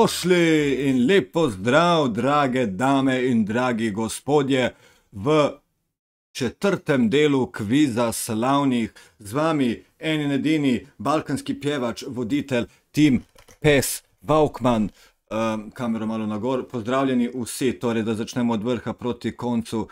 Dobrodošli in lep pozdrav, drage dame in dragi gospodje, v četrtem delu kviza slavnih. Z vami en in edini balkanski pjevač, voditelj, Tim Pes, Vaukman, um, kamero malo nagor. Pozdravljeni vsi, torej da začnemo od vrha proti koncu.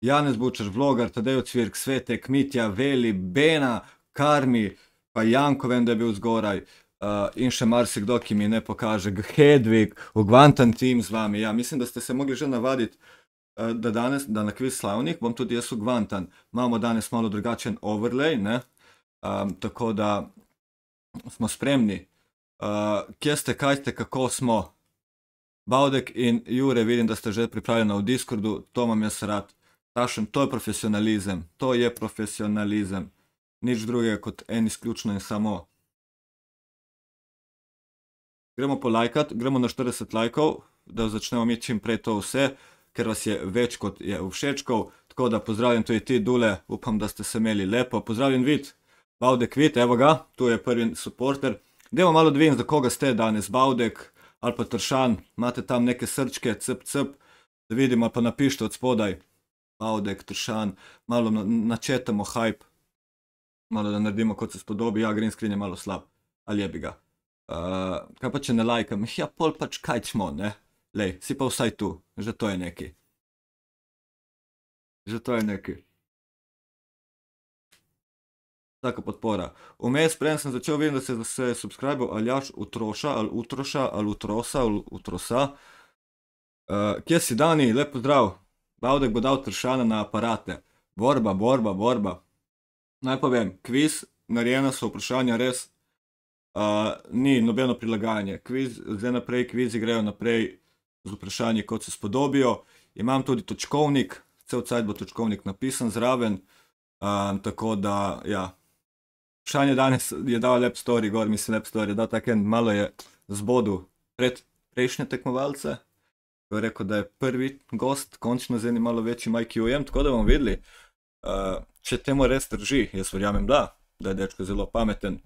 Janez Bučer, vlogar, Tadej Cvirk, Svetek, Mitja, Veli, Bena, Karmi, pa Janko, vem, da je bil zgoraj. Uh, in še marsikdo, ki mi ne pokaže, Hedvig, Ugvantan tim z vami. Ja, mislim, da ste se mogli že navaditi, uh, da danes, da na kviz slavnih, bom tudi jaz Ugvantan. Imamo danes malo drugačen overlay, ne? Um, tako da smo spremni. Uh, kje ste, kaj ste, kako smo? Baudek in Jure, vidim, da ste že pripravljeni v Discordu, to imam jaz rad. Tašem, to je profesionalizem, to je profesionalizem. Nič drugega kot en izključno in samo gremo polajkati, gremo na 40 lajkov, da začnemo imeti čim prej to vse, ker vas je več kot je všečkov. Tako da pozdravljam tudi ti, Dule, upam, da ste se imeli lepo. Pozdravljen, vid, Baudek, vid, evo ga, tu je prvi supporter. Dajmo malo dvijem, za koga ste danes, Baudek ali pa Tršan, imate tam neke srčke, cep, cep, da vidimo, pa napišite od spodaj. Baudek, Tršan, malo načetamo hype, malo da naredimo, kot se spodobi, ja, green screen je malo slab, ali je bi ga. Uh, kaj pa če ne lajkam, ja, pol pač kaj smo, ne? Lej, si pa vsaj tu, že to je neki. Že to je neki. Taka podpora. Vmes, prej sem začel videti, da se je subscribe Aljaš Utroša, ali Utroša, ali Utrosa, ali Utrosa. Uh, kje si Dani, lep pozdrav. Bavdek bo dal tršana na aparate. Borba, borba, borba. Naj povem, kviz, narejena so vprašanja res Uh, ni nobeno prilagajanje. Kviz, zdaj naprej, kvizi grejo naprej z vprašanji, kot se spodobijo. Imam tudi točkovnik, cel cajt bo točkovnik napisan zraven. Um, tako da, ja. Vprašanje danes je dal lep story, gor mislim, lep story, da tako en malo je zbodu pred prejšnje tekmovalce. Je rekel, da je prvi gost, končno z enim malo večjim IQ-jem, tako da bomo videli, uh, če temu res drži. Jaz verjamem, da, da je dečko zelo pameten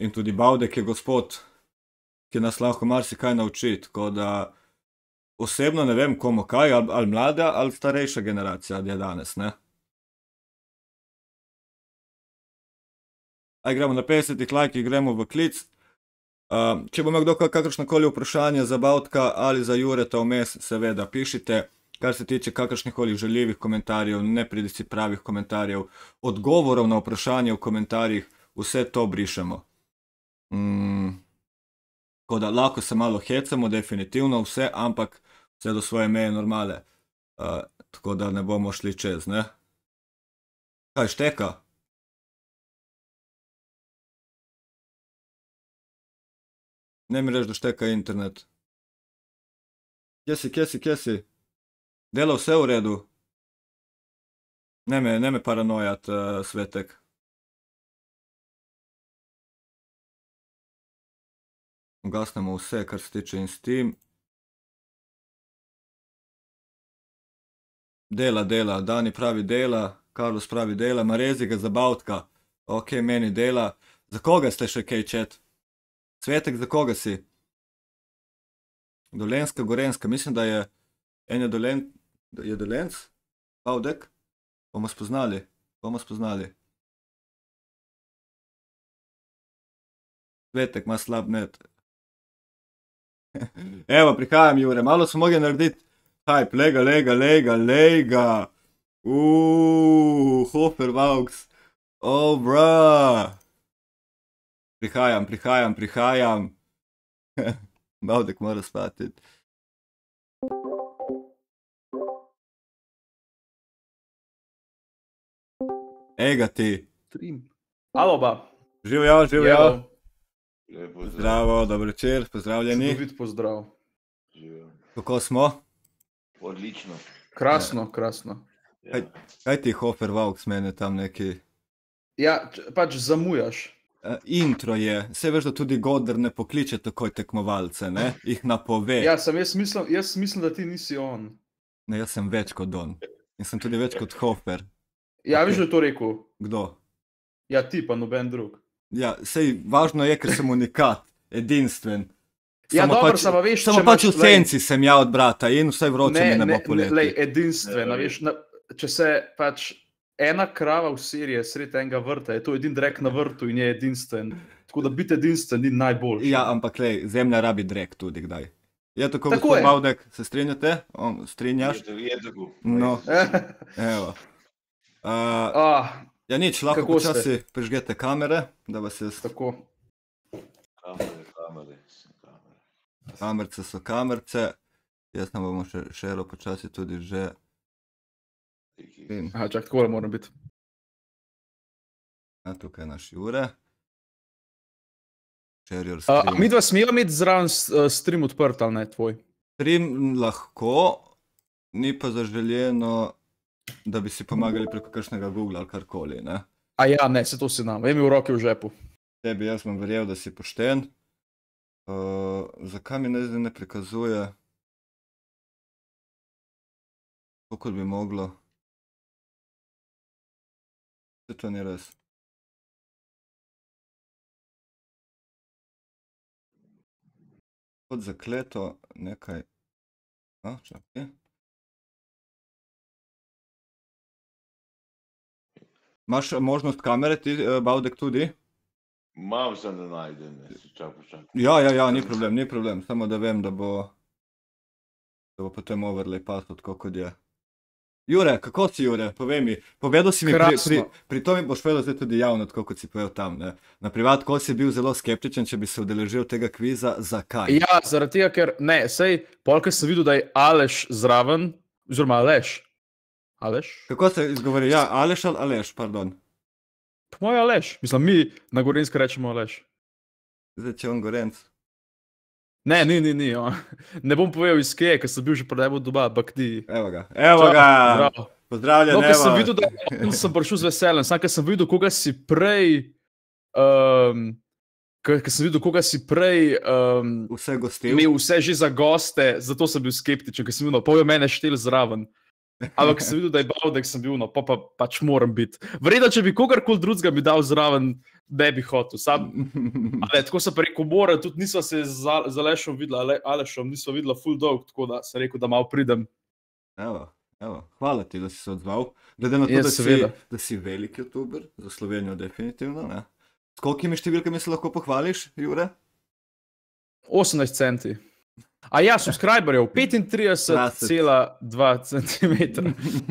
in tudi Baudek je gospod, ki nas lahko marsikaj nauči. Tako da osebno ne vem, komu kaj, ali, ali mlada ali starejša generacija je danes. Ne? Aj gremo na 50 lajkih, gremo v klic. Uh, če bo imel kdo kakršno koli vprašanje za Bautka ali za Jureta vmes, seveda pišite. Kar se tiče kakršnih koli željivih komentarjev, ne pridisi pravih komentarjev, odgovorov na vprašanje v komentarjih, vse to brišemo. Mm, tako da lahko se malo hecamo, definitivno vse, ampak vse do svoje meje normale. Uh, tako da ne bomo šli čez, ne? Kaj šteka? Ne mi reči, da šteka internet. Kje si, kje si, kje si? Delo vse v redu? Ne me, ne me paranojat, uh, svetek. Ugasnemo vse, kar se tiče in Steam. Dela, dela, Dani pravi dela, Karlos pravi dela, Marezi ga zabavtka, ok, meni dela. Za koga ste še kaj čet? Svetek, za koga si? Dolenska, Gorenska, mislim, da je en je dolen, je dolenc, Pavdek, bomo spoznali, bomo spoznali. Svetek ima slab net, Evo, prihajam, Jure, malo smo mogli narediti, hype, lega, lega, lega, lega, uuuu, Hofer Vaux, oh, bra. Prihajam, prihajam, prihajam. Bavdek mora spati. Ega ti. Alo, ba. Živijo, živijo. Zdravo, dobro večer, pozdravljeni. Čudovit pozdrav. Kako smo? Odlično. Krasno, ja. krasno. Kaj, kaj ti Hofer Vaux mene tam neki? Ja, pač zamujaš. Uh, intro je, vse veš, da tudi Godr ne pokliče takoj tekmovalce, ne? jih napove. Ja, sem jaz mislim, jaz mislim, da ti nisi on. Ne, jaz sem več kot on. In sem tudi več kot Hofer. Ja, okay. veš, da je to rekel. Kdo? Ja, ti pa noben drug. Ja, sej važno je, ker sem unikat, edinstven. Ja, Samo dobro, pač- samo veš, Samo pač v imaš, lej, senci sem ja od brata in vsaj vroče mi ne bo ne, poleti. lej, edinstvena. Ne, Veš, na, če se pač ena krava v Siriji sredi enega vrta, je to edin drek na vrtu in je edinstven. Tako da biti edinstven ni najboljši. Ja, ampak lej, zemlja rabi drek tudi kdaj. Je tako, Tako gospod je. Bavdek, se strinjate? On, strinjaš? Je, je tako. No. Evo. Uh, ah, ja, nič, lahko Kako ste? počasi prižgete kamere, da vas jaz. tako. Kamere, kamere, kamere. Kamerce so kamerce, jaz nam bomo še šero počasi tudi že. In, Aha, čak, tako mora biti. ja, tukaj je naš your Uh, screen. mi dva smela imeti zraven uh, stream odprt ali ne tvoj? Stream lahko, ni pa zaželjeno, da bi si pomagali preko kakšnega Google ali karkoli. Ne? A ja, ne, se to si nam, vem, v roki v žepu. Tebi jaz sem verjel, da si pošten. Uh, zakaj mi ne zdaj ne prikazuje, kot bi moglo? Se to ni res. Kot zakleto nekaj. A, čakaj. Imaš eh, možnost kamere, ti, uh, Bavdek, tudi? Imam sem da najdem, ne, si čak počakaj. Ja, ja, ja, ni problem, ni problem. Samo da vem, da bo, da bo potem overlay pasal tako, kot je. Jure, kako si, Jure? Povej mi. Povedal si mi, pri, pri, pri tom mi boš povedal zdaj tudi javno, tako kot si povedal tam. Ne? Na privat, ko si bil zelo skeptičen, če bi se udeležil tega kviza, zakaj? Ja, zaradi tega, ker ne, sej, polk sem videl, da je Aleš zraven, oziroma Aleš. Aleš? Kako se izgovori? Ja, Aleš ali Aleš, pardon. Po mojem Aleš, mislim, mi na Gorensko rečemo Aleš. Zdaj, če on gorenc. Ne, ni, ni, ni. Ja. Ne bom povedal iz kje, ker sem bil že prej doma, ampak ti. Evo ga, evo ga. Zdravo. Pozdravljen, No, sem videl, da on sem prišel z veseljem, samo ker sem videl, koga si prej. Um, ker, sem videl, koga si prej um, Vse gostil. imel vse že za goste, zato sem bil skeptičen, ker sem bil, no, pojjo mene štel zraven. Ampak sem videl, da je Bavdek, sem bil, no, pa, pa pač moram biti. Vredno, če bi kogarkoli drugega mi dal zraven, ne bi hotel. Sam, ale, tako sem rekel, mora, tudi nisem se z Al- z Alešom videla, ale, Alešom nisem videla full dog, tako da sem rekel, da malo pridem. Evo, evo. Hvala ti, da si se odzval. Glede na to, Ja, da, si, seveda. da si velik YouTuber, za Slovenijo definitivno. Ne? S kolikimi številkami se lahko pohvališ, Jure? 18 centi. A ja, subscriberjev 35,2 cm.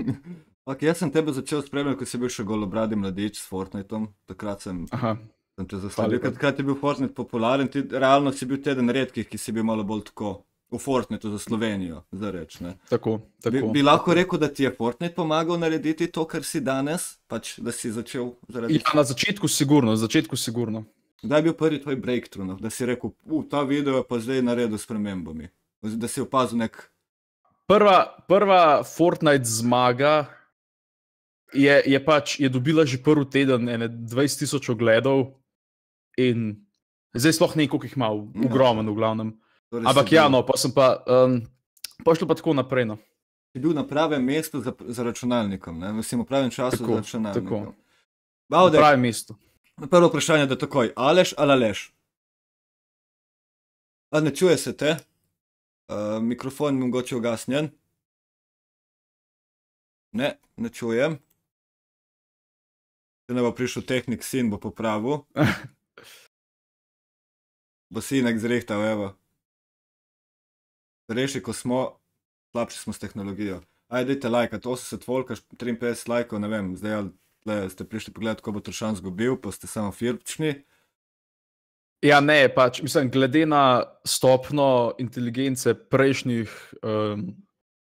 okay, jaz sem tebe začel spremljati, ko si bil še golobradi mladič s Fortniteom. Takrat sem, Aha, sem te zasledil. Takrat je bil Fortnite popularen, ti realno si bil teden redkih, ki si bil malo bolj tako v Fortniteu za Slovenijo, za reč. Ne? tako. Bi, tako. bi lahko rekel, da ti je Fortnite pomagal narediti to, kar si danes, pač da si začel zaradi Ja, na začetku sigurno, na začetku sigurno. Kdaj je bil prvi tvoj breakthrough, no? da si rekel, uh, ta video je pa zdaj naredil s premembami? Da si opazil nek. Prva, prva Fortnite zmaga je, je pač je dobila že prvi teden ene 20 tisoč ogledov, in zdaj sploh ne koliko jih ima, Ja. ogromen v glavnem. Torej Ampak ja, no, pa sem pa. Um, Pošlo pa tako naprej. No. Si bil na pravem mestu za, za računalnikom, ne? mislim, v pravem času Tako, za računalnikom. tako. Na Bavde, pravem mestu. Prvo vprašanje, da takoj, aleš ali aleš? A ne čuje se te? Uh, mikrofon mogoče ugasnjen. Ne, ne čujem. Če ne bo prišel tehnik, sin bo popravil. Bo sinek zrehtal, evo. Reši, ko smo, slabši smo s tehnologijo. Ajdete lajkat, 80 volka, 53 lajkov, ne vem, zdaj ali tle ste prišli pogledat, ko bo Tršan zgubil, pa ste samo firpčni. Ja, ne, pač, mislim, glede na stopno inteligence prejšnjih um,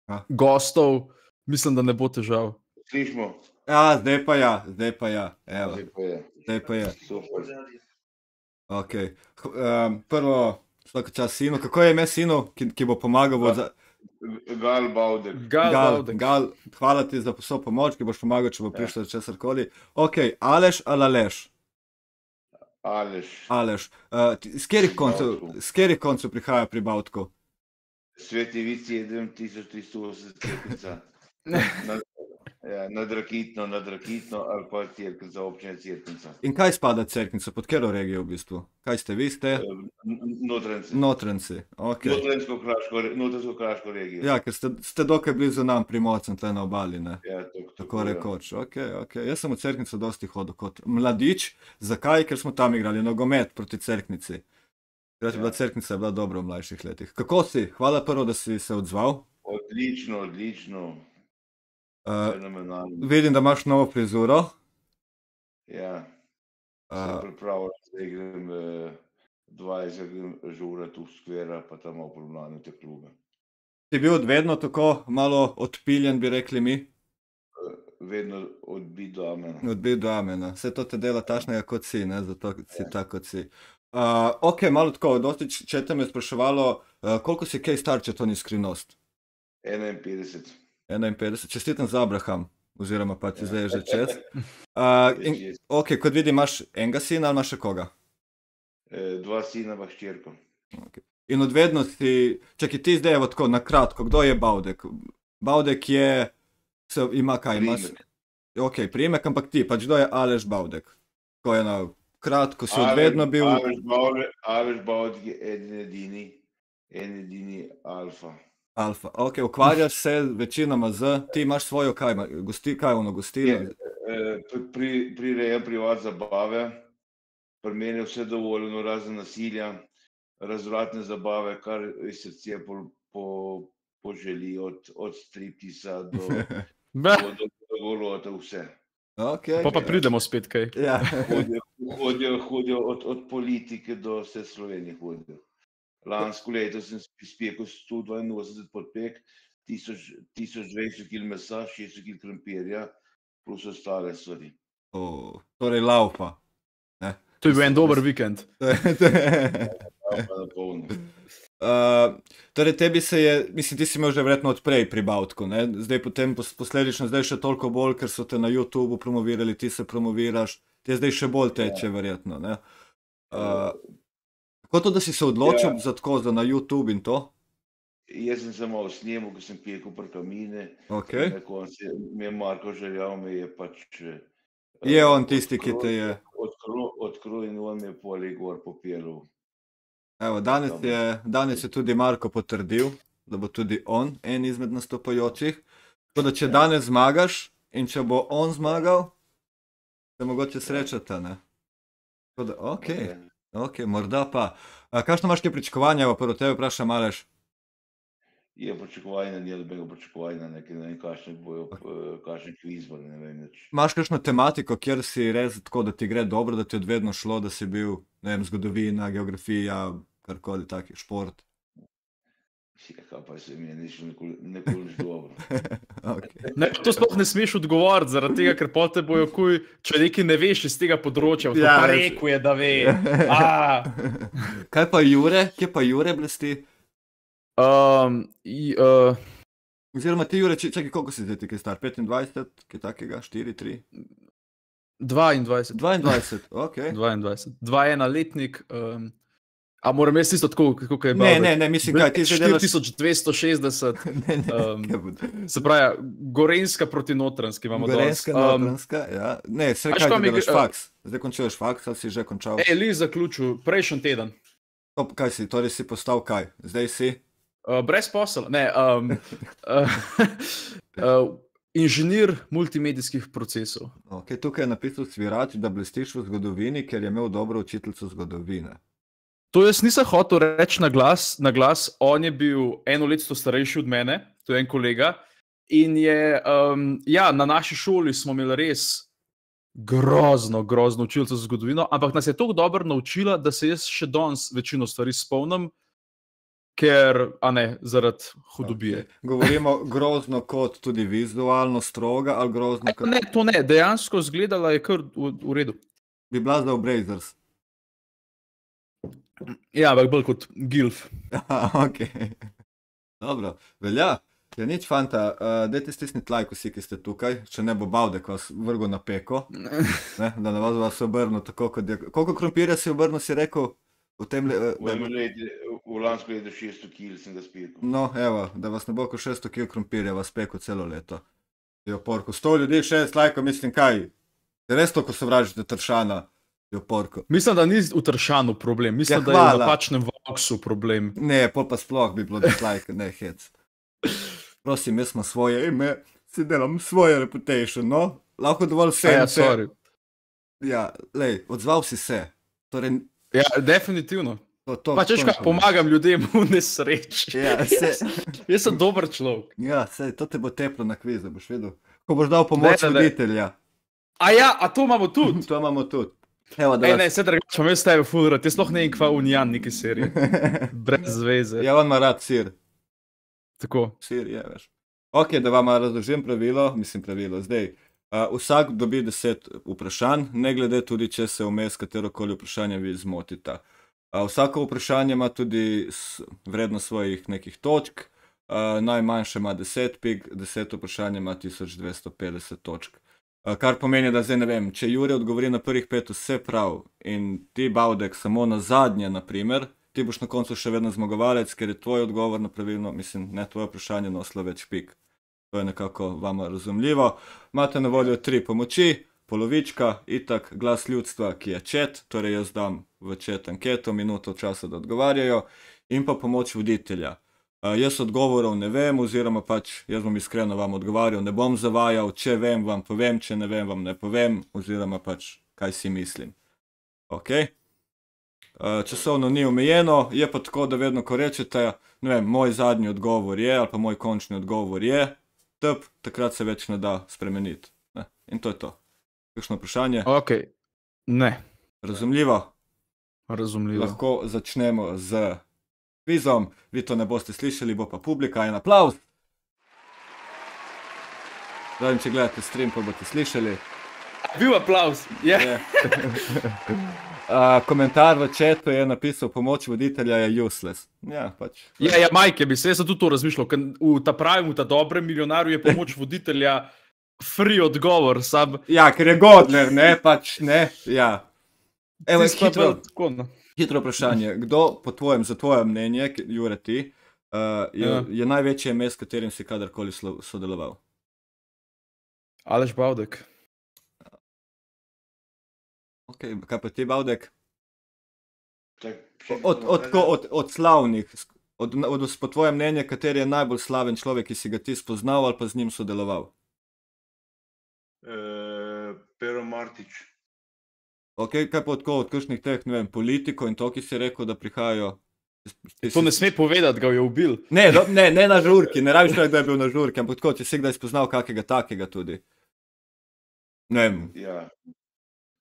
A. gostov, mislim, da ne bo težav. Slišimo? Ja, zdaj pa ja, zdaj pa ja, evo, Zdaj pa je. zdaj pa je. Super. Okay. Um, prvo, vsako čas sinu, kako je ime sinu, ki, ki bo pomagal bo za Gal Bavdek. Gal, Gal, Bavdek. Gal, hvala ti za vso pomoč, ki boš pomagal, če bo prišlo do česar koli. Ok, Aleš ali Aleš? Aleš. Aleš. Uh, ti- s katerih koncev, koncev prihaja pri Bavtku? Sveti vici 1380 cepica. Na, Ja, nadrakitno, nadrakitno ali pa Cerknica, občina Cerknica. In kaj spada Cerknica, pod katero regijo v bistvu? Kaj ste vi, ste? Notranci. Notranci. Okay. Notransko-kraško, notransko-kraško regijo. Ja, ker ste, ste dokaj blizu nam, primorcem, tle na obali. Ne? Ja, tako, Tako rekoč. Okay, okay. Jaz sem v Cerknico dosti hodil kot mladič. Zakaj? Ker smo tam igrali nogomet proti Cerknici. Ker je bila Ja. Cerknica je bila dobra v mlajših letih. Kako si? Hvala prvo, da si se odzval. Odlično, odlično. Uh, vidim, da imaš novo frizuro. Ja, Uh, sem pripravljen, da grem eh, 20 žura tu skvera, pa tam Poljubljani te klube. si bil vedno tako malo odpiljen, bi rekli mi, Vedno odbit do amena. odbit do amena. Vse to te dela tašnega kot si, ne? zato si tako kot si. Uh, ok, malo tako, dosti č- čete me je spraševalo, uh, koliko si kaj star, če to ni skrivnost. 51. 51, čestitam za Abraham, oziroma pa ti Ja. zdaj je že čez. Uh, in, ok, kot vidim, imaš enega sina ali imaš še koga? Eh, Dva sina, pa hčerko. In od vedno si, če ti zdaj evo tako na kratko, kdo je Baudek? Baudek je, se, ima kaj, ima, ok, primek, ampak ti, pač kdo je Aleš Baudek? Ko je na kratko, si od Aleš- vedno bil, Aleš Bauer- Aleš Bauer je eden edini, en edini alfa. Alfa. Ok, ukvarjaš se večinoma z, ti imaš svojo, kaj, gosti, kaj ono gostilno? Je. Eh, pri- pri- Prirejam privat zabave, pri meni je vse dovoljeno, razen nasilja, razvratne zabave, kar iz srce po, po, poželi, od, od striptisa do, do, do, do golota, vse. Ok, pa pa pridemo spet kaj. ja. Hodijo, hodijo, hodijo od, od politike do vse Slovenije. Hodijo. Lansko leto sem spekel 182 podpek, 1000 1200 kg mesa, 600 kg krompirja, plus ostale stvari. O, torej laupa. To je bil en dober vikend. Ja. Uh, torej, tebi se je, mislim, ti si imel že verjetno odprej pri Bautku, ne? zdaj potem pos, posledično, zdaj še toliko bolj, ker so te na YouTubu promovirali, ti se promoviraš, ti zdaj še bolj teče, verjetno. ne. Uh, kako to, da si se odločil Ja. za tako, za na YouTube in to? Jaz sem se malo snimal, ko sem pekel pri kamine. Okay. Na koncu mi je Marko željal, me je pač. eh, Je on tisti, ki te je. Odkril, odkril in on me je poli gor popelil. Evo, danes, je, danes je tudi Marko potrdil, da bo tudi on en izmed nastopajočih. Tako da, če danes zmagaš in če bo on zmagal, se mogoče srečata. Ne? Tako da, ok. Ok, morda pa. A, kakšno imaš kaj pričakovanja, pa prvo tebe vprašam, Aleš? Je pričakovanje, ni nobenega pričakovanja, nekaj, ne vem, kakšne bojo, eh, kakšen kviz bo, ne vem več. Imaš kakšno tematiko, kjer si res tako, da ti gre dobro, da ti je odvedno šlo, da si bil, ne vem, zgodovina, geografija, karkoli taki, šport. Ja, kaj pa se mi je nič nikoli, nikoli nič dobro. okay. Ne, to sploh ne smeš odgovoriti, zaradi tega, ker pa te bojo kuj, če nekaj ne veš iz tega področja. Ja, pa rekel je, da ve. A, Kaj pa Jure, kje pa Jure blesti? um, i, uh, Oziroma ti Jure, če- čakaj, koliko si zdaj ti, kaj star? 25, kaj takega, 4, 3? 22. 22, ok. 22. 21 letnik. Um, a moram jaz isto tako, kot je bilo? Ne, ne, ne, mislim, zdaj delaš. 4260, Ne, ne, um, se pravi, Gorenska proti Notranski imamo Gorenska, danes. Um, Notranska, ja. Ne, se kaj mi delaš gre- faks? Zdaj končuješ faks, ali si že končal? Ej, Liz zaključil prejšnji teden. To, kaj si, torej si postal kaj? Zdaj si? Uh, brez posla, ne. Um, uh, uh, inženir multimedijskih procesov. Okay, tukaj je napisal Svirač, da blestiš v zgodovini, ker je imel dobro učiteljico zgodovine. To jaz nisem hotel reči na glas, na glas. On je bil eno leto starejši od mene, to je en kolega. In je, um, ja, na naši šoli smo imeli res grozno, grozno učilce za zgodovino, ampak nas je tako dobro naučila, da se jaz še danes večino stvari spomnim, ker, a ne, zaradi hudobije. Okay. Govorimo grozno kot tudi vizualno, stroga ali grozno kot Ne, to ne, dejansko izgledala je kar v, v redu. bi bila za Brazers. Ja, ampak bolj kot Gilf. ok. Dobro, velja. Ja, nič, fanta, uh, dajte stisniti like vsi, ki ste tukaj, če ne bo Bavdek vas vrgo na peko, ne, da na vas vas obrnu tako, kot je. Koliko krompirja si obrnil, si rekel? V tem, le, V, enem letu- v lansko letu 600 kg sem ga spekel. no, evo, da vas ne bo kot 600 kg krompirja vas peko celo leto. Jo, porko. Sto ljudi, šest lajkov, mislim, kaj. Je res to, ko sovražite tršana, jo, porko. Mislim, da ni v Tršanu problem, mislim, Ja, da je v hvala. napačnem Voksu problem. Ne, pol pa sploh bi bilo dislike, ne hec. Prosim, jaz smo svoje ime, si delam svoje reputation, no? Lahko dovolj vse. ja, sorry. ja lej, odzval si se. Torej, ja, definitivno. to, to, Pa češ kaj, pomagam ljudem v nesreči. Ja, se, Jaz sem dober človek. ja, se, to te bo teplo na kvizu, boš videl. Ko boš dal pomoč Ne, ne, ne. voditelja. A ja, a to imamo tudi. To imamo tudi. Evo, da Ej, ne, se drugače, imam jaz tebe fulrat, jaz sploh ne vem, kva unijan neki seriji. Brez zveze. ja, on ima rad sir. Tako. Sir je, veš. Ok, da vam razložim pravilo, mislim pravilo. Zdaj, uh, vsak dobi deset vprašanj, ne glede tudi, če se vmes katero koli vprašanje vi zmotite. Uh, vsako vprašanje ima tudi s- vrednost svojih nekih točk, uh, najmanjše ima 10 pik, 10 vprašanje ima 1250 točk. Uh, kar pomeni, da zdaj ne vem, če Juri odgovori na prvih pet vse prav in ti Baudek samo na zadnje, naprimer, ti boš na koncu še vedno zmagovalec, ker je tvoj odgovor na pravilno, mislim, ne tvoje vprašanje nosilo več pik. To je nekako vama razumljivo. Imate na voljo tri pomoči, polovička, itak glas ljudstva, ki je čet, torej jaz dam v čet anketo, minuto časa, da odgovarjajo, in pa pomoč voditelja. Uh, jaz odgovorov ne vem, oziroma pač jaz bom iskreno vam odgovarjal, ne bom zavajal, če vem, vam povem, če ne vem, vam ne povem, oziroma pač kaj si mislim. Okay? Uh, časovno ni omejeno, je pa tako, da vedno, ko rečete, ne vem, moj zadnji odgovor je, ali pa moj končni odgovor je, tep, takrat se več ne da spremeniti. Ne? In to je to. Kakšno vprašanje? Ok. Ne, Razumljivo? razumljivo. Lahko začnemo z kvizom. Vi to ne boste slišali, bo pa publika in aplauz. Zdaj, če gledate stream, pa boste slišali. Bil aplaus. Ja. Je. Uh, komentar v četu je napisal, pomoč voditelja je useless. Ja, pač. Ja, ja, Majke, bi se jaz tudi to razmišljal, ker v ta pravem, v ta dobrem milijonarju je pomoč voditelja free odgovor, sam. Ja, ker je Godler, ne, pač ne. Ja. Evo, hitro, bolj no. Hitro vprašanje. Kdo, po tvojem, za tvoje mnenje, Jure, ti, uh, je, Ja. je največje ime, s katerim si kadarkoli sodeloval? Aleš Bavdek. Okay, kaj pa ti, Bavdek? Tak, Od, od, od, od, slavnih, od, od, od, po tvojem mnenju, kateri je najbolj slaven človek, ki si ga ti spoznal ali pa z njim sodeloval? Uh, Pero Martič. Okay, kaj pa od, ko- od kakšnih teh, ne vem, politikov in to, ki si rekel, da prihajajo? To ne sme povedati, ga je ubil. Ne, do, ne, ne na žurki, ne rabiš reči, da je bil na žurki, ampak tako, če si kdaj spoznal kakega takega tudi. Ne vem. Ja.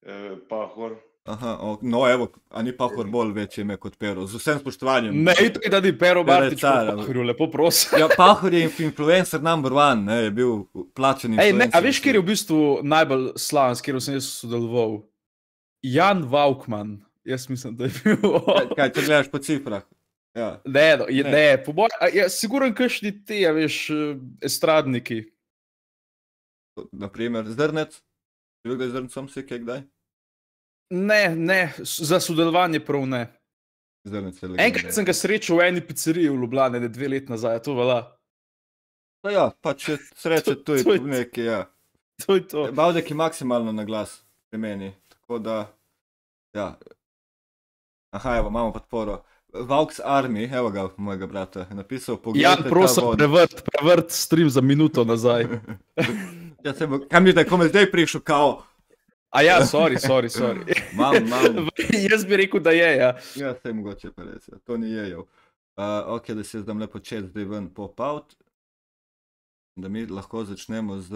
Uh, Pahor. Aha, o, no, evo, a ni pa hor bolj večje ime kot pero, z vsem spoštovanjem. Ne, itak, da ni Pero je car, po ampak- Pahorju, lepo prosim. Ja, Pahor je influencer number one, ne, je bil plačen Ej, ne, a veš, kjer je v bistvu najbolj slaven, s katerim sem jaz sodeloval? Jan Vaukman. Jaz mislim, da je bil. Kaj, kaj, če gledaš po cifrah? Ja. Ne, no, je, Ne. ne. po mojem, ja, siguren, kašni ti, a veš, eh, estradniki. Naprimer, zrnec. Si bil kdaj z zrncem, si kaj kdaj? Ne, ne, za sodelovanje prav ne. Zrnec je Enkrat sem ga srečal v eni pizzeriji v Ljubljani, ne dve leti nazaj, to velja. Pa ja, pa če sreče To- je to je- nekaj, ja. To je to. Bavdek je maksimalno na glas pri meni, tako da, ja. Aha, evo, imamo podporo. Vaux Army, evo ga, mojega brata, je napisal, Jan, prosim, vod." prevrt, prevrt stream za minuto nazaj. ja, se bo, kam je zdaj, ko me zdaj prišel, kao, A ja, sorry, sorry, sorry. mam, mam. Jaz bi rekel, da je, ja. Ja, se mogoče pa res, ja. to ni jejev. Uh, ok, da se zdaj lepo čez zdaj ven pop out, da mi lahko začnemo z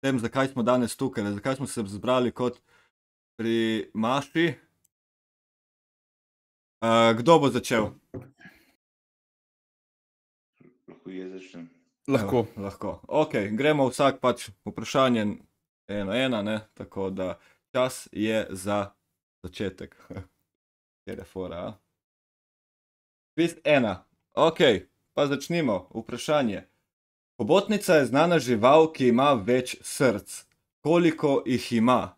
tem, zakaj smo danes tukaj, ne, zakaj smo se zbrali kot pri Maši. Uh, kdo bo začel? Lahko jaz začnem. Lahko. Evo, lahko. Ok, gremo vsak pač vprašanje eno, ena, ne? tako da čas je za začetek. Kjer je fora? a? Quiz ena. Ok, pa začnimo. Vprašanje. Hobotnica je znana žival, ki ima več src. Koliko jih ima?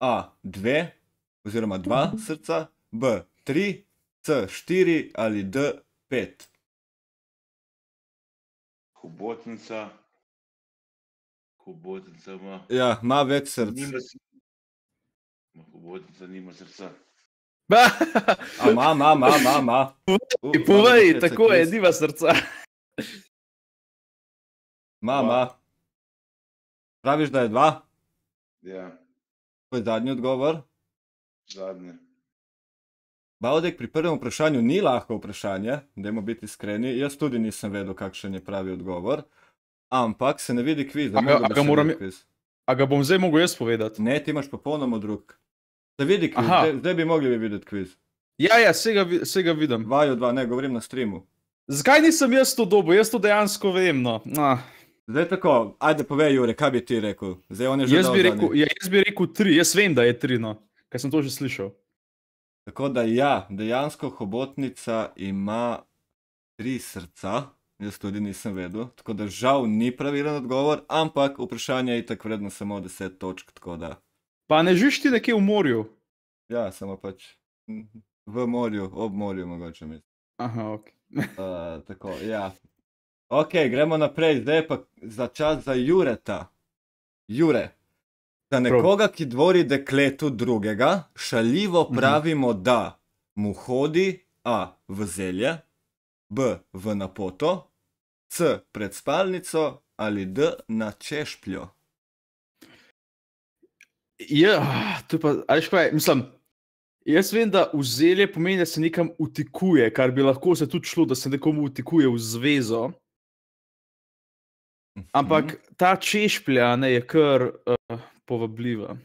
A. Dve, oziroma dva srca, B. Tri, C. Štiri ali D. Pet. Hobotnica Hobotnica ima. Ja, ima več src. Nima Ma, Hobotnica nima srca. A ima, ima, ima, ima, ima. U, Povej, tako je, nima srca. Ima, ima. Praviš, da je dva? Ja, To je zadnji odgovor. zadnje. Bavdek pri prvem vprašanju ni lahko vprašanje, dajmo biti iskreni. Jaz tudi nisem vedel, kakšen je pravi odgovor. Ampak se ne vidi kviz. A ga- a ga moram- A ga bom zdaj mogel jaz povedati? Ne, ti imaš popolnoma drug. Se vidi kviz, Aha. zdaj, zdaj bi mogli videti kviz. Ja, ja, vse ga, vi- saj ga vidim. Vaju dva, ne, govorim na streamu. Zakaj nisem jaz to dobil? Jaz to dejansko vem. No. Ah, Zdaj tako, ajde povej, Jure, kaj bi ti rekel? Zdaj on je že jaz, bi rekel, ja, jaz bi rekel tri, jaz vem, da je tri, no. ker sem to že slišal. Tako da ja, dejansko hobotnica ima tri srca, jaz tudi nisem vedel, tako da žal ni pravilen odgovor, ampak vprašanje je itak vredno samo 10 točk, tako da Pa ne živiš ti nekje v morju? ja, samo pač v morju, ob morju mogoče mi. Aha, ok. Uh, tako, ja. Ok, gremo naprej, zdaj je pa za čas za Jureta. Jure. Za nekoga, ki dvori dekletu drugega, šaljivo Mhm. pravimo, da mu hodi A v zelje, B v napoto, C pred spalnico ali D na češpljo. Ja, to je pa, a veš kaj, mislim, jaz vem, da vzelje pomeni, da se nekam utikuje, kar bi lahko se tudi šlo, da se nekomu utikuje v zvezo. Ampak Mhm. ta češplja ne, je kar uh, povabljiva.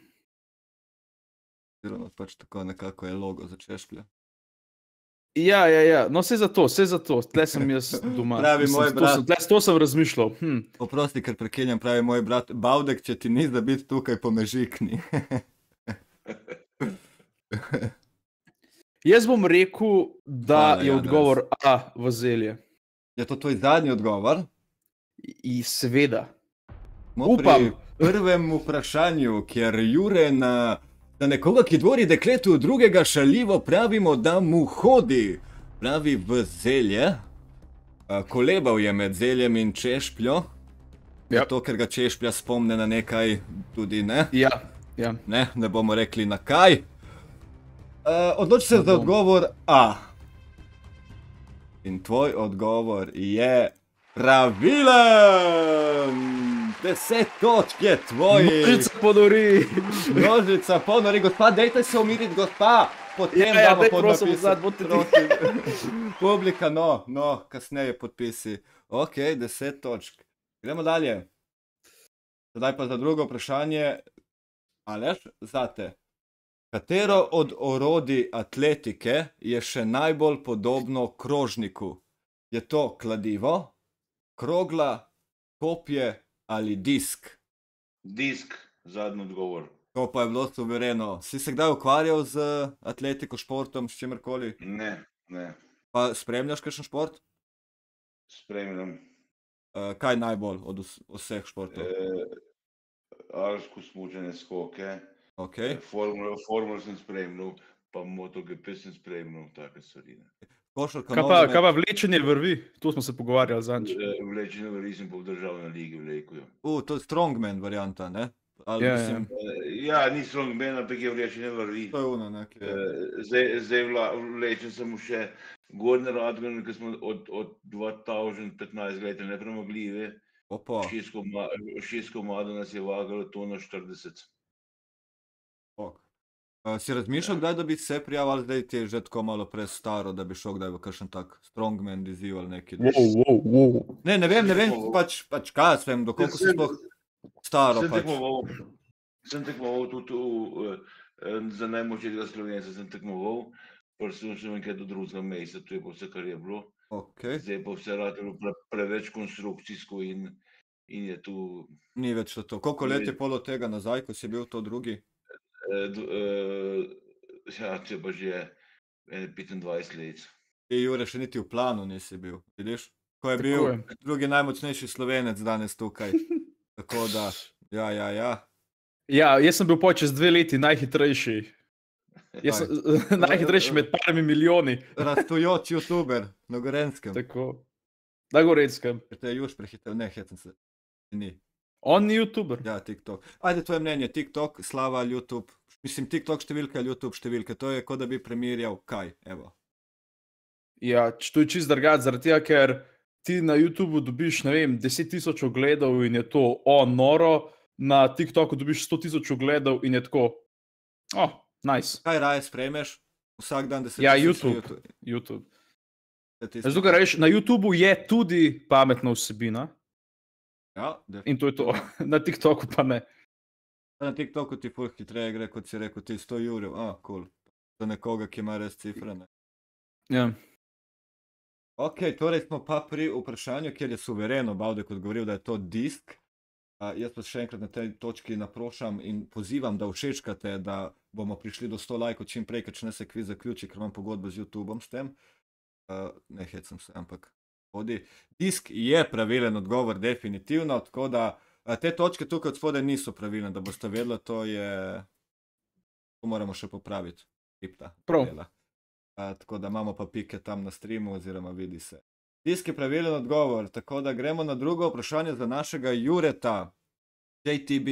Oziroma pač tako nekako je logo za češplje. Ja, ja, ja. no vse za to, vse za to, tle sem jaz doma. Pravi Mislim, moj to brat. Sem, tle, to sem razmišljal. Hm. Oprosti, ker prekinjam, pravi moj brat. Bavdek, če ti ni za biti tukaj, pomežikni. Jaz bom rekel, da Hvala, je Janez. odgovor A v zelje. je to tvoj zadnji odgovor? In seveda. Smo Upam. Pri prvem vprašanju, ker Jure na, na nekoga, ki dvori dekletu drugega, šaljivo pravimo, da mu hodi, pravi v zelje. A, Kolebal je med zeljem in češpljo. Ja. Zato, ker ga češplja spomne na nekaj, tudi ne. Ja, ja. Ne, ne bomo rekli na kaj. Uh, odloči se za odgovor A. In tvoj odgovor je pravilen! Deset točk je tvoj. Množica podori. Množica, ponori, gospa, dajte se umiriti, gospa. Potem Ja, ja, daj, prosim, zadnji, bodite Prosim. Publika, no, no, kasneje podpisi. Ok, deset točk. Gremo dalje. Zdaj pa za drugo vprašanje. Aleš, zate. Katero od orodij atletike je še najbolj podobno krožniku? Je to kladivo, krogla, kopje ali disk? Disk, zadnji odgovor. To pa je bilo suvereno. Si se kdaj ukvarjal z atletiko, športom, s čimerkoli? Ne, ne, Pa spremljaš kakšen šport? spremljam. Uh, kaj najbolj od vs- vseh športov? Eh, Alpsko smučanje skoke, Okay. formulo, formulo sem spremljal, pa MotoGP sem spremljal, take stvari. Košarka, Kaj pa, kaj pa vlečenje vrvi? To smo se pogovarjali zadnjič. Eh, Vlečene veri sem pa v državni ligi vlekel. Uh, to je strongman varianta, ne? Ali, Ja, ja. mislim, Ja, ni strongman, ampak je vlečene vrvi. To je uno, ne? ki je- Eh, Zdaj, zdaj vla- vlečen sem še Gornji Radgon, ki smo od, od 2015 let nepremagljivi. Opa, Šest komadov nas je vagalo, to na 40. ok. Uh, si razmišljal, kdaj da bi se prijavil, ali zdaj ti je že tako malo prestaro, da bi šel kdaj v kakšen tak strongman diziv ali neki. Wow, wow, wow. Ne, ne vem, ne vem, pač, pač kaj jaz vem, si Sem- sploh staro. Sem Pač. tekmoval, sem tekmoval tudi v, eh, za najmočnejšega slovenca, sem tekmoval, prišel sem enkrat do drugega meseca, to je pa vse, kar je bilo. Okay. Zdaj pa vse rado pre, preveč konstrukcijsko in, in je tu Ni več to. Koliko let je polo tega nazaj, ko si bil to drugi? Eh, eh, ja, če pa že ene 25 let. Ti, Jure, še niti v planu nisi bil. Vidiš? Ko je Tako bil je. drugi najmočnejši slovenec danes tukaj. Tako da, ja, ja, ja. Ja, jaz sem bil po čez dve leti najhitrejši. Jaz sem, najhitrejši med parimi milijoni. Rastujoč youtuber na Gorenskem. Tako. Na Gorenskem. Te je Juž prehitev, ne, hecam se. Ni. On ni YouTuber. Ja, TikTok. Ajde, tvoje mnenje, TikTok, slava YouTube. Mislim, TikTok številka YouTube številka, to je kot da bi primerjal kaj, evo. Ja, to je čist drugače, zaradi tega, ker ti na YouTubu dobiš, ne vem, 10 tisoč ogledov in je to o noro, na TikToku dobiš 100 tisoč ogledov in je tako, o, oh, nice, Kaj raje spremeš? Vsak dan, da se Ja, YouTube. YouTube. Zato, ker rečeš, na YouTubu je tudi pametna vsebina Ja, in to je to, na TikToku pa ne. Na TikToku ti ful hitreje gre, kot si rekel, ti 100 jurjev, a, kul. Cool. Za nekoga, ki ima res cifre. Ne? Ja. Ok, torej smo pa pri vprašanju, kjer je suvereno Bavdek odgovoril, da je to disk. Uh, jaz pa še enkrat na tej točki naprošam in pozivam, da všečkate, da bomo prišli do 100 lajkov čim prej, ker če ne se kviz zaključi, ker imam pogodbo z YouTubeom s tem. Uh, ne hecam se, ampak hodi. Disk je pravilen odgovor, definitivno, tako da te točke tukaj od spodaj niso pravilne, da boste vedeli, to je. To moramo še popraviti, kripta. Prav. Uh, tako da imamo pa pike tam na streamu, oziroma vidi se. Disk je pravilen odgovor, tako da gremo na drugo vprašanje za našega Jureta, JTB.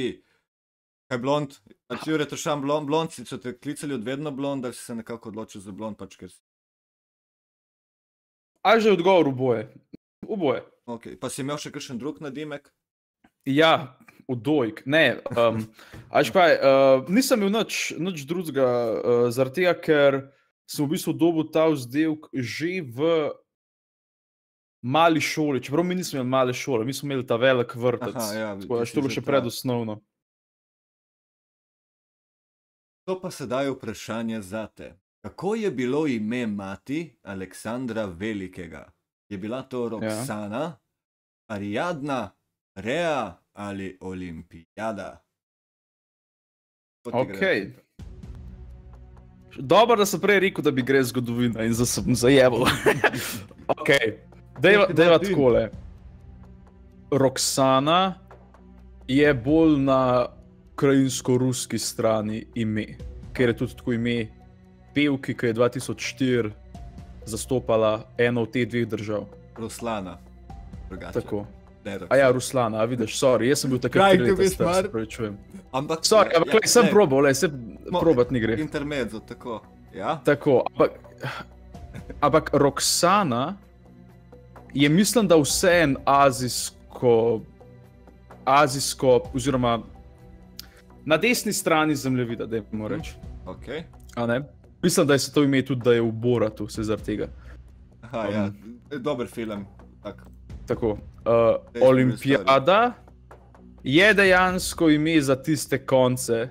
Kaj blond? Pač Jure, to šam blond, blond, si so te klicali od vedno blond, ali si se nekako odločil za blond, pač ker si. A že odgovor oboje. Oboje. Okay. Pa si imel še kakšen drug nadimek? Ja, udojk. Ne, um, až pa, uh, nisem imel nič, nič drugega, uh, zaradi tega, ker sem v bistvu dobil ta vzdelek že v mali šoli. Čeprav mi nismo imeli male šole, mi smo imeli ta velik vrtec. Aha, ja, tako da si to še predosnovno. To pa sedaj vprašanje za te. Kako je bilo ime mati Aleksandra Velikega? Je bila to Roksana, ja. Ariadna, Rea ali Olimpijada? Ti gre. Dobro, da sem prej rekel, da bi gre zgodovina in zdaj sem zajeval. ok, dejva, dejva takole. Roksana je bolj na krajinsko-ruski strani ime, ker je tudi tako ime pevki, ki je 2004 zastopala eno od teh dveh držav. Ruslana. Drugače. Tako. Ne, A ja, Ruslana, a vidiš, sorry, jaz sem bil takrat leta bi star, se pravičujem. Ampak, Sorry, ampak ja, sem probal, le, se Mo- probat ni gre. Intermezzo, tako. Ja? Tako, ampak, ampak Roksana je, mislim, da vse en azijsko, azijsko, oziroma na desni strani zemljevida, da jim reči. Okay. Mislim, da je se to ime tudi, da je v Boratu, se zaradi tega. Aha, ja. Dober film. Tak. Tako. Uh, Olimpijada je dejansko ime za tiste konce,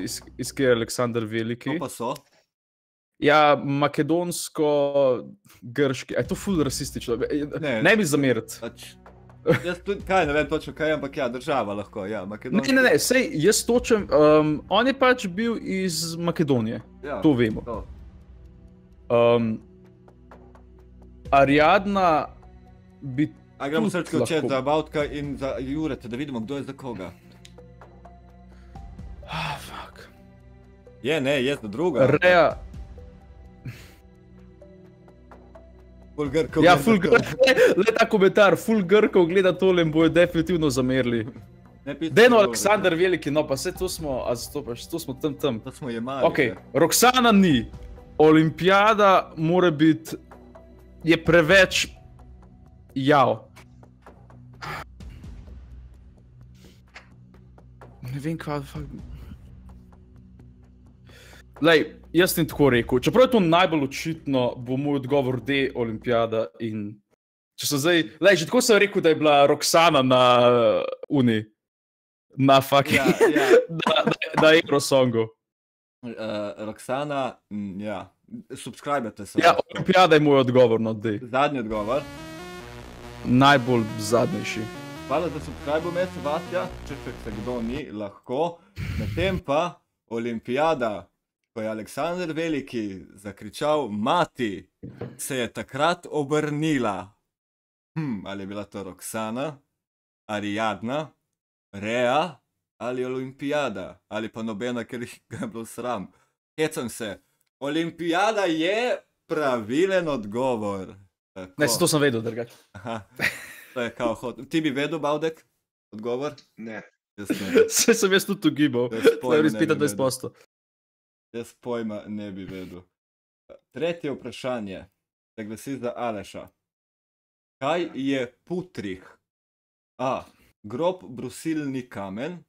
iz, iz kjer je Aleksandr Veliki. To pa so. Ja, makedonsko-grški, je to ful rasistično. Ne. Ne, bi zameriti. Pač, jaz tudi, kaj ne vem točno kaj, ampak ja, država lahko. Ja, Ne, ne, ne, sej jaz točem. Um, on je pač bil iz Makedonije, Ja, to vemo. to. Um, Ariadna bi. A gremo Tudi srčko lahko. za Bautka in za Jureta, da vidimo, kdo je za koga. Ah, fuck. Je, ne, je za druga. Rea, Ful Grkov ja, ful, to. le ta komentar, ful Grkov gleda tole in bojo definitivno zamerili. Deno Jure. Aleksandr Veliki, no pa vse to smo, a zato pač, to smo tam tam. To smo jemali. Ok, že. Roksana ni, Olimpijada mora biti, je preveč jav. Ne vem, kaj. Lej, jaz sem tako rekel. Čeprav je to najbolj očitno, bo moj odgovor D, Olimpijada. In če so zdaj, lej, že tako sem rekel, da je bila Roksana na uh, Uni, na fucking, Ja, ja. na, na, na Eurosongu. Uh, Roksana, mm, ja. Subskrbite se. Ja, Olimpijada je moj odgovor na D. Zadnji odgovor. Najbolj zadnjši. Hvala za subscribe, mes Vasja, če se kdo ni, lahko. Medtem pa Olimpijada, ko je Aleksandr Veliki zakričal mati, se je takrat obrnila. Hm, ali je bila to Roksana, Ariadna, Rea ali Olimpijada, ali pa nobena, ker jih je bilo sram. Hecam se. Olimpijada je pravilen odgovor. Tako. Ne, se to sem vedel, drugače. Aha, to je kao hod. Ti bi vedel, Bavdek? Odgovor? Ne. Jaz ne. Vse sem jaz tudi ugibal. Zdaj pojma res ne bi 25 vedel. posto. Jaz pojma ne bi vedel. Tretje vprašanje, da glasi za Aleša. Kaj je putrih? A. Grob brusilni kamen,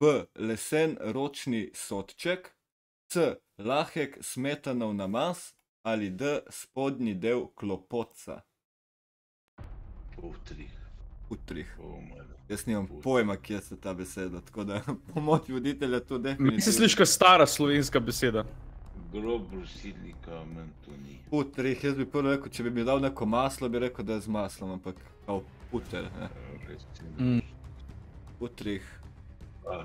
B. Lesen ročni sodček, C. Lahek smetanov namaz ali D. Spodnji del klopotca. Putrih. Putrih. Oh. Jaz nimam Putrih. pojma, kje se ta beseda, tako da pomoč voditelja to Mi se definitivno. sliši kot stara slovenska beseda. Grob brusilni kamen to ni. Putrih, jaz bi prvo rekel, če bi mi dal neko maslo, bi rekel, da je z maslom, ampak kao puter. Ne? Res Mm. Putrih. Ah.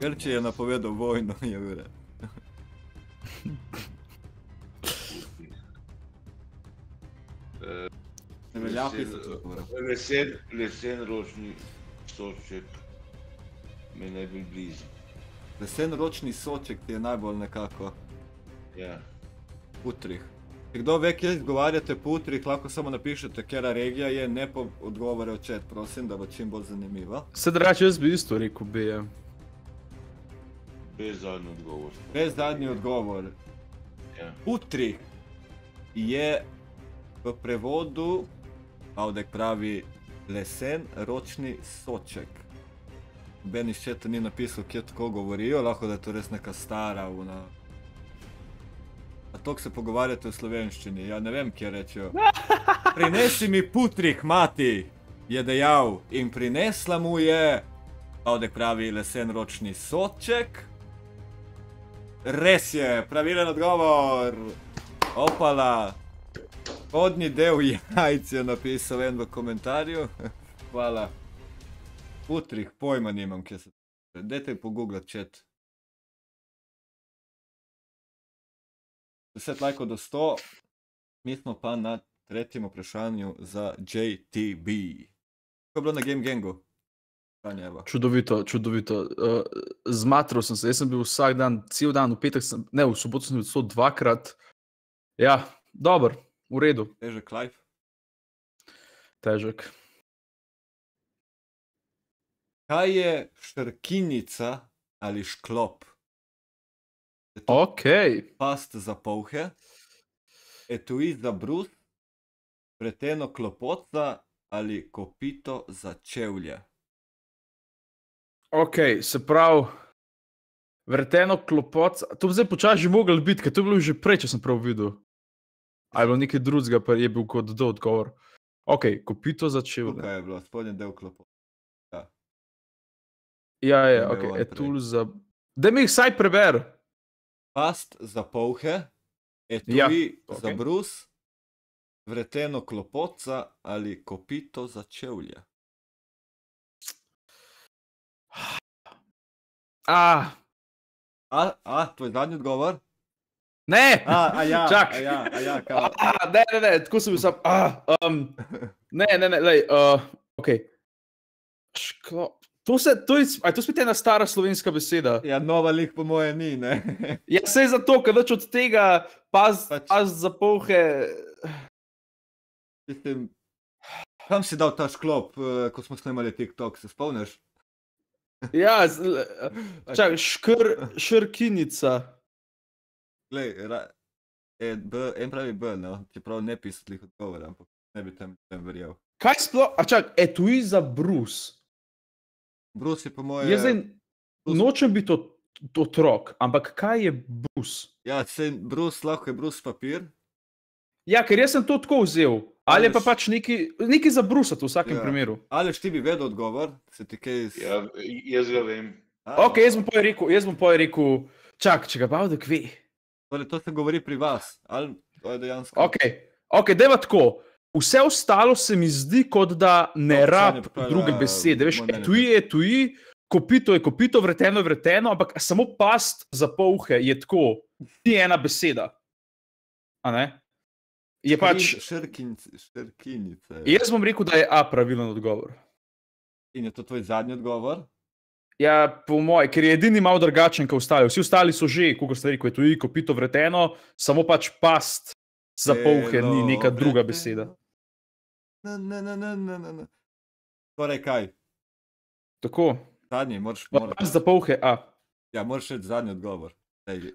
Grčija je napovedal vojno, je ure. Ne velja pisati. Lesen, lesen ročni soček me najbolj blizu. Lesen ročni soček ti je najbolj nekako Ja. putrih. Če kdo ve, kje izgovarjate putrih, lahko samo napišete, kera regija je, ne pa odgovore očet, prosim, da bo čim bolj zanimivo. Se drugače, jaz bi isto rekel, bi je. Bez zadnji odgovor. Res zadnji odgovor. Ja. Putrih je v prevodu, Avdek pravi, lesen ročni soček. Ben iz četa ni napisal, kje tako govorijo, lahko da je to res neka stara una. A to se pogovarjate v slovenščini, ja ne vem, kje rečejo. Prinesi mi putrih, mati, je dejal in prinesla mu je, Avdek pravi, lesen ročni soček. Res je, pravilen odgovor. Opala. Spodnji del jajc je napisal en v komentarju. Hvala. Putrih, pojma nimam, kje se. Dajte pogooglati čet. 10 lajkov do 100, mi smo pa na tretjem vprašanju za JTB. Kako je bilo na Game Gangu? Evo. Čudovito, čudovito. Uh, Zmatral sem se, jaz sem bil vsak dan, cel dan, v petek, sem, ne, v soboto sem bil celo dvakrat. Ja, dober, v redu, Težek live. težek. Kaj je štrkinica ali šklop? Je to Ok, past za polhe, etui za brus, preteno klopotca ali kopito za čevlje. ok, se pravi, vrteno klopot, to bi zdaj počasi že mogel biti, ker to je bilo že prej, če sem prav videl. Ali je nekaj drugega, pa je bil kot do odgovor. Ok, kopito začel. Tukaj je bilo spodnji del klopotca. Ja, ja, Imel ok, on prej. etul za. Da mi jih vsaj preber. Past za polhe, etui Ja, ja, za brus, vreteno klopotca ali kopito za čevlje. Ah, A, a tvoj zadnji odgovor? Ne! A, a ja, Čak. a ja, a ja, kao. Ah, ne, ne, ne, tako sem bil sam. Ah, um, ne, ne, ne, lej, uh, ok. Šklo... To, se, to, je, a je to spet ena stara slovenska beseda. Ja, nova lik po moje ni, ne? Ja, se je zato, ker več od tega pas, Pač- pas za polhe. Mislim, kam si dal ta šklop, eh, ko smo snemali TikTok, se spomniš? Ja, čak, škr, šrkinica. Glej, ra, e, B, en pravi B, no, čeprav ne pisati odgovore, ampak ne bi tem, tem verjel. Kaj sploh, a čak, etui za brus. Brus je po moje. Jaz zdaj nočem biti ot- otrok, ampak kaj je brus? Ja, se brus, lahko je brus papir. Ja, ker jaz sem to tako vzel. Ali je pa pač neki, neki za brusati v vsakem Ja. primeru. Ali ti bi vedel odgovor, se ti kaj iz... Ja, jaz ga vem. A, Ok, jaz bom poj rekel, jaz bom poj rekel, čak, če ga Bavdek ve. Torej, to se govori pri vas, ali to je dejansko. Ok, okay deva tako. Vse ostalo se mi zdi, kot da ne To rab vprašanje pa, druge besede. Veš, mnenje etui je etui, kopito je kopito, vreteno je vreteno, ampak samo past za polhe je tako, ni ena beseda. A ne? Je pač, šrkinice. jaz bom rekel, da je A pravilen odgovor. In je to tvoj zadnji odgovor? Ja, po mojem, ker je edini malo drugačen, kot ostali. Vsi ostali so že, kot ste rekli, tu je kopito vreteno, samo pač past za polhe ni Telo neka druga beseda. Na, na, na, na, na. Torej, kaj? Tako. Zadnji, moraš, Pa moraš, past za polhe, a. ja, moraš reči zadnji odgovor.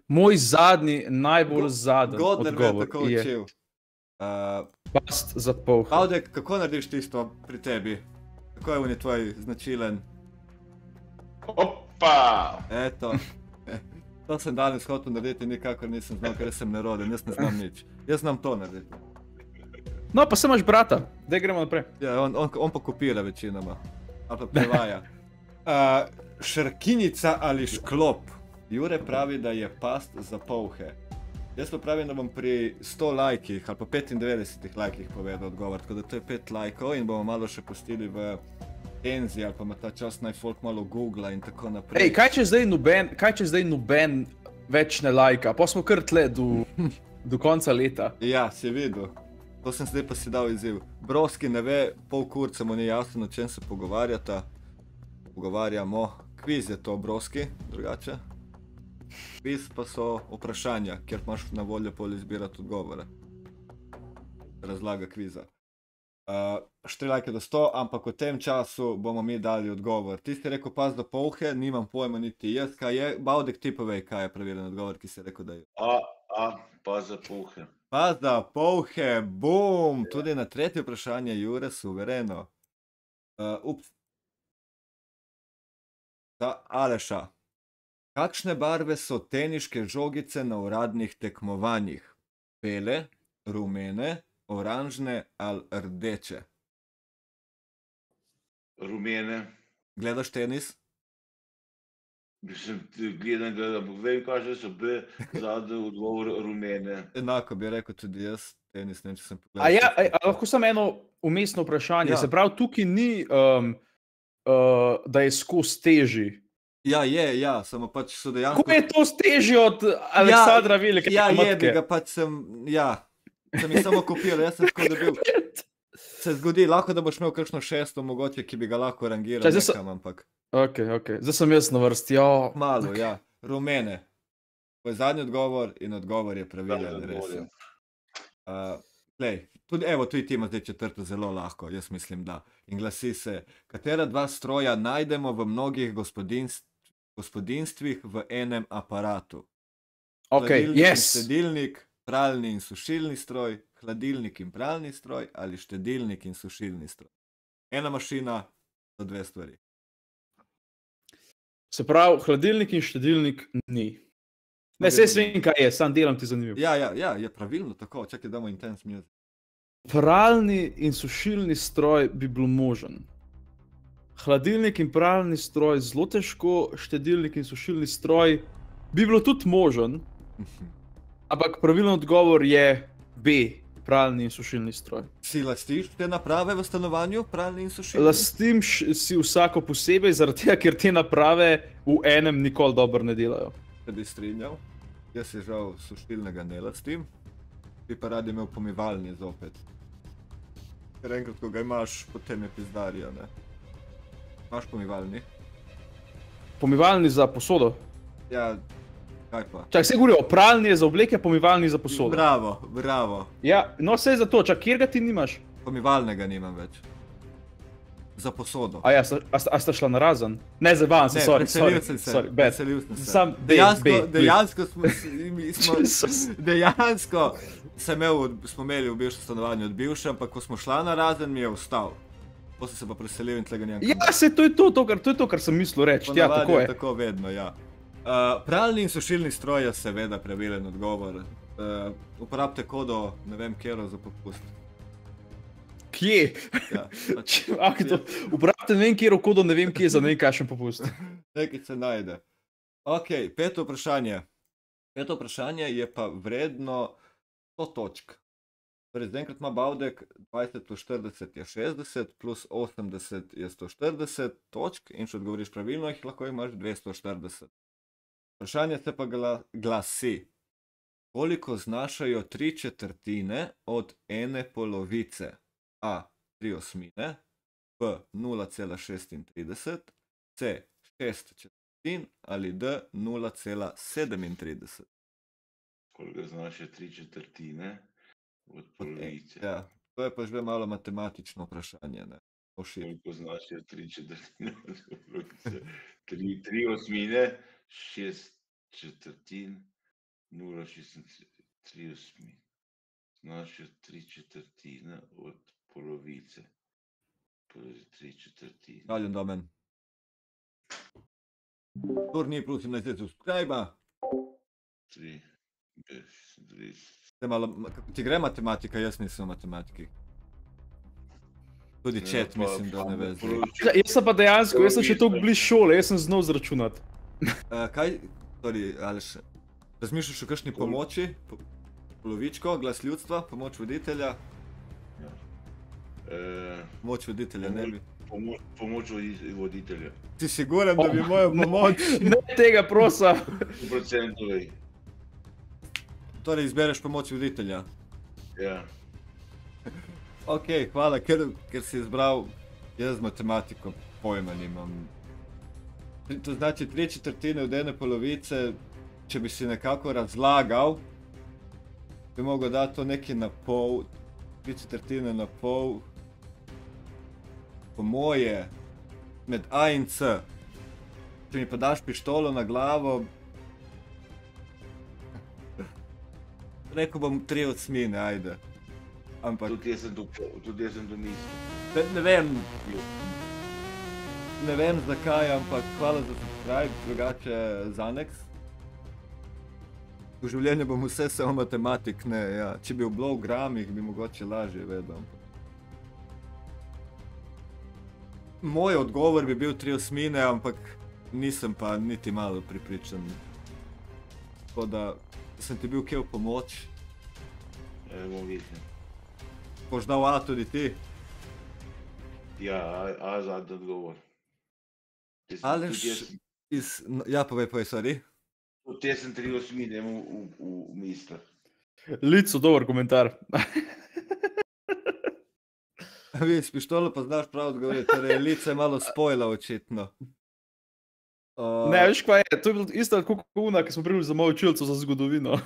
Moj zadnji, najbolj zadnji Godler me je odgovor tako učil. Uh, past za polhe. Pavdek, kako narediš tisto pri tebi? Kako je on je tvoj značilen? Opa! Eto. To sem danes hotel narediti, nikakor nisem znal, ker sem neroden, jaz ne znam nič. Jaz znam to narediti. No, pa sem imaš brata, da gremo naprej. Ja, on, on, on pa kopira večinoma, ali pa prevaja. Uh, šrkinica ali šklop. Jure pravi, da je past za polhe. Jaz pa pravim, da bom pri 100 lajkih ali pa 95 lajkih povedal odgovor, tako da to je 5 lajkov in bomo malo še pustili v tenzi ali pa ima ta čas naj folk malo googla in tako naprej. Ej, kaj če zdaj noben, kaj če zdaj noben več ne lajka, pa smo kar tle do, do konca leta. Ja, si videl. To sem zdaj pa si dal izziv. Broski ne ve, pol kurca mu ni jasno, o čem se pogovarjata. Pogovarjamo, kviz je to, broski, drugače. Kviz pa so vprašanja, kjer imaš na voljo pol izbirati odgovore. Razlaga kviza. Uh, Štrilajke do 100, ampak v tem času bomo mi dali odgovor. Ti si rekel pas do polhe, nimam pojma niti jaz, kaj je. Baudek ti povej, kaj je pravilen odgovor, ki si rekel, da je. A, a, pa za puhe. Pa za polhe, bum, tudi na tretje vprašanje, Jure, suvereno. Uh, ups. Za Aleša. Kakšne barve so teniške žogice na uradnih tekmovanjih? Bele, rumene, oranžne ali rdeče? Rumene. Gledaš tenis? Mislim, ti gledam, gledam, vem, kaj so B, zadnji odgovor rumene. Enako bi rekel tudi jaz, tenis, ne vem, če sem A, ja, a, lahko samo eno umestno vprašanje. Ja. Se pravi, tukaj ni, um, uh, da je skozi teži. Ja, je, ja, samo pač so dejansko. Kako je to težje od Aleksandra ja, Velikega? Ja, je, bi ga pač sem, ja, sem jih samo kopiral, jaz sem tako dobil. Se zgodi, lahko da boš imel kakšno šesto, mogoče, ki bi ga lahko rangiral Čakaj, zdaj so- nekam, ampak Okay, okay. Zdaj sem jaz na vrsti. Ja. malo, ja, rumene. To je zadnji odgovor in odgovor je pravilen. Uh, Lej, tudi, evo, tudi ti imaš zdaj četrto zelo lahko, jaz mislim, da. In glasi se, katera dva stroja najdemo v mnogih gospodinst, gospodinstvih v enem aparatu? Okay, Hladilnik yes. Štedilnik, pralni in sušilni stroj, hladilnik in pralni stroj ali štedilnik in sušilni stroj. Ena mašina za dve stvari. Se pravi, hladilnik in štedilnik ni. Ne, se dobro. vem, kaj je, sam delam ti zanimivo. Ja, ja, ja, je pravilno tako, čakaj, damo intense music. Pralni in sušilni stroj bi bil možen. Hladilnik in pralni stroj zelo težko, štedilnik in sušilni stroj bi bilo tudi možen, ampak pravilen odgovor je B, pralni in sušilni stroj. Si lastiš te naprave v stanovanju, pralni in sušilni? Lastim š- si vsako posebej, zaradi tega, ker te naprave v enem nikoli dobro ne delajo. Se bi strinjal. Jaz se žal sušilnega ne lastim, bi pa rad imel pomivalni zopet. Ker enkrat, ko ga imaš, potem je pizdarija, ne. Imaš pomivalni? Pomivalni za posodo. Ja? Čak, se govori o pralni je za obleke, pomivalni za posodo. Bravo, bravo. Ja, no, vse za to, čak, kjer ga ti nimaš? Pomivalnega nimam več. Za posodo. A ja, sta- a, a sta šla na razen? Ne, zabavam se, Ne, sorry, sorry, sem se. sorry, bad. preselil sem se. Sam B, dejansko, B, please. dejansko smo, mi smo, dejansko sem imel, smo imeli v bivšem stanovanju od bivše, ampak ko smo šla na razen, mi je vstal. Potem sem se pa preselil in tega nimam. Ja, se to je to, to, kar, to je to, kar sem mislil reči. Ja, tako je. Tako vedno, ja. Uh, pralni in sušilni stroj je seveda pravilen odgovor. Uh, uporabite kodo, ne vem, kjero za popust. Kje? Ja, pač Če- to- Uporabite ne vem, kje kodo, ne vem, kje za ne vem, kakšen popust. nekaj se najde. Ok, peto vprašanje. Peto vprašanje je pa vredno 100 točk. Torej, zdaj ima Baudek 20 plus 40 je 60, plus 80 je 140 točk in če odgovoriš pravilno, jih lahko imaš 240. Vprašanje se pa gla, glasi, koliko znašajo tri četrtine od ene polovice? A. 3 osmine, B. 0,36, C. 6 četrtin ali D. 0,37. Koliko znaš je tri četrtine od Od en- polovice? Ja, to je pa že malo matematično vprašanje. Ne? Koliko znaš, je tri četrtine. tri, tri osmine, šest četrtin, nula šest, tri osmine. Znaš, je tri četrtine od polovice. Torej tri četrtine. Kaljen domen. Kdor ni plus 17 subscribe, Tri, veš, tri. malo, ti gre matematika, jaz nisem matematiki. Tudi čet mislim, da ne bo ve. zdaj. poročil. Ja, Jaz sem pa dejansko, jaz sem še toliko bliž šole, jaz sem znal zračunati. Uh, kaj, torej, Aleš, razmišljaš o kakšni pomoči, po, polovičko, glas ljudstva, pomoč voditelja, Eh, pomoč voditelja ne bi. Pomoč, pomoč vodi- voditelja. Si siguren, da bi mojo pomoč, Ne tega, prosim. 100% vej. torej izbereš pomoč voditelja. Ja. Ok, hvala, ker, ker si izbral, jaz z matematiko pojma nimam. To znači tri četrtine od ene polovice, če bi si nekako razlagal, bi mogel dati to nekaj na pol, tri četrtine na pol, po moje, med A in C. Če mi pa daš pištolo na glavo, rekel bom tri osmine, ajde. Ampak Tudi jaz sem to, tudi jaz sem to mislil. Ne, ne vem. Ne vem zakaj, ampak hvala za subscribe, drugače za Anex. V življenju bom vse samo matematik, ne. Ja. Če bi bilo v gramih, bi mogoče lažje vedel. ampak- Moj odgovor bi bil tri osmine, ampak nisem pa niti malo pripričan. Tako da sem ti bil kje v pomoč, bomo videli. boš dal A tudi ti. Ja, a, a zadnji odgovor. Tudi jaz- iz, no, ja, povej, povej, sorry. Tudi jaz sem tri osmine imel v, v, v mislih. Lico, dober komentar. Vi s pištolo pa znaš prav odgovoriti, torej lice je malo spojila očitno. Uh, Ne, veš kaj je, to je bilo isto kot kuna, ki smo prijeli za mojo učilco za zgodovino.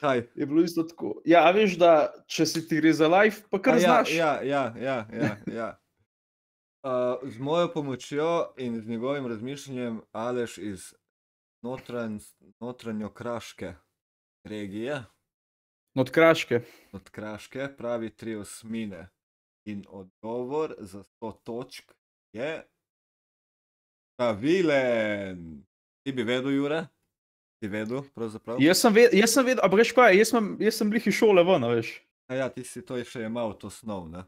kaj? Je bilo isto tako. Ja, a veš, da če si ti gre za live, pa kar A ja, znaš. ja, ja, ja, ja, ja. Uh, z mojo pomočjo in z njegovim razmišljanjem Aleš iz notranj, notranjo-kraške regije, Od kraške. od Kraške, pravi tri osmine. In odgovor za 100 točk je pravilen. Ti bi vedel, Jure? Ti vedel, pravzaprav? Jaz sem, ved, jaz sem vedel, ampak veš kaj, jaz sem, jaz sem blih iz šole ven, a veš. A ja, ti si to še imel, to snov, ne?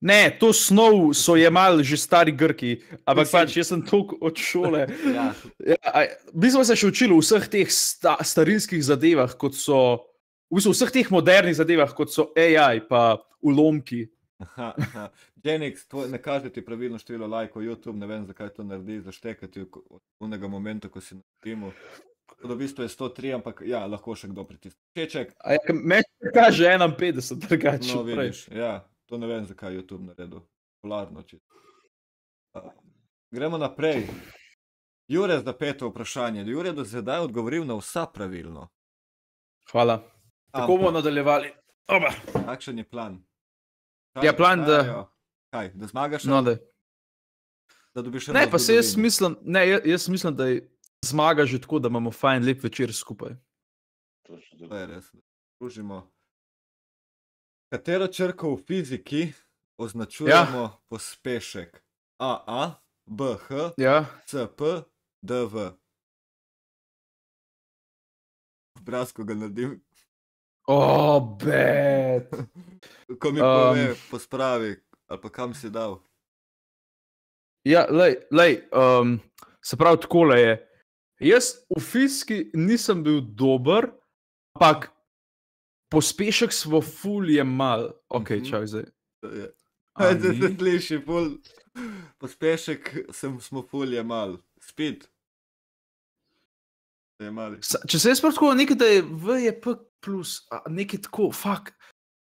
Ne, to snov so jemali že stari Grki, ampak pač jaz sem toliko od šole. Ja, Ja, a, mi smo se še učili v vseh teh sta, starinskih zadevah, kot so, v bistvu vseh teh modernih zadevah, kot so AI, pa ulomki. Aha, aha. Genix, tvoj, ne kaže ti pravilno število lajkov YouTube, ne vem zakaj to naredi, zaštekati od unega momenta, ko si na timu. Tako da v bistvu je 103, ampak ja, lahko še kdo pritisne. Čeček, A Ja, meni kaže 51, drugače. no vidiš, ja, to ne vem zakaj je YouTube naredil. Polarno čisto. A, Gremo naprej. Jure za peto vprašanje. Jure do zdaj odgovoril na vsa pravilno. Hvala. Tako bomo nadaljevali. Oba. kakšen je plan? Ja, plan, da- obstajajo? Kaj, da zmagaš, No, da. da dobiš Ne, pa se jaz mislim, ne, ja- jaz mislim, da zmaga že tako, da imamo fajn lep večer skupaj. To je res. da Družimo. Katero črko v fiziki označujemo ja. pospešek? AA, BH, Ja, CP, DV. Obraz, ko ga naredim, obet. ko mi Um. pove, pospravi, ali pa kam si dal. Ja, lej, lej, um, se pravi, tako je. Jaz v fiziki nisem bil dober, ampak pospešek smo fulje mal. Ok, Mhm. čakaj zdaj. To je- A Zdaj se sliši, ful, pospešek sem, smo fulje mal. Spid. Je mali. Sa- Če se jaz prav tako nekaj, da je V je P plus, a nekaj tako, fuk.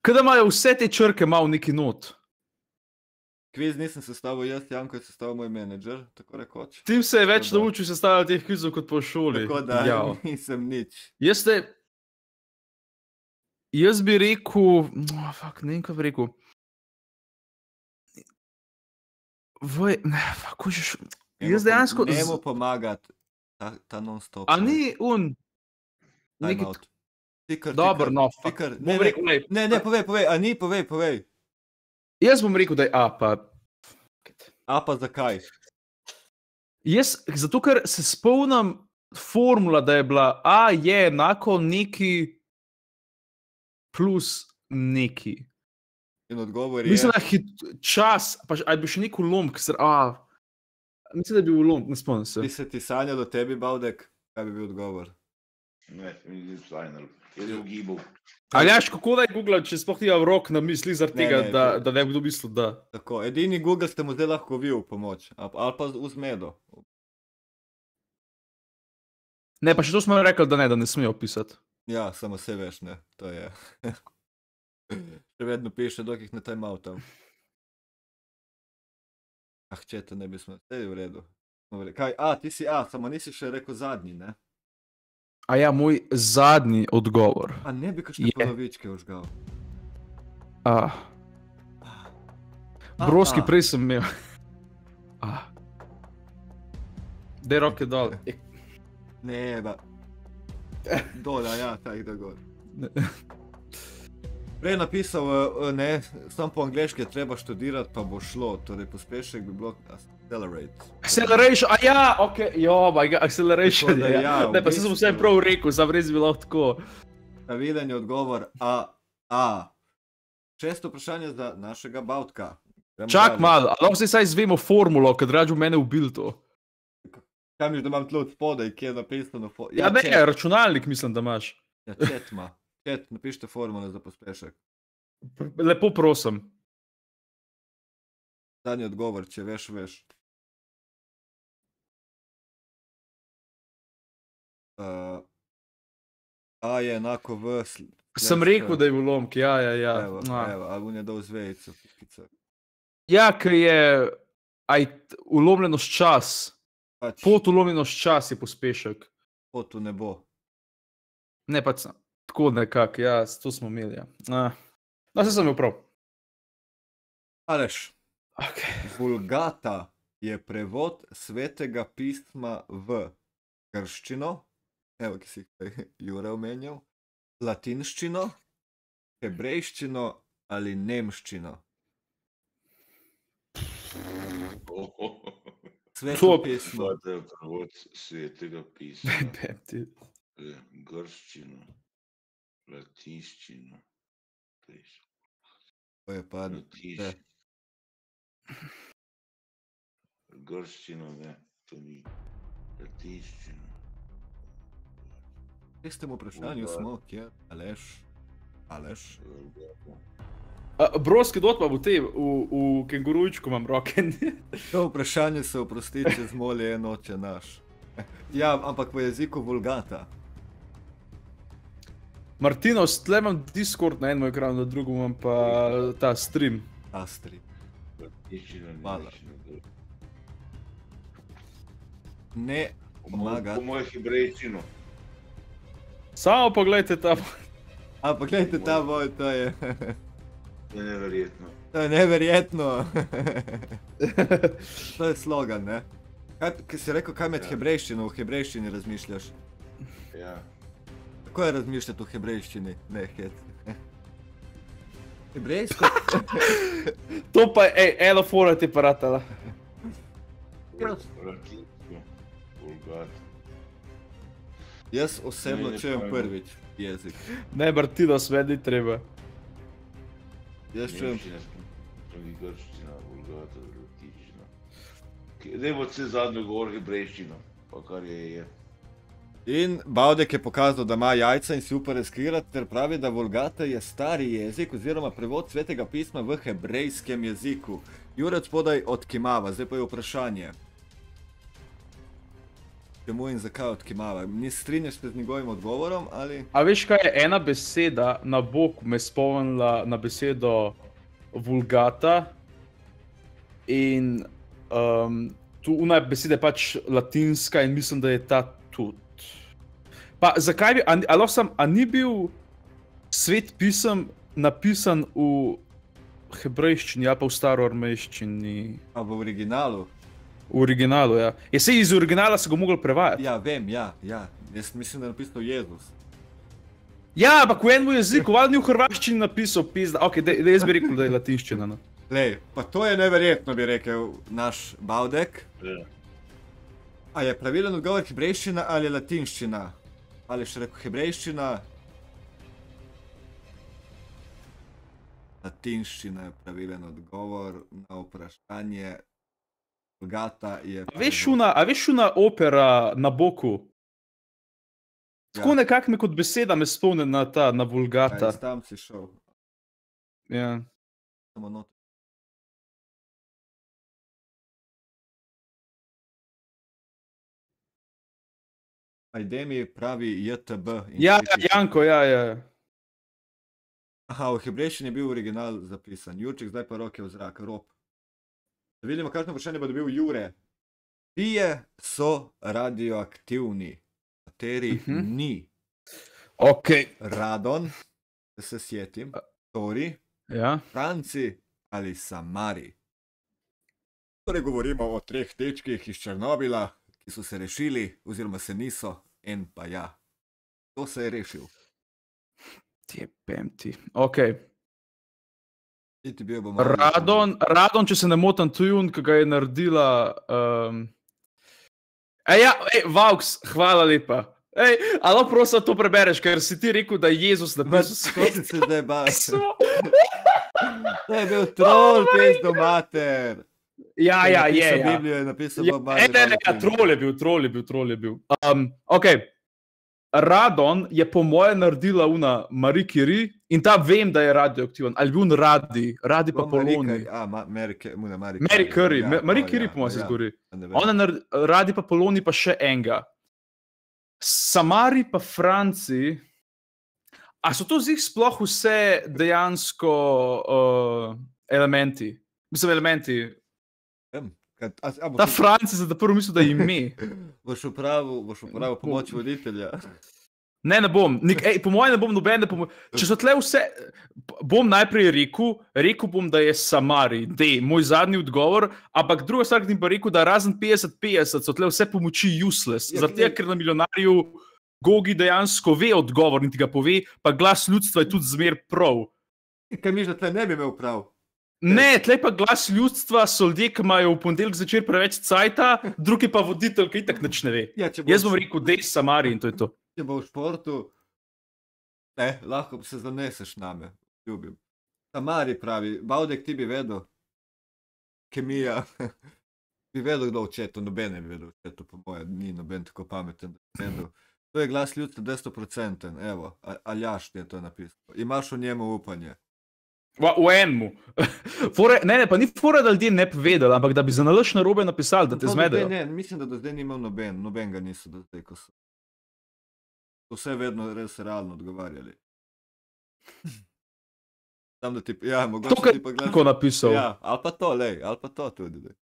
Kada imajo vse te črke malo neki not. Kviz nisem sestavil jaz, Janko je sestavil moj menedžer, tako rekoč. Tim se je več naučil sestavljati teh kvizov kot po šoli. Tako da Ja. nisem nič. Jaz, te, jaz bi rekel, oh, fuck, ne vem, kaj bi rekel. Voj, ne, kako že. š- Njemu Jaz dejansko. z- Njemu pomagati ta, ta non-stop. A ni un. Timeout. Tikar, dobro, no, tikar. Ne, ne, rekel, lej, ne, ne, povej, povej, a ni, povej, povej. jaz bom rekel, da je A. Pa. A pa zakaj? Jaz, zato ker se spomnim formula, da je bila A je enako neki plus neki. In odgovor je, Mislim, da hit, čas, pa ali bi še nek ulomk, ker A. Mislim, da bi bil ulomk, ne spomnim se. bi se ti sanjalo tebi, Bavdek, kaj bi bil odgovor? Ne, ni sanjal. Jaz je ugibal. Ali jaš, kako da je Google, če sploh ti rok na misli, zaradi tega, ne, da, da ne bi kdo mislil, da. Tako, edini Google ste mu zdaj lahko vi v pomoč, ali pa v zmedo. Ne, pa še to smo rekli, da ne, da ne smejo pisati. Ja, samo se veš, ne, to je. Še vedno piše, dok jih ne timeoutam. Ah, če te ne bi smel, vse je v redu. Kaj, a, ti si A, samo nisi še rekel zadnji, ne? A ja, moj zadnji odgovor. A ne bi kakšne Je. polovičke užgal. A, A, broski, prej sem imel. A. Dej roke dol. Ne, ba. Dol, ja, tako da gor. Prej je napisal, eh, ne, sam po angliški je treba študirati, pa bo šlo, torej pospešek bi bilo accelerate. Acceleration, a ja, ok, jo, my god, acceleration. Tako da Ja. ja, ne, pa se sem vse prav rekel, za res bi bilo tako. Pravilen je odgovor A. A. Šesto vprašanje za našega Bautka. Gremo Čak malo, ali lahko se saj izvemo formulo, ker dražu mene ubil to. Kaj mi, da imam tle od spodaj, kje je napisano? fo- Ja, ne, chat. računalnik mislim, da imaš. Ja, ima. Chat, napišite formule za pospešek. Lepo prosim. Zadnji odgovor, če veš, veš. Uh, A je enako v. Sem rekel, da je bil lomk, ja, ja, ja. Evo, Ah. evo, ali je dal pikica. Ja, ker je aj t- ulomljenost čas, Pač pot ulomljenost čas je pospešek. potu ne bo. Ne pač tako nekako, ja, s- to smo imeli. Ja. No, se sem imel prav. Aleš, Okay. Vulgata je prevod svetega pisma v grščino, evo, ki si jih Jure omenjal, latinščino, hebrejščino ali nemščino. Sveto To- pismo. To je prevod svetega pisma. Bem ti. Eh, Grščino, latinščino. To je pa Latinščino. Grščino, ne, to ni. Latinščino. v istem vprašanju Vulgata. smo, kjer Aleš. Aleš. A, Broski dot pa v tem, v, v kengurujčku imam roke. To vprašanje se oprosti, če zmoli eno oče naš. Ja, ampak v jeziku vulgata. Martino, tle imam Discord na enem ekranu, na drugem imam pa ta stream. Astri. Latinščino, Hvala. Ne Po pomaga. mojih hebrejščino. Samo pogledajte tam. Ampak gledajte ta boj, to je. To je neverjetno. To je neverjetno. to je slogan, ne? Kaj, ki si rekel, kaj med Ja. hebrejščino, v hebrejščini razmišljaš? Ja. Kako je razmišljati v hebrejščini? Ne, hec. Hebrejsko? To pa je, ej, eno fora ti paratala. Jaz osebno čujem prvič jezik. Ne, Martino, sve ni treba. Jaz čujem. Nemščina, tudi grščina, vulgata, latinščina. Zdaj bo vse zadnjo govor hebrejščino, pa kar je je. In Bavdek je pokazal, da ima jajca in si upa riskirati, ter pravi, da vulgata je stari jezik oziroma prevod svetega pisma v hebrejskem jeziku. Jurec spodaj odkimava, zdaj pa je vprašanje. Čemu in zakaj odkimava? Ni strinjaš se z njegovim odgovorom ali? A veš, kaj je ena beseda na bok me spomnila na besedo vulgata in um, tu una beseda je pač latinska in mislim, da je ta tudi. Pa zakaj bi, ali sem, a ni bil svet pisem napisan v hebrejščini, ja pa v staroarmejščini. A v originalu. V originalu, ja. Je se iz originala se ga mogel prevajati. Ja, vem, ja, ja. Jaz mislim, da je napisal Jezus. Ja, ampak v enem jeziku, valjda ni v hrvaščini napisal, pizda. Ok, da jaz bi rekel, da je latinščina. No. Lej, pa to je neverjetno, bi rekel naš Baudek. Ja. A je pravilen odgovor hebrejščina ali latinščina? Ali še rekel hebrejščina? Latinščina je pravilen odgovor na vprašanje. Bogata je. A veš, una, a veš, una opera na boku? Tako Ja. nekako me kot beseda me spomni na ta, na vulgata. Ja, tam si šel, Ja. samo not. Ajde mi pravi JTB. Ja, ja, Janko, ja, ja. Aha, v hebrejščini je bil original zapisan. Jurček, zdaj pa roke v zrak, rob. Da vidimo, kakšno vprašanje bo dobil Jure. Pije so radioaktivni, kateri uh Mhm. -huh. ni. Ok. Radon, da se sjetim, Tori, Ja. Franci ali Samari. Torej govorimo o treh dečkih iz Černobila, ki so se rešili, oziroma se niso, en pa ja. To se je rešil. Tepem ti. Ok. Radon, Radon, če se ne motim, tujun, ki ga je naredila. Um... E, ja, ej, Vauks, hvala lepa. Ej, alo, prosim, to prebereš, ker si ti rekel, da je Jezus napisal Ko si se zdaj pismo. To je bil trol, pizdo mater. Ja, Ko je ja, napisal je. Ja. Biblijo je napisal Ja, Bob ne, Marley ne, ne, Rocky. ja, trol je bil, trol je bil, trol je bil. Um, ok. Radon je po mojem naredila una Marie Curie in ta vem, da je radioaktiven. Ali bil on radi, radi pa poloni. Marie Curie, ja, Ma- Marie o, Curie ja, po mojem se ja, zgori. ne vem. Ona nar- radi pa poloni pa še enega. Samari pa Franci. A so to zdaj sploh vse dejansko uh, elementi? Mislim, elementi. Vem, kaj- a- a Ta v- Franci, za prvo misel, da je ime. Boš upravil, boš upravil pomoč voditelja. Ne, ne bom. Nik, ej, po mojem, ne bom noben. Bom, če so tle vse, bom najprej rekel, rekel bom, da je Samari, D, moj zadnji odgovor, ampak druga stvar, ki bi pa rekel, da razen 50-50 so tle vse pomoči useless. Ja, Zato, glej. ker na milijonarju Gogi dejansko ve odgovor in ti ga pove, pa glas ljudstva je tudi zmer prav. Kaj mi že tle ne bi imel prav? Ne, tle pa glas ljudstva so ljudje, ki imajo v ponedeljek zvečer preveč cajta, drugi pa voditelj, ki itak nič ne ve. Ja, če bo Jaz bom rekel, da je Samari in to je to. Če bo v športu, ne, lahko se zaneseš name, ljubim. Tamari pravi, Baudek ti bi vedel, kemija. bi vedel, kdo v četu, noben bi vedel v četu, po mojem, ni noben tako pameten, da bi vedel. To je glas ljudstva 200%, evo, Aljaš ti je to napisal. Imaš v njemu upanje. V, v enemu. Fore, ne, ne, pa ni fora, da ljudje ne bi vedeli, ampak da bi za nalož na robe napisali, da te do zmedejo. Ne, mislim, da do zdaj ni imel noben, noben ga niso do zdaj, ko so. Vse vedno res realno odgovarjali. Tam da ti, ja, mogoče To, ti pa glas. tako napisal. Ja. Ali pa to, lej, ali pa to tudi. Lej.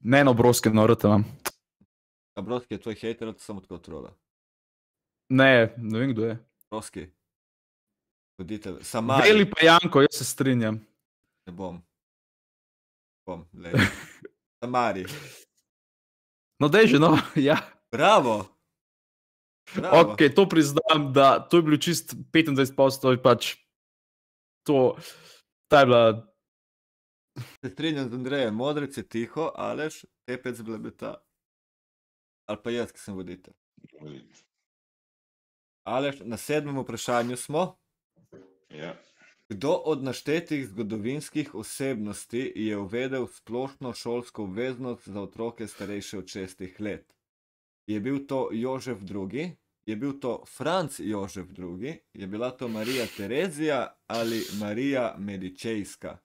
Ne, no, broske norete imam. A Brodski je tvoj hater, ali samo tako trola? Ne, ne vem, kdo je. Brodski. Voditelj, Samari. Veli pa Janko, jaz se strinjam. Ne bom. Bom, lej. Samari. No, dej že, no, ja. Bravo. Bravo. Ok, to priznam, da to je bilo čist 25 postov, pač to, ta je bila, Se strinjam z Andrejem, modrec je tiho, Aleš, tepec blebeta. Ali pa jaz, ki sem voditelj. Aleš, na sedmem vprašanju smo. Ja. Kdo od naštetih zgodovinskih osebnosti je uvedel splošno šolsko obveznost za otroke starejše od šestih let? Je bil to Jožef II, je bil to Franc Jožef II, je bila to Marija Terezija ali Marija Medičejska?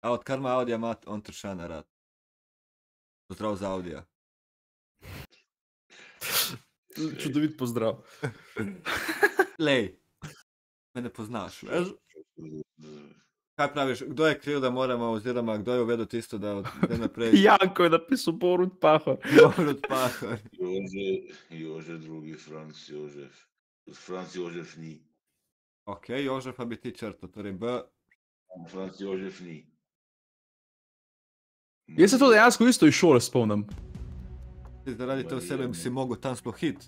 A odkar ima Audija, ima on tršana rad. Pozdrav za Audija. Čudovit pozdrav. Lej, me ne poznaš. Veš? Kaj praviš, kdo je kriv, da moramo, oziroma kdo je uvedel tisto, da od zdaj naprej Janko je napisal Borut Pahor. Borut Pahor. Jože, Jože, drugi Franc Jožef. Franc Jožef ni. Ok, Jožef pa bi ti črto, torej B. Franc Jožef ni. Jaz se to dejansko isto iz šole spomnim. Zaradi te osebe bi si mogel tam sploh hit.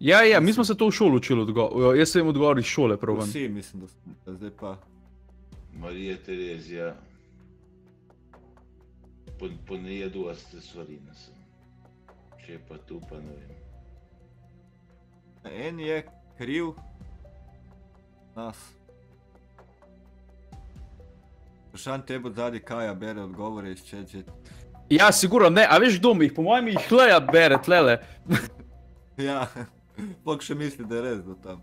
Ja, ja, mi smo se to v šoli učili, odgo jaz sem odgovoril iz šole, pravim. Vsi mislim, da so. Zdaj pa. Marija Terezija. Po, po njej dosti stvari nisem. Če pa tu, pa ne vem. En je kriv nas. Vprašanje te bo zadnji, kaj ja bere odgovore iz če Ja, sigurno ne, a veš, kdo mi jih, po mojem, jih leja bere, tlele. Ja, bog še misli, da je res do tam.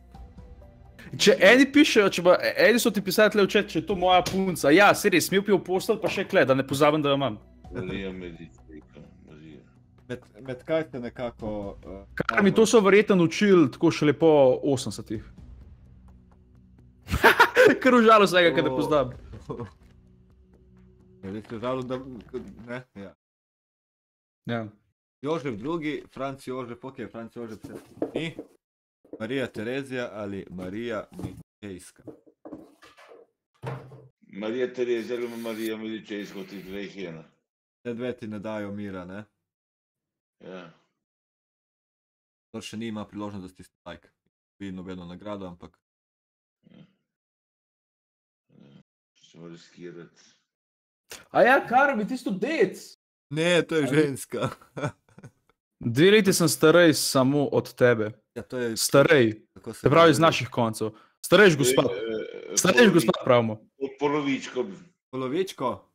Če eni pišejo, če pa, eni so ti pisali tle v chat, če je to moja punca, ja, se res, bi jo postati, pa še kle, da ne pozabim, da jo imam. Marija Medičeka. Marija. Med, med kaj ste nekako. Uh, Kar mi to so verjetno učili tako še lepo 80-ih. Ker užalo vsega, kar ne poznam. Je res žalo, da. Ne, ja. Ja. Jožef drugi, Franc Jožef, ok, Franc Jožef se ni. Marija Terezija ali Marija Mičejska. Marija Terezija ali Marija Medičejska, od teh dveh je ena. Te dve ti ne dajo mira, ne? Ja. To še ni ima priložnost, da stisne like. Vi nobeno nagrado, ampak Ćemo riskirati. A ja, kar bi tisto dec. Ne, to je ženska. Dve leti sem starej samo od tebe. Ja, to je. Starej, se se pravi iz naših koncev. Starejš gospod, Eh, eh, starejš polovi- gospod pravimo. Polovičko. Polovičko.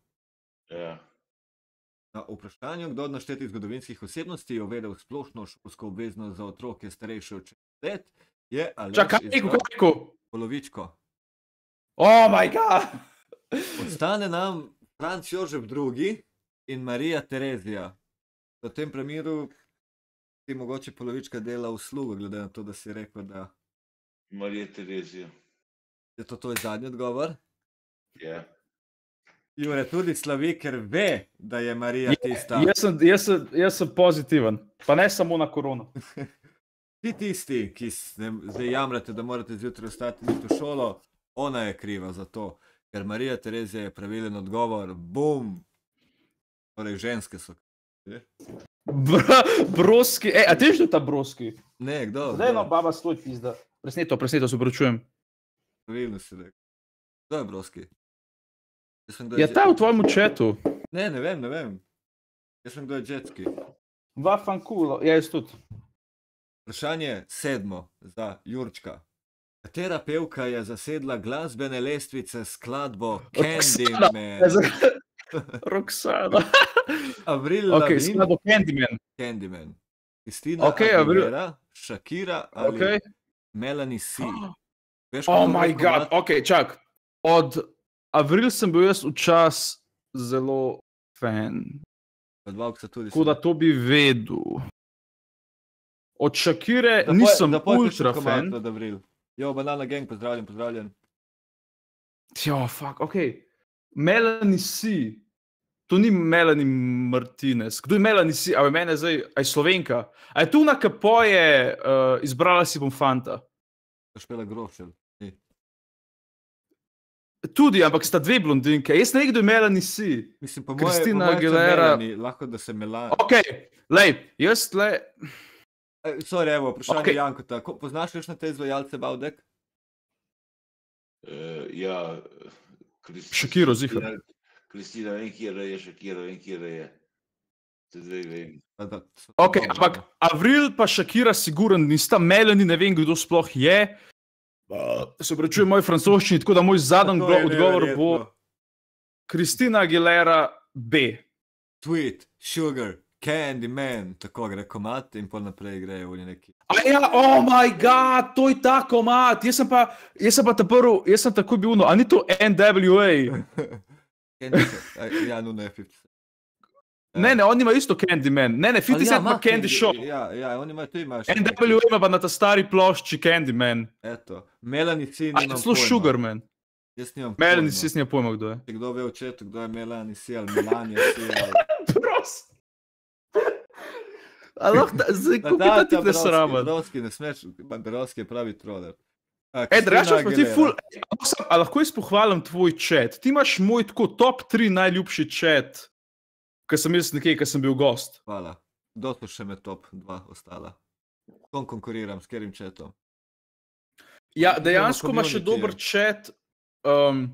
Ja. Na vprašanju, kdo od naštetih zgodovinskih osebnosti je uvedel splošno šolsko obveznost za otroke starejše od 60 let, je ali Čakaj, kako kako? polovičko. Oh moj bog! Ostane nam Franc Jožef II. in Marija Terezija. V tem primeru ti mogoče polovička dela uslugo, glede na to, da si rekel, da Marija Terezija. je to tvoj zadnji odgovor. Ja. Jure tudi slavi, ker ve, da je Marija Je, tista. Jaz sem, jaz, sem, jaz sem pozitiven, pa ne samo na korono. Ti tisti, ki se zdaj jamrate, da morate zjutraj iti v šolo, ona je kriva za to, ker Marija Terezija je pravilen odgovor, bum. Torej, ženske so. Bra, broski, ej, a ti že ta broski? Ne, kdo? Zdaj ima baba svoj pizda. Presneto, presneto se obračujem. Pravilno si rekel. Kdo je broski? Sem, kdo Je Je ta v tvojem četu? Ne, ne vem, ne vem. Jaz sem kdo je jetski. Vafan kulo, ja, jaz tudi. Vprašanje sedmo za Jurčka. Katera pevka je zasedla glasbene lestvice s skladbo Roxana. Candyman? Roksana. Avril ok, Lavigne, slabo Candyman. Candyman. Kristina Ok, Avril- Aguilera, Shakira ali Ok. Melanie C. Veš, Oh moj bog, komad? ok, čak. Od Avril sem bil jaz včasih zelo fan. Od Vauxa tudi. Tako da to bi vedel. Od Shakire Zapoj- nisem kakšen ultra fan. od Avril. Jo, banana gang, pozdravljen, pozdravljen. Ja, fuck, ok. Melanie C. To ni Melanie Martinez. Kdo je Melanie C? A je mene zdaj, a je slovenka? A je tu na kapoje, uh, izbrala si bom fanta. Špela grošelj. Tudi, ampak sta dve blondinke. Jaz ne vem, kdo je Melanie C. Mislim, po Kristina Aguilera. lahko da se Melanie. Ok, lej, jaz le. Eh, Sorry, evo, vprašanje okay. Janko, tako, poznaš še na te izvajalce Baudek? Uh, ja. Krist- Shakiro, ziher. Kristina- Kristina, vem, kje je, Shakira, vem, kje je. Te dve vem. Ok, ampak. Avril pa Shakira, siguren nista, Melanie ne vem, kdo sploh je. Se obračujem moj francoščini, tako da moj zadnji odgovor bo. Kristina Aguilera B. Sweet, sugar, candy man, tako gre komat in pol naprej grejo oni neki. A ja, oh moj bog, to je ta komat. Jaz sem pa, jaz sem pa ta prvi, jaz sem tako bil, no, a ni to NWA? Candy, ja, nuno je 50. Ne, ne, on ima isto Candyman, ne, ne, 50 Ali Cent ima Candy Shop. Ja, ja, oni imajo, tu imajo še. NWA ima pa na ta stari plošči Candyman. Eto, Melanie C. A je nimam celo pojma. Sugarman. Jaz nimam Melanie pojma. si snija pojma, kdo je. Kdo ve v četu, kdo je Melanie C. ali Melania C. Ali... Prost. A lahko, da- zdaj, kako je tip nesramen? Banderovski, ne smeš, Banderovski je pravi troller. A, E, pa ti ful, a, sam- a lahko jaz pohvalim tvoj čat? Ti imaš moj tako top 3 najljubši čat, ki sem jaz nekje, ki sem bil gost. Hvala. Kdo so še med top dva ostala? Kom konkuriram, s katerim četom? Ja, dejansko imaš še dober čat. Um,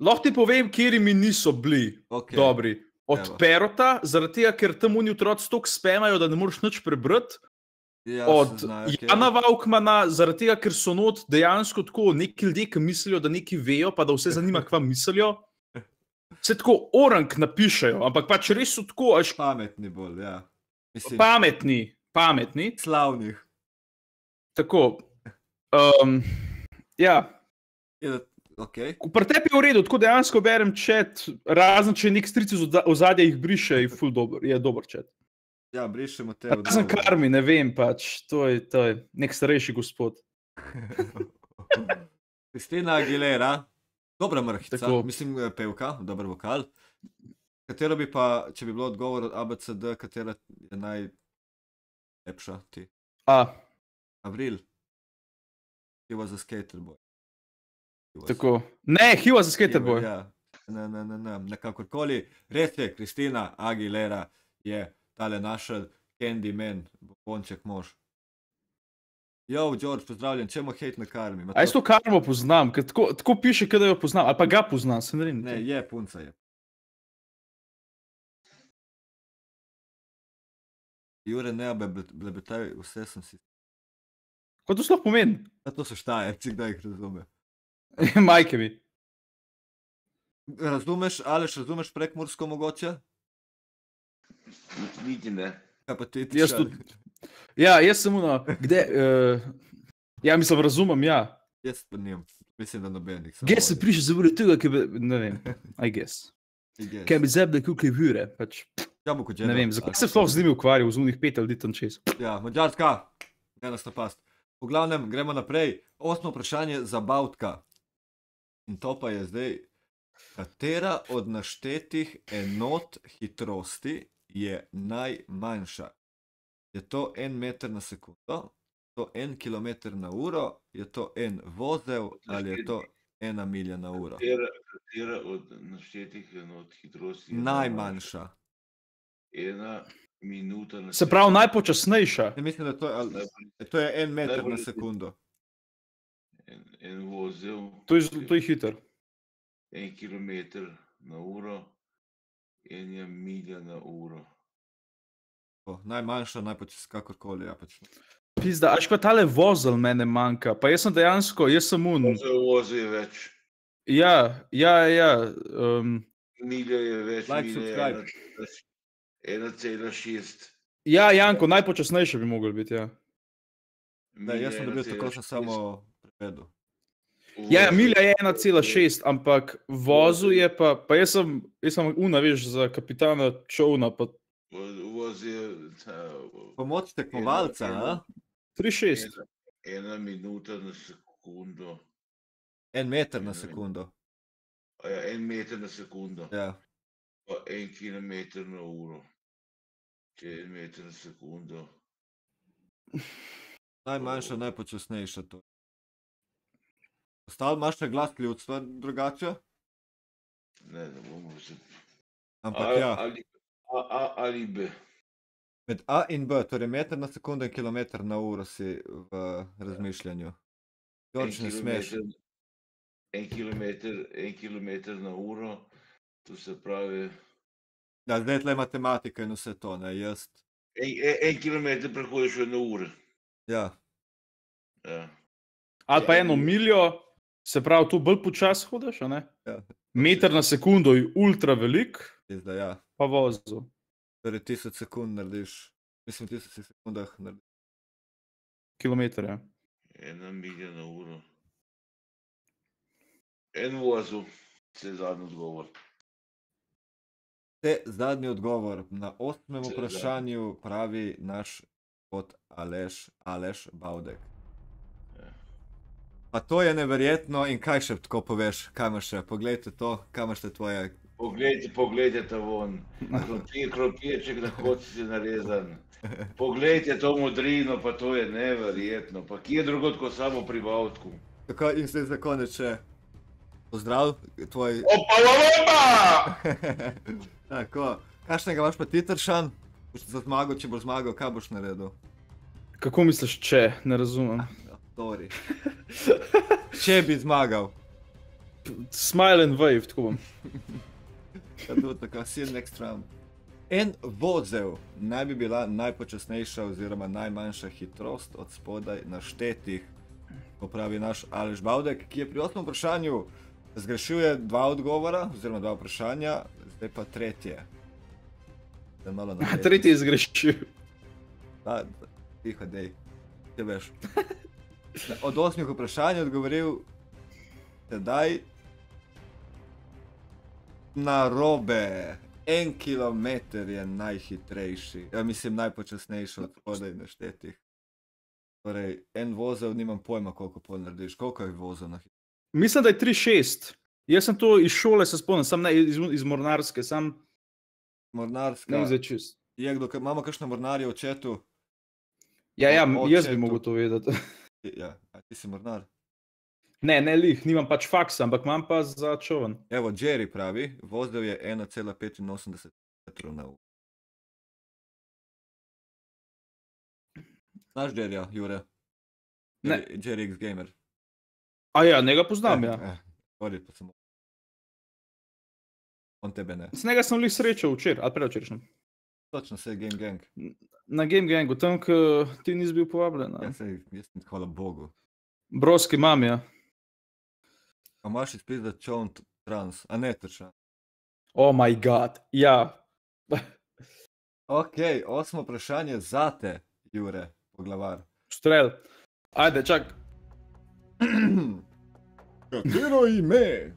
lahko ti povem, kje mi niso bili Okay. dobri. Od. Perota, zaradi tega, ker tam oni otroci toliko spemajo, da ne moreš nič prebrati. Ja, Od znajo. Jana Vaukmana, zaradi tega, ker so not dejansko tako neki ljudje, ki mislijo, da nekaj vejo, pa da vse zanima, kva mislijo. Se tako orang napišejo, ampak pač res so tako až Pametni bolj, ja. Mislim, pametni, pametni. slavnih. Tako. Um, ja, Je, okay. pri tebi je v redu, tako dejansko berem čet, razen če nek stric iz ozadja jih briše, je ful dober, je dober čet. Ja, brišemo te Razen karmi, ne vem pač, to je, to je nek starejši gospod. Kristina Aguilera, dobra mrhica, Tako. mislim, eh, pevka, dober vokal. Katero bi pa, če bi bilo odgovor od ABCD, katera je najlepša ti? A, Avril. He was a skater boy. He was- tako. Ne, hiva za he was- boy. Ja, ne, ne, ne, ne, nekakorkoli. Res je, Kristina Aguilera je tale naša Candyman, bonček mož. Jo, George, pozdravljen, čemu hejt na karmi? Ma A jaz to karmo poznam, tako, tako piše, da jo poznam, ali pa ga poznam, se ne vem. Ne, je punca je. Jure, ne, ble- blebetaj, vse sem si. Kaj to sploh pomeni? A to so štajerci, kdaj jih razume. Majke mi. Razumeš, Aleš, razumeš prekmursko mogoče? Niti ne. Kaj pa ti? Jaz Tišar? tudi. Ja, jaz sem uno, kde, uh, ja, mislim, razumem, ja. Jaz pa nijem, mislim, da nobenih. Gdje se oni. priše za tega, ki bi, ne vem, I guess. I guess. Kaj bi zebne, kako je vire, pač, Ja, bo kot že ne vem, zakaj ali se sploh z njimi ukvarjal, z unih pet ali tam čez. Ja, Mačarska, ne nas napast. V glavnem, gremo naprej. Osmo vprašanje za Bautka. In to pa je zdaj, katera od naštetih enot hitrosti je najmanjša? Je to en meter na sekundo, je to en kilometr na uro, je to en vozel ali je to ena milja na uro? Katera, katera od naštetih enot hitrosti je Najmanjša. Ena minuta na Se pravi, najpočasnejša. Ne mislim, da to je, ali, to je en meter na najbolj- sekundo. En, vozel, To je, to je hiter. en kilometr na uro, en je milja na uro. To, najmanjša, najpočasnejša, kakorkoli. Ja, pač. Pizda, až pa tale vozel mene manjka. Pa jaz sem dejansko, jaz sem un. Vozel, vozel je več, Ja, ja, ja. Um, milja je več, Like, milja je subscribe. ena- ena cela šest. ja, Janko, najpočasnejši bi mogel biti. Ja, Ne, jaz sem dobil tako, sem samo prevedel. Ja milja je 1,6, ampak vozu je pa, pa jaz sem, jaz sem una, veš, za kapitana čovna, pa Pomoč tekmovalca, a? 3,6. ena, minuta na sekundo. en meter na sekundo. Ja, en meter na sekundo, Ja. pa en kilometer na uro. Če je en meter na sekundo. Najmanjša, najpočasnejša. To. Ostal imaš še glas ljudstva drugače? Ne, ne bomo se. Ampak A, ja, ali, a, a, ali B. med A in B, torej meter na sekundo in kilometr na uro si v razmišljanju. George, ne smeš. kilometer, en, kilometer, en kilometer na uro, to se pravi. Ja, zdaj tle matematika in vse to, ne jaz. En, en, en kilometer prehodiš v eno uro. Ja, Ja. Ali pa Ja, eno miljo, se pravi, tu bolj počasi hodiš, a ne? Ja. Meter na sekundo je ultra velik, zdaj ja. pa vozu. Torej tisoč sekund narediš, mislim, tisoč sekundah narediš. Kilometer, ja. Ena milja na uro. En vozu, se je zadnji odgovor. Te zadnji odgovor na osmem vprašanju pravi naš kot Aleš, Aleš Baudek. Pa to je neverjetno in kaj še tako poveš, še, poglejte to, te tvoje. Poglejte, poglejte ta von. Krompir, krompirček na kocki narezan. Poglejte to modrino, pa to je neverjetno. Pa kje drugod kot samo pri Bavtku? Tako in zdaj za konec še pozdrav, tvoj. Opa, opa! Tako, kakšnega imaš pa ti tršan? Boš za zmago, če boš zmagal, kaj boš naredil? Kako misliš, če ne razumem? Sorry. če bi zmagal, Smile and wave, tako bom. ja, to je tako, si next round. En vozel naj bi bila najpočasnejša oziroma najmanjša hitrost od spodaj naštetih, popravi naš Aleš Bavdek, ki je pri osmem vprašanju zgrešuje dva odgovora oziroma dva vprašanja, zdaj pa tretje. Tretji je zgrešil. Da, tiho, dej. Te veš. Od osmih vprašanj odgovoril sedaj na robe. En kilometr je najhitrejši, ja, mislim najpočasnejši od spodaj naštetih. Torej, en vozel, nimam pojma, koliko pol narediš, koliko je vozel na hitro. Mislim, da je 3-6. Jaz sem to iz šole, se spomnim, sam ne iz, iz Mornarske, sam Mornarska. ne zdaj čist. Je kdo, imamo kakšne mornarje v četu? Ja, ja, jaz bi očetu. mogel to vedeti. Ja, a ti si mornar. Ne, ne lih, nimam pač faksa, ampak imam pa za čovn. Evo, Jerry pravi, vozel je 1,85 metrov na uro. Znaš Jerryja, Jure? Ne. Jerry, X Gamer. A ja, njega poznam, ja. Eh, sorry, pa sem. On tebe ne. Z njega sem lih srečal včeraj, ali predvčerajšnjem. Točno se je Game Gang. Na Game Gangu, tam, ko ti nisi bil povabljen. Ja, sej, jaz sem, hvala Bogu. Broski mam, ja. A imaš izpis za čovn trans, a ne trča. Oh moj bog, ja. Ok, osmo vprašanje za te, Jure, poglavar. Strel. Ajde, čak. Katero ime?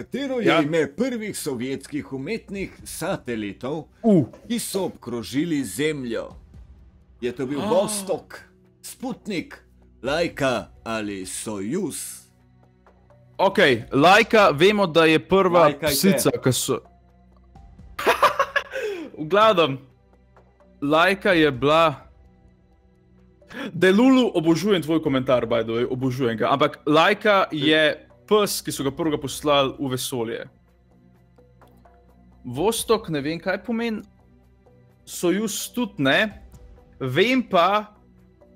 Katero je Ja. ime prvih sovjetskih umetnih satelitov, Uh, ki so obkrožili Zemljo? Je to bil Ah. Vostok, Sputnik, Lajka ali Sojus? ok, lajka, vemo, da je prva Lajkajte. psica, ki so. v glavnem, lajka je bila. Delulu, obožujem tvoj komentar, by the way, obožujem ga. Ampak lajka je pes, ki so ga prvega poslali v vesolje. Vostok, ne vem, kaj pomeni, Sojus tudi ne, vem pa,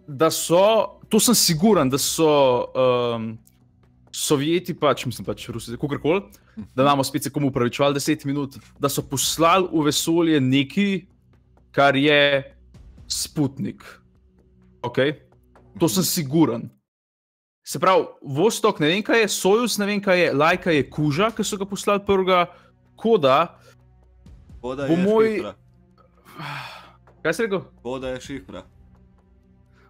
da so, to sem siguren, da so um, Sovjeti, pač, mislim pač Rusi, kako koli, da imamo spet se komu upravičevali 10 minut, da so poslali v vesolje nekaj, kar je Sputnik. Okay? To sem siguren. Se pravi, Vostok, ne vem kaj je, Sojus, ne vem kaj je, Lajka je kuža, ki so ga poslali prvega, koda. Voda Bo je moj- šifra. Kaj si rekel? Voda je šifra.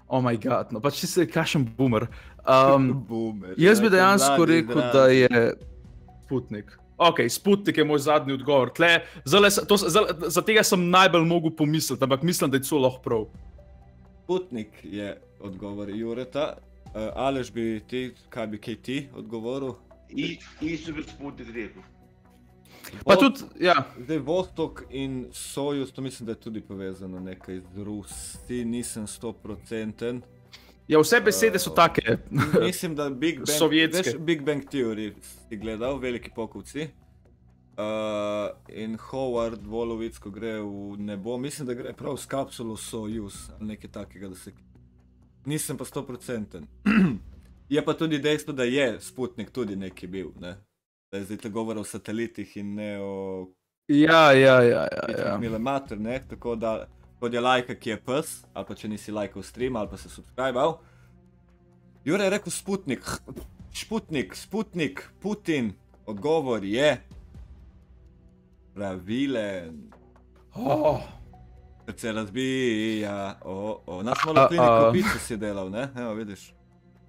Oh moj bog, no pač ti si kašen boomer. Um, Boomer, Jaz bi tako dejansko mladi rekel, izraz. da je Sputnik. Ok, Sputnik je moj zadnji odgovor. Tle, zale, to, za, za tega sem najbolj mogel pomisliti, ampak mislim, da je to lahko prav. Sputnik je odgovor Jureta. Uh, Alež bi ti, kaj bi kaj ti odgovoril? I, isto bi Sputnik rekel. Pa tudi, ja, Zdaj Vostok in Sojus, to mislim, da je tudi povezano nekaj z Rusi, nisem 100%. ja, vse besede so take. Mislim, da Big Bang, Sovjetske. veš, Big Bang Theory si gledal, veliki pokovci. Uh, in Howard Volovic, ko gre v nebo, mislim, da gre prav s kapsulo Sojus ali nekaj takega, da se. Nisem pa 100%. je pa tudi dejstvo, da je Sputnik tudi neki bil. Ne? Da je zdaj te govora o satelitih in ne o Ja, ja, ja. ja, ja. ja. milimeter, ne? tako da kot je lajka, ki je pes, ali pa če nisi lajkal stream ali pa se subskrbal. Jure je rekel Sputnik, Sputnik, Sputnik, Putin, odgovor je pravilen, Oh, se razbija. O, o. Naša A, mala klinika pico si delal, ne? Evo, vidiš.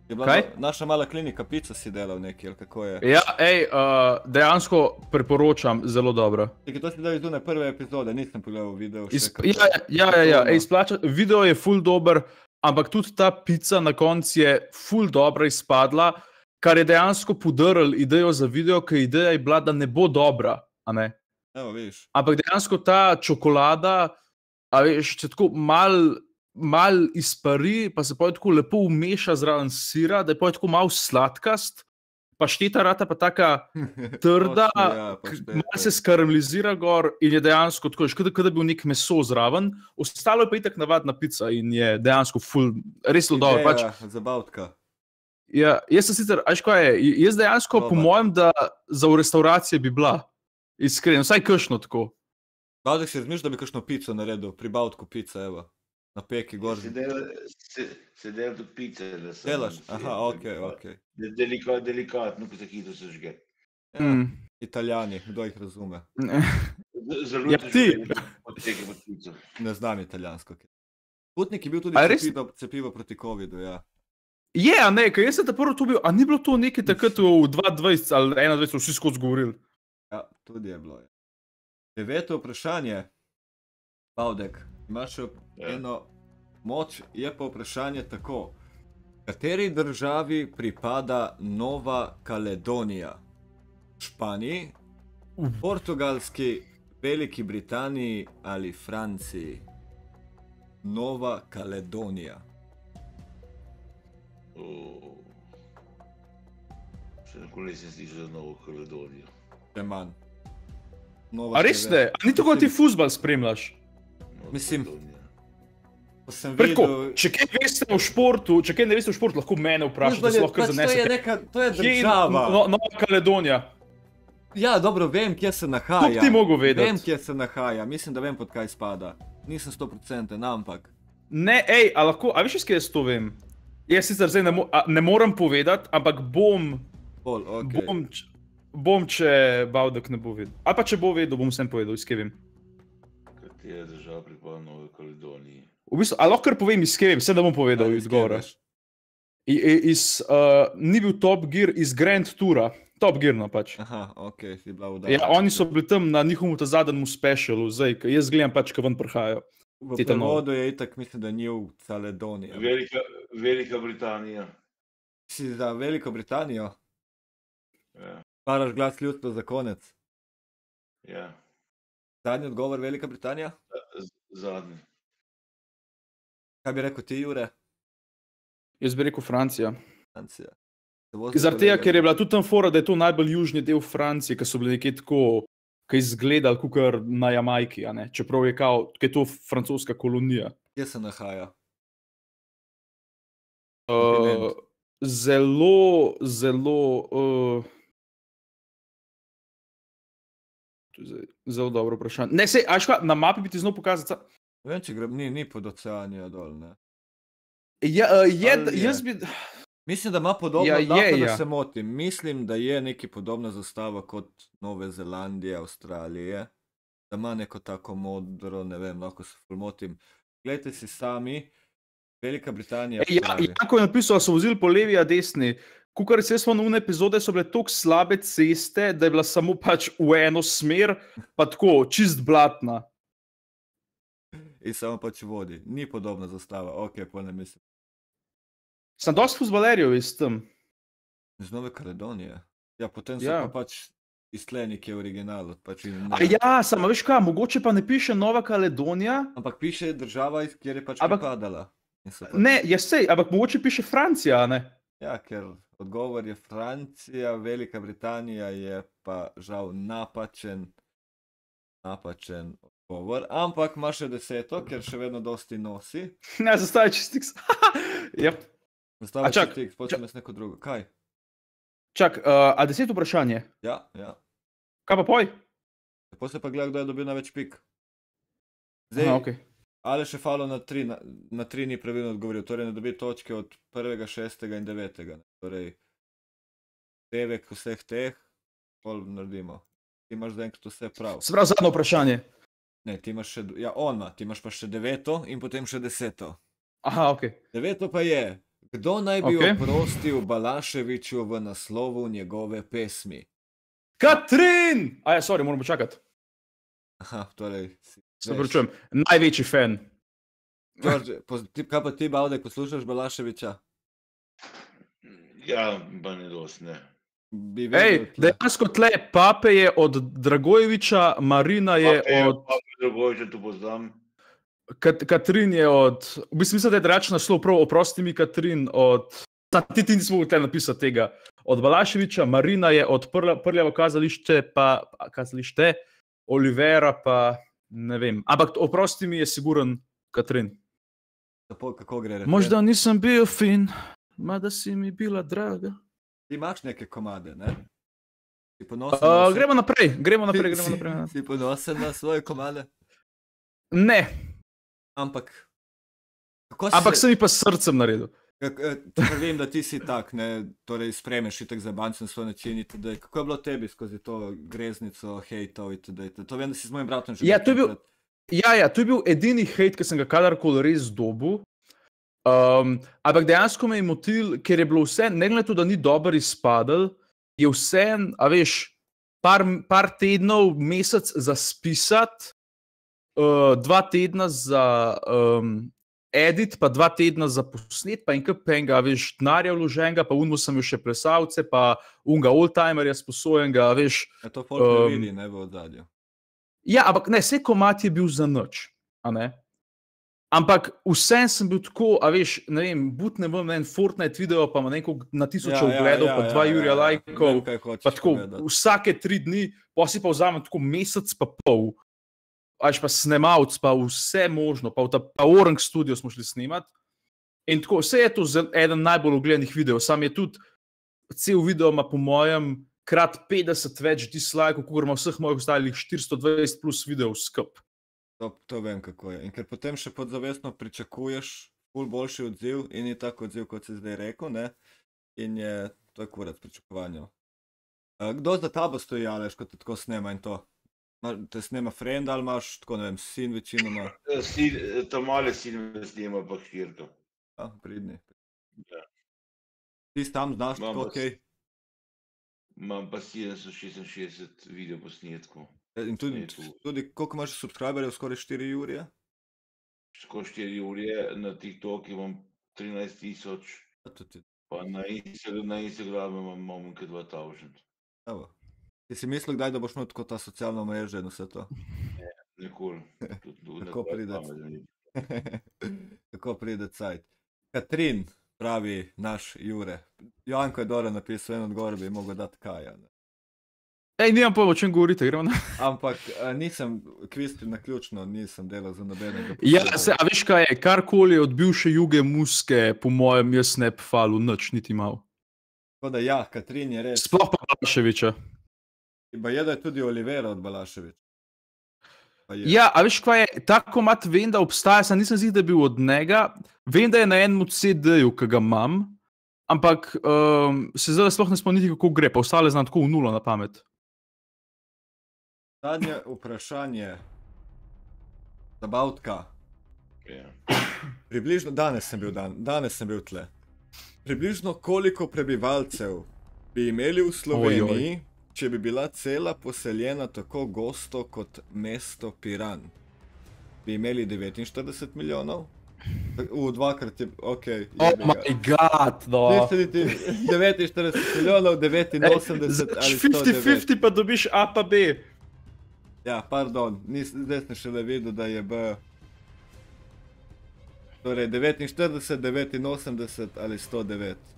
Je bila Kaj? na- naša mala klinika pico si delal neki, ali kako je. ja, ej, uh, dejansko priporočam, zelo dobro. Čekaj, to si dal iz one prve epizode, nisem pogledal video. še Iz, ja, ja, ja, ja. Ej, splača, video je full dober, ampak tudi ta pica na koncu je full dobra izpadla, kar je dejansko podaril idejo za video, ker ideja je bila, da ne bo dobra. a ne. Evo, vidiš. Ampak dejansko ta čokolada a veš, če tako mal, mal izpari, pa se pa tako lepo umeša zraven sira, da je pa tako mal sladkast, pa šteta rata pa taka trda, ja, malo se skaramlizira gor in je dejansko tako, kot da bi bil nek meso zraven, ostalo je pa itak navadna pica in je dejansko ful, res zelo dobro. Pač, Ideja, Zabavtka. ja, jaz sem sicer, ajš kaj je, jaz dejansko po Dober. mojem, da za v restauracije bi bila, iskreno, vsaj kršno tako. Bavdek si razmišlja, da bi kakšno pico naredil, pribavtko pice, evo. Na peki gor. Se dela, se, se dela tudi pice. da so- Delaš? se- Aha, ok, ok. de- Delika, delikatno, ko se hitro sežge. Ja, Mm. Italijani, kdo jih razume? Zelo Ja, ti. pico. Ne znam italijansko. Sputnik je bil tudi res? cepivo, cepivo proti COVID-u, ja. Je, a ne, ker jaz sem te prvo to bil, a ni bilo to nekaj takrat v 22 ali 21, so vsi skozi govorili. Ja, tudi je bilo. Ja. Deveto vprašanje. Pavdek, imaš še Ja. eno moč, je pa vprašanje tako. Kateri državi pripada Nova Kaledonija? Španiji, Portugalski, Veliki Britaniji ali Franciji? Nova Kaledonija. O. Še nikoli nisem slišal za Novo Kaledonijo. Še manj. Nova A res ne? A ni tako, da ti futbal spremljaš? Mislim- sem Preko, videl- če kaj veste o športu, če kaj ne veste o športu, lahko mene vprašate, da lahko pač To je zanesete. neka, to je država. No, Nova Kaledonija. Ja, dobro, vem, kje se nahaja. bi ti mogel vedeti. Vem, kje se nahaja, mislim, da vem, pod kaj spada. Nisem 100%, ampak. Ne, hej, a lahko, a veš, kje jaz to vem? Jaz sicer zdaj ne, mo a, ne morem povedati, ampak bom, Pol, okay. bom, bom, če Bavdek ne bo vedel. Ali pa če bo vedel, bom vsem povedal, iz kje vem. Katera država pripada Novi Kaledoniji? V bistvu, ali lahko kar povem, iz kje vem, vse da bom povedal Ajde, izgovora. sklepeš. I- i- Iz, uh, ni bil Top Gear, iz Grand Toura, Top Gear no pač. Aha, ok, si bila v Ja, oni so bili tam na njihovem zadnjem specialu, zdaj, jaz gledam pač, ko ven prihajajo. V prevodu je itak, mislim, da ni v Caledoniji. Velika, Velika Britanija. Si za Veliko Britanijo, Ja, paraš glas ljudstva za konec. ja. Zadnji odgovor, Velika Britanija? Z- Zadnji. Kaj bi rekel ti, Jure? Jaz bi rekel Francija. Francija. Zaradi tega, ker je bila tudi tam fora, da je to najbolj južni del Francije, ki so bili nekje tako, ki izgledali kot na Jamajki, a ne? čeprav je, kao, je to francoska kolonija. Kje se nahaja? Uh, zelo, zelo. Uh, to je Zelo dobro vprašanje. Ne, sej, a ška, na mapi bi ti znal pokazati. Ne vem, če gre, ni, ni pod oceanijo dol. Ne. Ja, uh, je, Ali je? jaz bi. Mislim, da ima podobno, Ja, je, lahko, da ja. se motim. Mislim, da je neki podobna zastava kot Nove Zelandije, Avstralije, da ima neko tako modro, ne vem, lahko se motim. Glejte si sami, Velika Britanija. Ej, Ja. Jako je napisal, da so vozili po levi, a desni. Kukar se smo nune epizode, so bile tako slabe ceste, da je bila samo pač v eno smer, pa tako, čist blatna. In samo pač vodi. Ni podobna zastava, ok, pa ne mislim. Sem dosti fuzbalerjev iz tam. Iz Nove Kaledonije. Ja, potem so Ja. pa pač izklenik je original. Pač in, A ja, samo veš kaj, mogoče pa ne piše Nova Kaledonija. Ampak piše država, iz kjer je pač Ampak- pripadala. Pač, Ne, jaz sej, ampak mogoče piše Francija, ne? Ja, ker odgovor je Francija, Velika Britanija je pa žal napačen, napačen odgovor. Ampak imaš še deseto, ker še vedno dosti nosi. Ne, zastaje čistik. yep. Zastavi čak, čak, tik, počnem jaz neko drugo. Kaj? Čak, uh, a deset vprašanje. Ja, ja. Kaj pa poj? Se pa gleda, kdo je dobil največ pik. Zdaj, Aha, okay. Ali še falo na tri, na, na tri ni pravilno odgovoril, torej ne dobi točke od prvega, šestega in devetega. ne. Torej, devek vseh teh, pol naredimo. Ti imaš zaenkrat vse prav. Se pravi, zadnje vprašanje. Ne, ti imaš še, ja, on ima, ti imaš pa še deveto in potem še deseto. Aha, ok. Deveto pa je, kdo naj bi okay. oprostil Balaševiču v naslovu njegove pesmi? Katrin! A ja, sorry, moram počakati. Aha, torej, si, Se pravičujem, največji fan. George, ti, kaj pa ti, Bavde, poslušaš Balaševiča? Ja, pa ne. Bi Ej, vedel, tle. dejansko tle pape je od Dragojeviča, Marina je Pape, od. Pape Dragojča tu poznam. Kat, Katrin je od, v bistvu mislim, da je drač naslov prav, oprosti mi Katrin od, ta, ti, ti nismo mogli napisati tega, od Balaševiča, Marina je od prljavo kazališče, pa kazalište, Olivera pa ne vem, ampak oprosti mi je siguren Katrin. Tako, kako gre? refren? Možda nisem bil fin, mada si mi bila draga. Ti imaš neke komade, ne? Ponosen, Uh, na gremo naprej, gremo naprej, si, gremo naprej. Si, si ponosen na svoje komade, Ne, ampak. Kako si ampak se- sem jih pa s srcem naredil. Kak, eh, ker vem, da ti si tak, ne, torej spremeš itek za bančne na svoj način itd. Kako je bilo tebi skozi to greznico, hejtov itd. itd.? To vem, da si z mojim bratom že Ja, to je bil- nekajkrat- Ja, ja, to je bil edini hate, ki sem ga kadarkoli res dobil. Um, ampak dejansko me je motil, ker je bilo vse, ne glede na to, da ni dobro izpadel, je vse, a veš, par, par tednov, mesec za spisati, uh, dva tedna za um, edit, pa dva tedna za posnet, pa enkrat penga, veš, denarja vloženega, pa unmo sem jo še plesalce, pa unga oldtimerja sposojenega, veš. Ja, to folk ne Um, vidi, ne v ozadju. Ja, ampak ne, vse komat je bil za noč. a ne. Ampak vsem sem bil tako, a veš, ne vem, butne v en Fortnite video, pa ima neko na tisoče ogledov, pa dva Jurija lajkov. Vem, kaj hočeš Pa tako, povedati. vsake tri dni, pa si pa vzamem tako mesec, pa pol, až pa snemalc, pa vse možno, pa v ta pa Orange studio smo šli snemati. In tako, vse je to eden najbolj ogledanih videov, sam je tudi cel video, ima po mojem, krat 50 več dislajkov, kot ima vseh mojih ostalih 420 plus videov skup. To, to vem, kako je. In ker potem še podzavestno pričakuješ ful boljši odziv in je tak odziv, kot si zdaj rekel, ne? in je to je kurac pričakovanju. Uh, kdo za tabo stoji, Aleš, ko te tako snema in to? Te snema friend ali imaš tako, ne vem, sin večinoma, Eh, Sin, eh, ta mali sin me snima, pa širka. ja, pridni. Ja. Ti si tam znaš tako, pa s- ok. Imam pa 766 video posnetkov. In tudi, tudi koliko imaš subscriberjev, skoraj 4 jurje? Skoro 4 ure na TikToku imam 13 tisoč, pa na Instagramu imam momenke 2000. evo. Ti si mislil, kdaj, da boš imel tako ta socialna mreža in vse to? Nikoli. Ne Kako daje pride? Kako pride cajt. Katrin, pravi naš Jure. Janko je dole napisal en odgovor, bi mogel dati kaja. Ne. Ej, nimam pojma, o čem govorite, gremo na. Ampak a, nisem, kvistri na ključno, nisem delal za nobenega. Ja, se, a veš kaj je, karkoli od bivše juge muske, po mojem, jaz ne bi falil, nič niti mal. Tako da ja, Katrin je res. Sploh pa Balaševiča. Pa je, da je tudi Olivera od Balaševič. Ja, a veš kaj je, ta komat vem, da obstaja, sem nisem zid, da je bil od njega. Vem, da je na enem CD-ju, ki ga imam, ampak um, se zdaj sploh ne spomnim, kako gre, pa ostale znam tako v nulo na pamet. Zadnje vprašanje. Zabavtka. Ja. Približno danes sem bil, dan, danes sem bil tle. Približno koliko prebivalcev bi imeli v Sloveniji, oj, oj. Če bi bila cela poseljena tako gosto kot mesto Piran? Bi imeli 49 milijonov? V dvakrat je, ok. Oh moj bog, no. Niste niti 49 milijonov, 89 ali 109. 50-50 pa dobiš A pa B. Ja, pardon, nis, zdaj sem šele videl, da je B. Torej 49, 89 ali 109.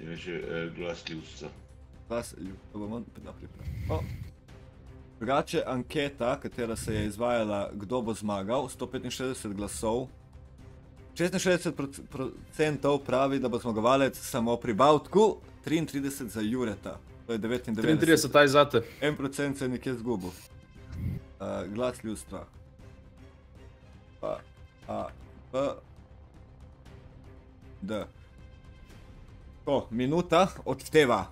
Je že eh, glas ljudstva. Glas ljudstva bomo napripravili. Drugače, anketa, katera se je izvajala, kdo bo zmagal, 165 glasov. 66% pravi, da bo zmagovalec samo pri Bautku, 33 za Jureta, to je 99. 33, taj zate. 1% se je nekje zgubil. Uh, glas ljudstva. Pa, A, B, D. Tako, minuta odšteva.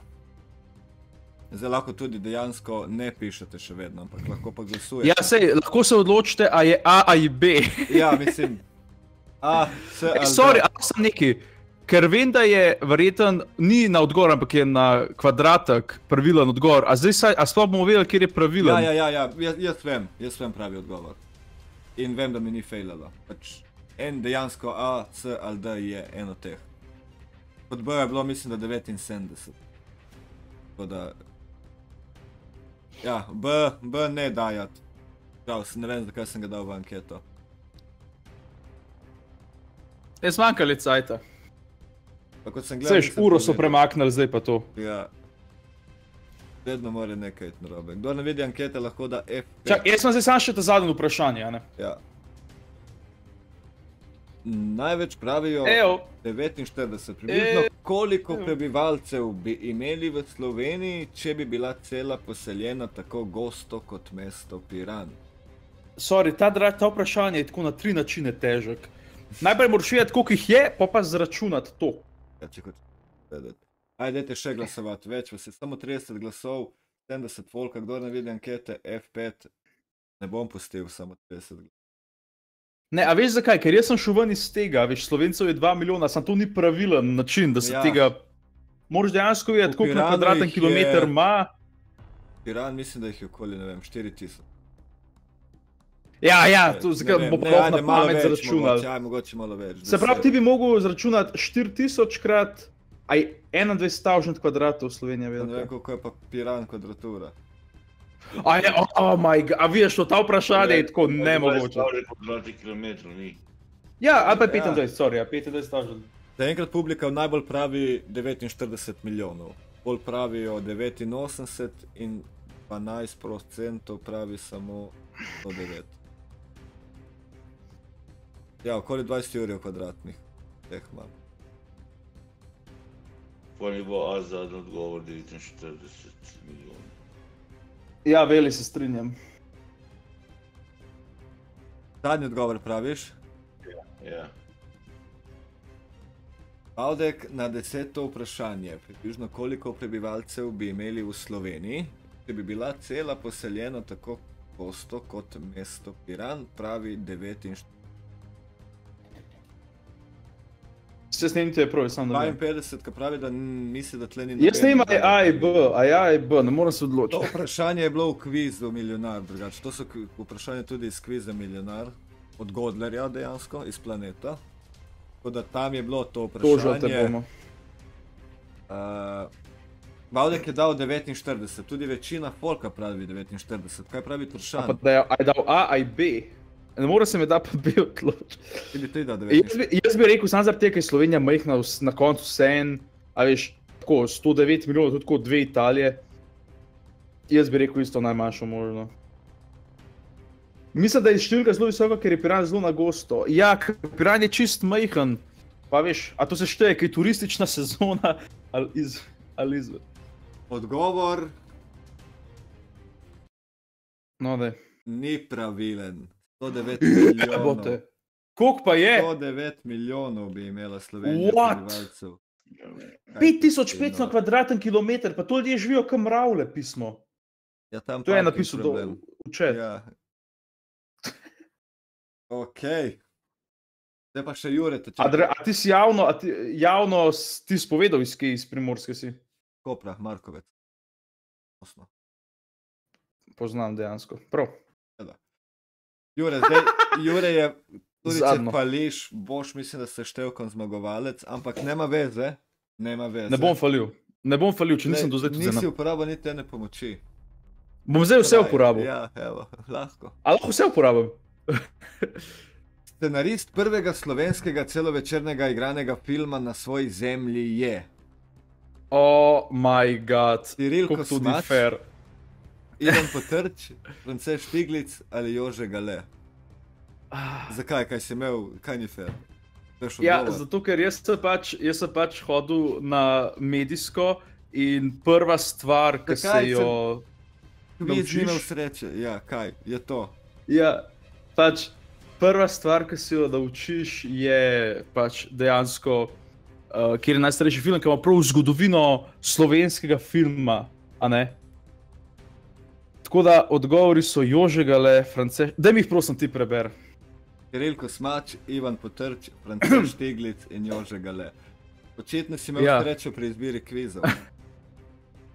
Zdaj lahko tudi dejansko ne pišete še vedno, ampak lahko pa glasujete. Ja, sej, lahko se odločite, a je A ali B. ja mislim. A, S, Ej, ali sorry, ali sem neki. Ker vem, da je verjeten, ni na odgovor, ampak je na kvadratek pravilen odgovor. A zdaj saj, a sploh bomo vedeli, kje je pravilen? Ja, ja, ja, ja. Jaz, jaz vem, jaz vem pravi odgovor. In vem, da mi ni fejlalo. Pač en dejansko A, C ali D je eno teh. Kot B je bilo, mislim, da 79. Tako da. Ja, B, B ne dajat. Prav, ne vem, zakaj sem ga dal v anketo. Je zmanjkali cajta. Pa kot sem gledal, Seš, nisem uro so premaknili, zdaj pa to. Ja. Vedno mora nekaj narobe. Kdo ne vidi ankete, lahko da F5. Čak, jaz sem zdaj sam še ta zadnji vprašanje, a ne? Ja. Največ pravijo Evo, 49. Približno E, koliko prebivalcev bi imeli v Sloveniji, če bi bila cela poseljena tako gosto kot mesto Piran? sorry, ta, dra- ta vprašanje je tako na tri načine težek. Najprej moraš vedeti, koliko jih je, pa pa zračunati to. Ja, če hočeš vedeti. Ajdete še glasovati, več vas je samo 30 glasov, 70 volka, kdo ne vidi ankete, F5, ne bom pustil samo 30 glasov. Ne, a veš zakaj? Ker jaz sem šel ven iz tega, veš, slovencev je 2 milijona, sam to ni pravilen način, da se Ja. ja. tega. Moraš dejansko vedeti, V koliko na kvadraten kilometr je- ima. Piran mislim, da jih je okoli, ne vem, 4000. Ja, ja, to ne zakaj vem, bo ne, pa ajde, na malo pamet zračunal. Mogoče, aj, mogoče malo več. Se pravi, ti bi mogel zračunati 4000 krat, aj 21 kvadratov Slovenija Ne vem, koliko je pa Piran kvadratura. A je, oh, oh my god, a vidiš, to ta vprašanje je tako nemogoče. Kilometrov ni. Ja, ali pa je Ja. 25, sorry, ja, 25 stavžen. Zaenkrat publika najbolj pravi 49 milijonov, bolj pravijo 89 in 12% pravi samo 109. Ja, okoli 20 ur kvadratnih teh imam. Pa ni bo A zadnji odgovor 49 milijonov. Ja, veli se strinjam. Zadnji odgovor praviš? Ja. Pavdek na deseto vprašanje. Približno koliko prebivalcev bi imeli v Sloveniji, če bi bila cela poseljena tako gosto kot mesto Piran, pravi 49. Se snimite je prav, samo da vem. 52, ki pravi, da misli, da tle ni Jaz ne imam nobenega- A in B, a ja in B, ne morem se To odločiti. vprašanje je bilo v kvizu milijonar, drugače. To so vprašanja tudi iz kviza milijonar, od Godlerja dejansko, iz planeta. Tako da tam je bilo to Tožal te vprašanje. bomo. Uh, Valdek je dal 49, tudi večina folka pravi 49. Kaj pravi A Tršan? pa da je a je dal A, a je B. Ne more se mi da pa bi dal Jaz 49. bi, jaz bi rekel, samo zaradi tega, ker je Slovenija majhna, vs- na koncu vse en, a veš, tako 109 milijonov, tudi kot dve Italije. Jaz bi rekel isto najmanjšo možno. Mislim, da je številka zelo visoka, ker je Piran zelo na gosto. Ja, Piran je čist majhen. Pa veš, a to se šteje, ker je turistična sezona ali iz. Ali iz... Odgovor No, da. ni pravilen. 109 Bote. milijonov. Koliko pa je? 109 milijonov bi imela Slovenija prebivalcev. Kaj 5500 noro. kvadraten kilometr, pa to ljudje živijo kam ravle pismo. Ja, tam To je napisal do, chat. Ja. Ok. Zdaj pa še Jure, te A, dre, a ti si javno, ti, javno ti spovedal iz, iz primorske si? Kopra, Markovec. Osno. Poznam dejansko. Prav. Jure, zdaj, Jure je, tudi če Zadnjo. pališ, boš mislim, da se števkom zmagovalec, ampak nema veze. Nema veze. Ne bom falil. Ne bom falil, če nisem Ne, do zdaj tudi Nisi uporabil niti ene pomoči. Bom zdaj vse uporabil. Ja, evo, lahko. A lahko vse uporabim. Scenarist prvega slovenskega celovečernega igranega filma na svoji zemlji je Oh my god. Cirilko Kako tudi Smač, fair. Ivan Potrč, France Štiglic ali Jože Gale. Ah. Zakaj, kaj si imel, kaj ni fair? Ja, zato ker jaz sem pač, jaz sem pač hodil na medijsko in prva stvar, ki se jo. Ni naučiš- imel sreče, ja, kaj, je to. Ja, pač prva stvar, ki se jo naučiš, je pač dejansko, uh, kjer je najstarejši film, ki ima prav zgodovino slovenskega filma. Tako da odgovori so Jožegale, France. Da mi jih prosim ti preber. Cirilko Smač, Ivan Potrč, France Štiglic in Jože Gale. Očitno si imel Ja. srečo pri izbiri kvizov.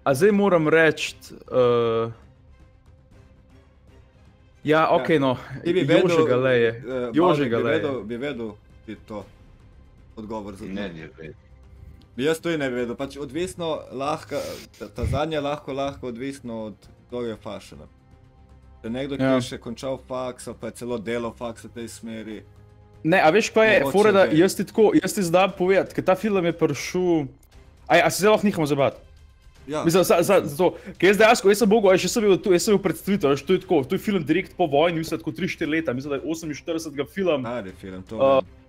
A zdaj moram reči. Uh, ja, ok, no, Ti bi vedel, Jožegale je. eh, Jože Mavrik, bi Gale je. vedel, bi vedel ti to odgovor za to. Ne, ne, ne. Jaz to ne bi vedel, pač odvisno lahko, ta, ta zadnja lahko, lahko odvisno od kdo je fašena. Da nekdo, ki Ja. je še končal faks, pa je celo delo faks v tej smeri. Ne, a veš, kaj je, fora, da jaz ti tako, jaz ti zdaj povedati, ker ta film je prišel. Aj, a se zdaj lahko nehamo zabavati? Ja, Mislim, za, za, za to, ker jaz dejansko, jaz sem Bogu, jaz sem bil tu, jaz sem bil predstavitev, veš, to je tako, to je film direkt po vojni, mislim, tako 3-4 leta, mislim, da je 48 film. stari film, to Uh, vem.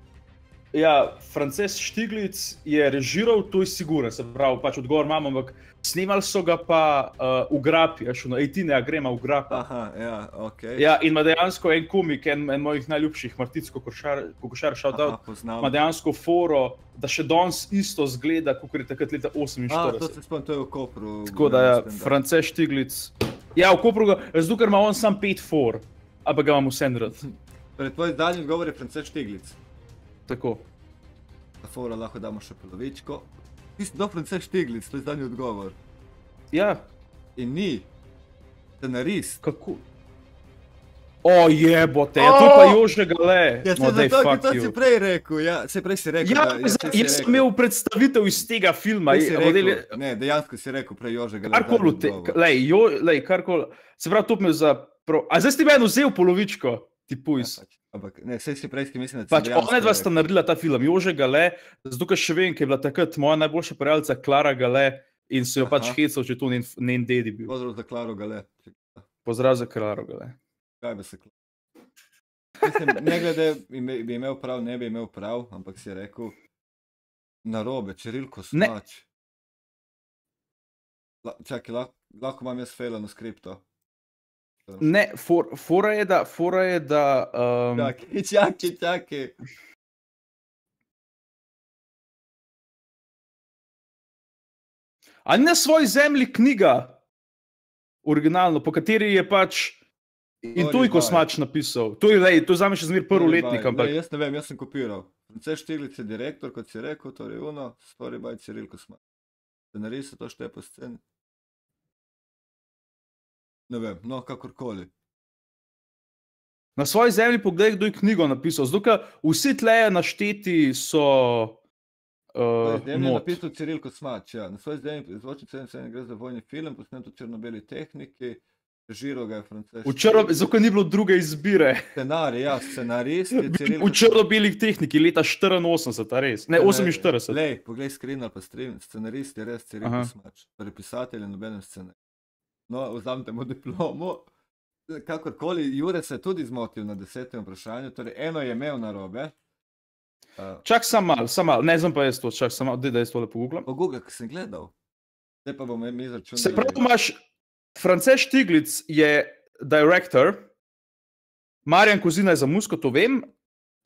Ja, Frances Štiglic je režiral, to je sigurno, se pravi, pač odgovor imam, ampak snemali so ga pa uh, v Grapi, veš, no, ej ti ne, gremo v Grapa. Aha, ja, ok. Ja, in ima dejansko en komik, en, en mojih najljubših, Marticko Kokošar, šel Aha, da poznam. ima dejansko foro, da še danes isto zgleda, kot je takrat leta A, to 48. se spomnim, to je v Kopru. Tako da mislim, Frances Štiglic. Ja, v Kopru zato ker ima on sam 5-4, ampak ga imam vse rad. Torej, tvoj zadnji odgovor je Frances Štiglic. Tako. Na fora lahko damo še polovičko. Ti si do Frances Štiglic, to je zadnji odgovor. Ja, In ni. Scenarist. kako? O jebote, ja, to je pa Jože Gale. Ja, No, daj, zato, ker fuck to you. si prej rekel, ja, se prej si rekel. Ja, da, jaz, si jaz sem imel predstavitev iz tega filma. Si je- rekel, model je- Ne, dejansko si rekel prej Jože Gale. Karkoli, te, lej, jo, lej, karkoli. Se pravi, to mi je za. Pro... A zdaj si meni vzel polovičko, ti Ja, pujs. pač, Ampak ne, sej si prej si mislim, da si Pač dejansko ona dva sta naredila ta film, Jože Gale, zato ker še vem, ker je bila takrat moja najboljša prijateljica Klara Gale in so jo pač Aha. hecal, če to njen, njen dedi bil. Pozdrav za Klaro Gale. Pozdrav za Klaro Gale. Kaj bi se Mislim, ne glede, ime- bi imel prav, ne bi imel prav, ampak si rekel, narobe, Čirilko Ne. smač. La, čakaj, lahko, lahko imam jaz failano skripto. Ne, for, fora je, da. Fora je, da um, Čakaj, čakaj, čakaj. A ni na svoji zemlji knjiga, originalno, po kateri je pač. In to je Kosmač napisal. To je, lej, to je za me še zmeraj prvi letnik, ampak Ne, jaz ne vem, jaz sem kopiral. France Štiglic je direktor, kot si rekel, torej Uno, Story by Cirilko Smač. Scenarij se to šteje po sceni. Ne vem, no, kakorkoli. na svoji zemlji poglej, kdo je knjigo napisal. Ker vsi tleje našteti so. Uh, Zdaj je napisal Cirilko Smač, ja. Na svoji zemlji zvoči cen sceni gre za vojni film, posnet v črno-beli tehniki, režiral ga je France V črno, zato ker ni bilo druge izbire. Scenarij, ja, scenarist je Cirilko V črno-belih tehniki leta 84, a res. Ne, 48. Lej, poglej screen ali pa stream, scenarist je res Cirilko Aha. Smač. Torej pisatelj je nobenem scenarij. No, vzamete mu diplomo. Kakorkoli, Jure se je tudi zmotil na desetem vprašanju, torej eno je imel narobe. Uh, Čak sam mal, sam mal, ne znam pa jaz to, čak sam mal, da jaz to lepo googlam. po Google, ki sem gledal. Zdaj pa bomo mi izračunali. Se pravi, imaš Frances Štiglic je direktor, Marjan Kozina je za musko, to vem,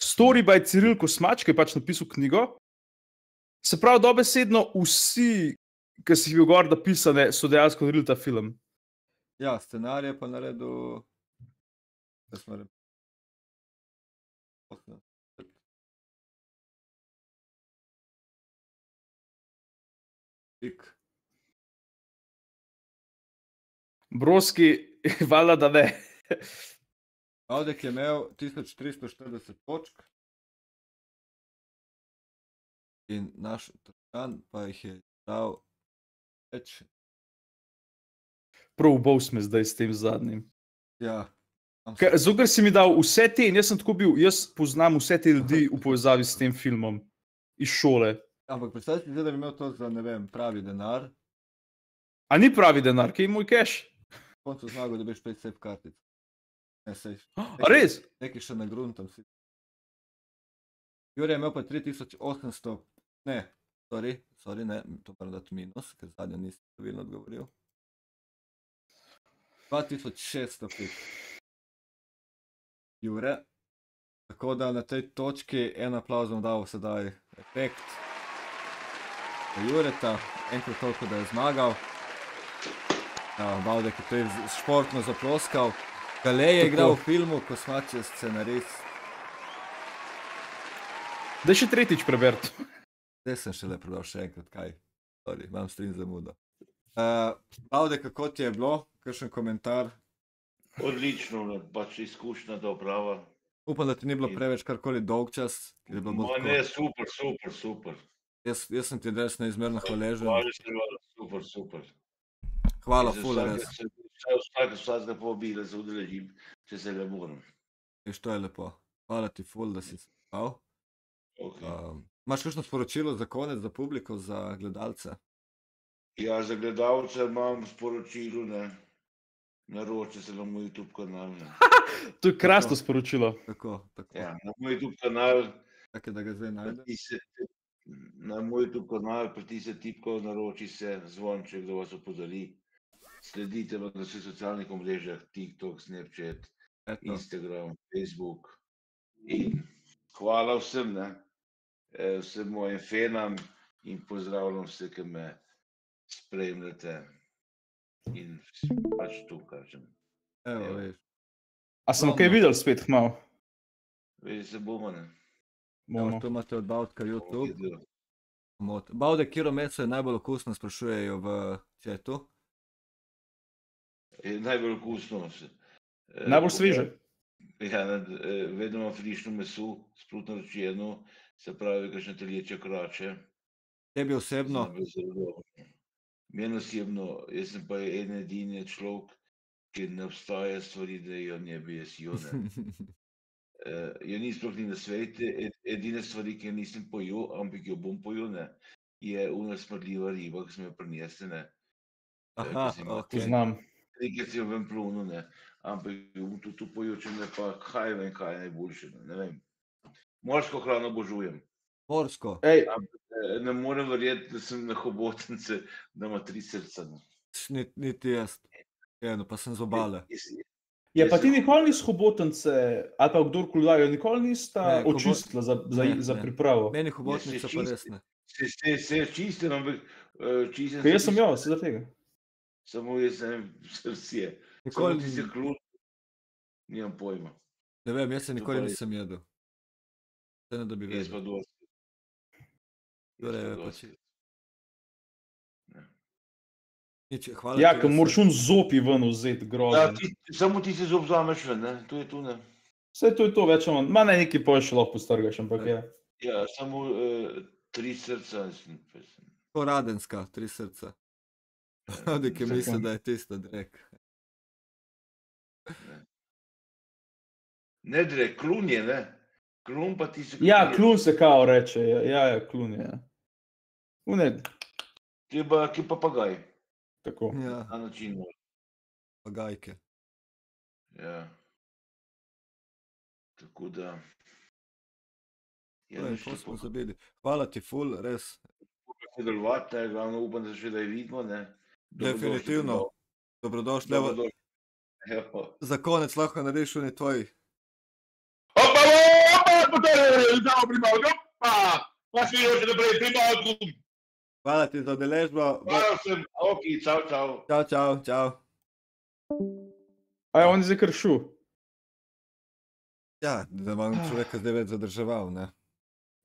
Story by Ciril Kosmač, ki je pač napisal knjigo. Se pravi, dobesedno vsi, ki si jih bil gor napisane, so dejansko naredili ta film. Ja, scenarij je pa naredil. Jaz moram. Pik. Broski, valjda, da ne. Avdek je imel 1340 točk. In naš Trkan pa jih je dal več. Prav bol sme zdaj s tem zadnjim. Ja, ker si mi dal vse te, in jaz sem tako bil, jaz poznam vse te ljudi v povezavi s tem filmom iz šole. Ampak predstavljaj si, da bi imel to za ne vem, pravi denar, A ni pravi denar, kaj je moj cash? na koncu zmago, da bi špet vse kartic. Ne, sej, A res? nekaj še na gruntom si. Jure je imel pa 3800, ne, sorry, sorry, ne, to moram dati minus, ker zadnjo nisem pravilno odgovoril. 2600 pik. Jure. Tako da na tej točki en aplauz bom dal sedaj efekt. Jureta, enkrat toliko, da je zmagal. Ja, Bavdek je tudi športno zaploskal. Gale je Tako. igral v filmu, ko smač je scenarist. Da še tretjič preberti. Zdaj sem šele prebral še enkrat, kaj. Sorry, imam strin zamudo. Uh, Bavde, kako ti je bilo? Kakšen komentar? Odlično, ne, pač izkušnja dobra. Upam, da ti ni bilo preveč karkoli dolg čas. je tako- Ne, super, super, super. Jaz, jaz sem ti res neizmerno hvaležen. Hvala, super, super. Hvala, Iz ful, vsake res. središče vsak vsakega povabila za udeležim, če se le moram. Veš, to je lepo. Hvala ti, ful, da si se spal. Okay. Um, imaš kakšno sporočilo za konec, za publiko, za gledalce? Ja, za gledalce imam sporočilo, ne. Naročite se na moj YouTube kanal. Ne. To je krasno sporočilo. Tako, tako. Ja, na moj YouTube kanal, Tako da ga zdaj najdem. na moj YouTube kanal pritisne tipko, naroči se, zvonček, da vas opozori. Sledite me na vseh socialnih omrežjih, TikTok, Snapchat, Eto. Instagram, Facebook. In hvala vsem, ne, eh, vsem mojim fanam in pozdravljam vse, ki me spremljate. In pač tu kažem. Evo, Evo. veš. A smo kaj videli spet malo? Vedi se bomo, ne. Evo, Bomo. tu imate od Bavtka YouTube. Bavde, kiro meso je najbolj okusno, sprašujejo v četu. Je najbolj okusno. se- eh, Najbolj sveže. Ja, ne, eh, vedno frišno meso, sprutno rečeno, se pravi, kakšne telječe krače. Tebi osebno, zelo dobro. Meni osebno, jaz sem pa en edini človek, ki ne obstaja stvari, da jo ne bi jaz jone. Uh, jo ni sploh ni na svetu, ed, edine stvari, ki jo nisem pojel, ampak jo bom pojel, ne, je una smrdljiva riba, ki sem jo prinesel, ne. aha, si ima- ok. Poznam. Nekaj si jo vem plunu, ne, ampak jo bom tudi tu pojel, če ne pa kaj vem, kaj je najboljše, ne, ne vem. Morsko hrano obožujem. Morsko. Ej, Eh, Ne morem verjeti, da sem na hobotnice, da ima tri srca. ne. Niti, niti jaz. Eno, pa sem z obale. Jaz- je jaz pa ti nikoli nisi hobotnice, ali pa kdorkoli dajo, nikoli nista Ne, očistila za, za, ne, za ne. pripravo. Meni hobotnica se pa res ne. Se, se, se čistim, ampak eh, čistim. Kaj jaz sem jo, se za tega. Samo jaz sem srce. Nikoli, ti se klud, nimam pojma. ne vem, jaz se nikoli nisem jedel. Vse ne da bi Jaz pa vedel. dosti. Torej, pa pač-. Nič, hvala Ja, ker res. moraš un zopi ven vzeti, Ja, grozen. ti, samo ti se zob vzameš ven, ne? to je tu. Ne? Vse to je to, več manj. Ma ne neki pojš še lahko postrgaš, ampak ja. Ja, samo uh, tri srca. To radenska, tri srca. Odi, ki Zakaj? misli, da je tista drek. Ne dre, klun je, ne? Klun pa ti se Ja, klun se kao reče, ja, ja, ja klun je. Ja. Une, Ti pa, ki papagaj, tako. Ja, na način. pa gajke. Ja. Tako da. Ja, Torej, to lepo smo zabili. Hvala ti, ful, res. sodelovati, ne, glavno upam, da se še da vidimo. Ne. Dobrodošli Definitivno. Dobrodošli. Evo, Dobrodošli. Evo. za konec lahko narediš oni tvoj. Opa, opa, potem, da pripravljam, opa, pa si jo še naprej pripravljam. Hvala ti za udeležbo. Hvala vsem, ok, čau, čau. Čau, čau, čau. A je on zdaj kršil? Ja, da imam Ah. človeka zdaj več zadrževal, ne?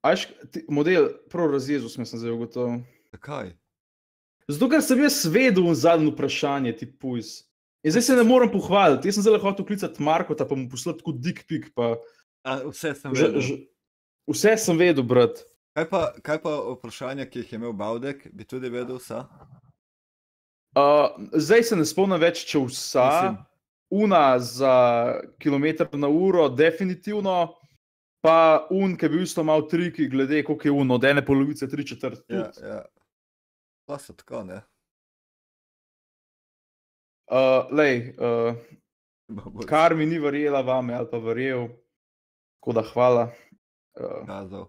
Ajš, ti, model, prav razjezu smo se zdaj ugotovili. Zakaj? Zato, ker sem jaz vedel zadnje vprašanje, ti pujs. In zdaj se ne morem pohvaliti. Jaz sem zelo hotel klicati Marko, pa mu poslati tako dik pik. Pa, A, vse sem vedel. že, vse sem vedel, brat. Kaj pa, kaj pa vprašanja, ki jih je imel Bavdek, bi tudi vedel vsa? Uh, zdaj se ne spomnim več, če vsa. Mislim- Una za kilometr na uro, definitivno. Pa un, ki je bil isto malo triki, glede koliko je un, od ene polovice, tri četrt. Ja, ja. Pa so tako, ne? Uh, lej, uh, kar mi ni verjela vame ali pa verjel, tako da hvala. Uh, Kazal.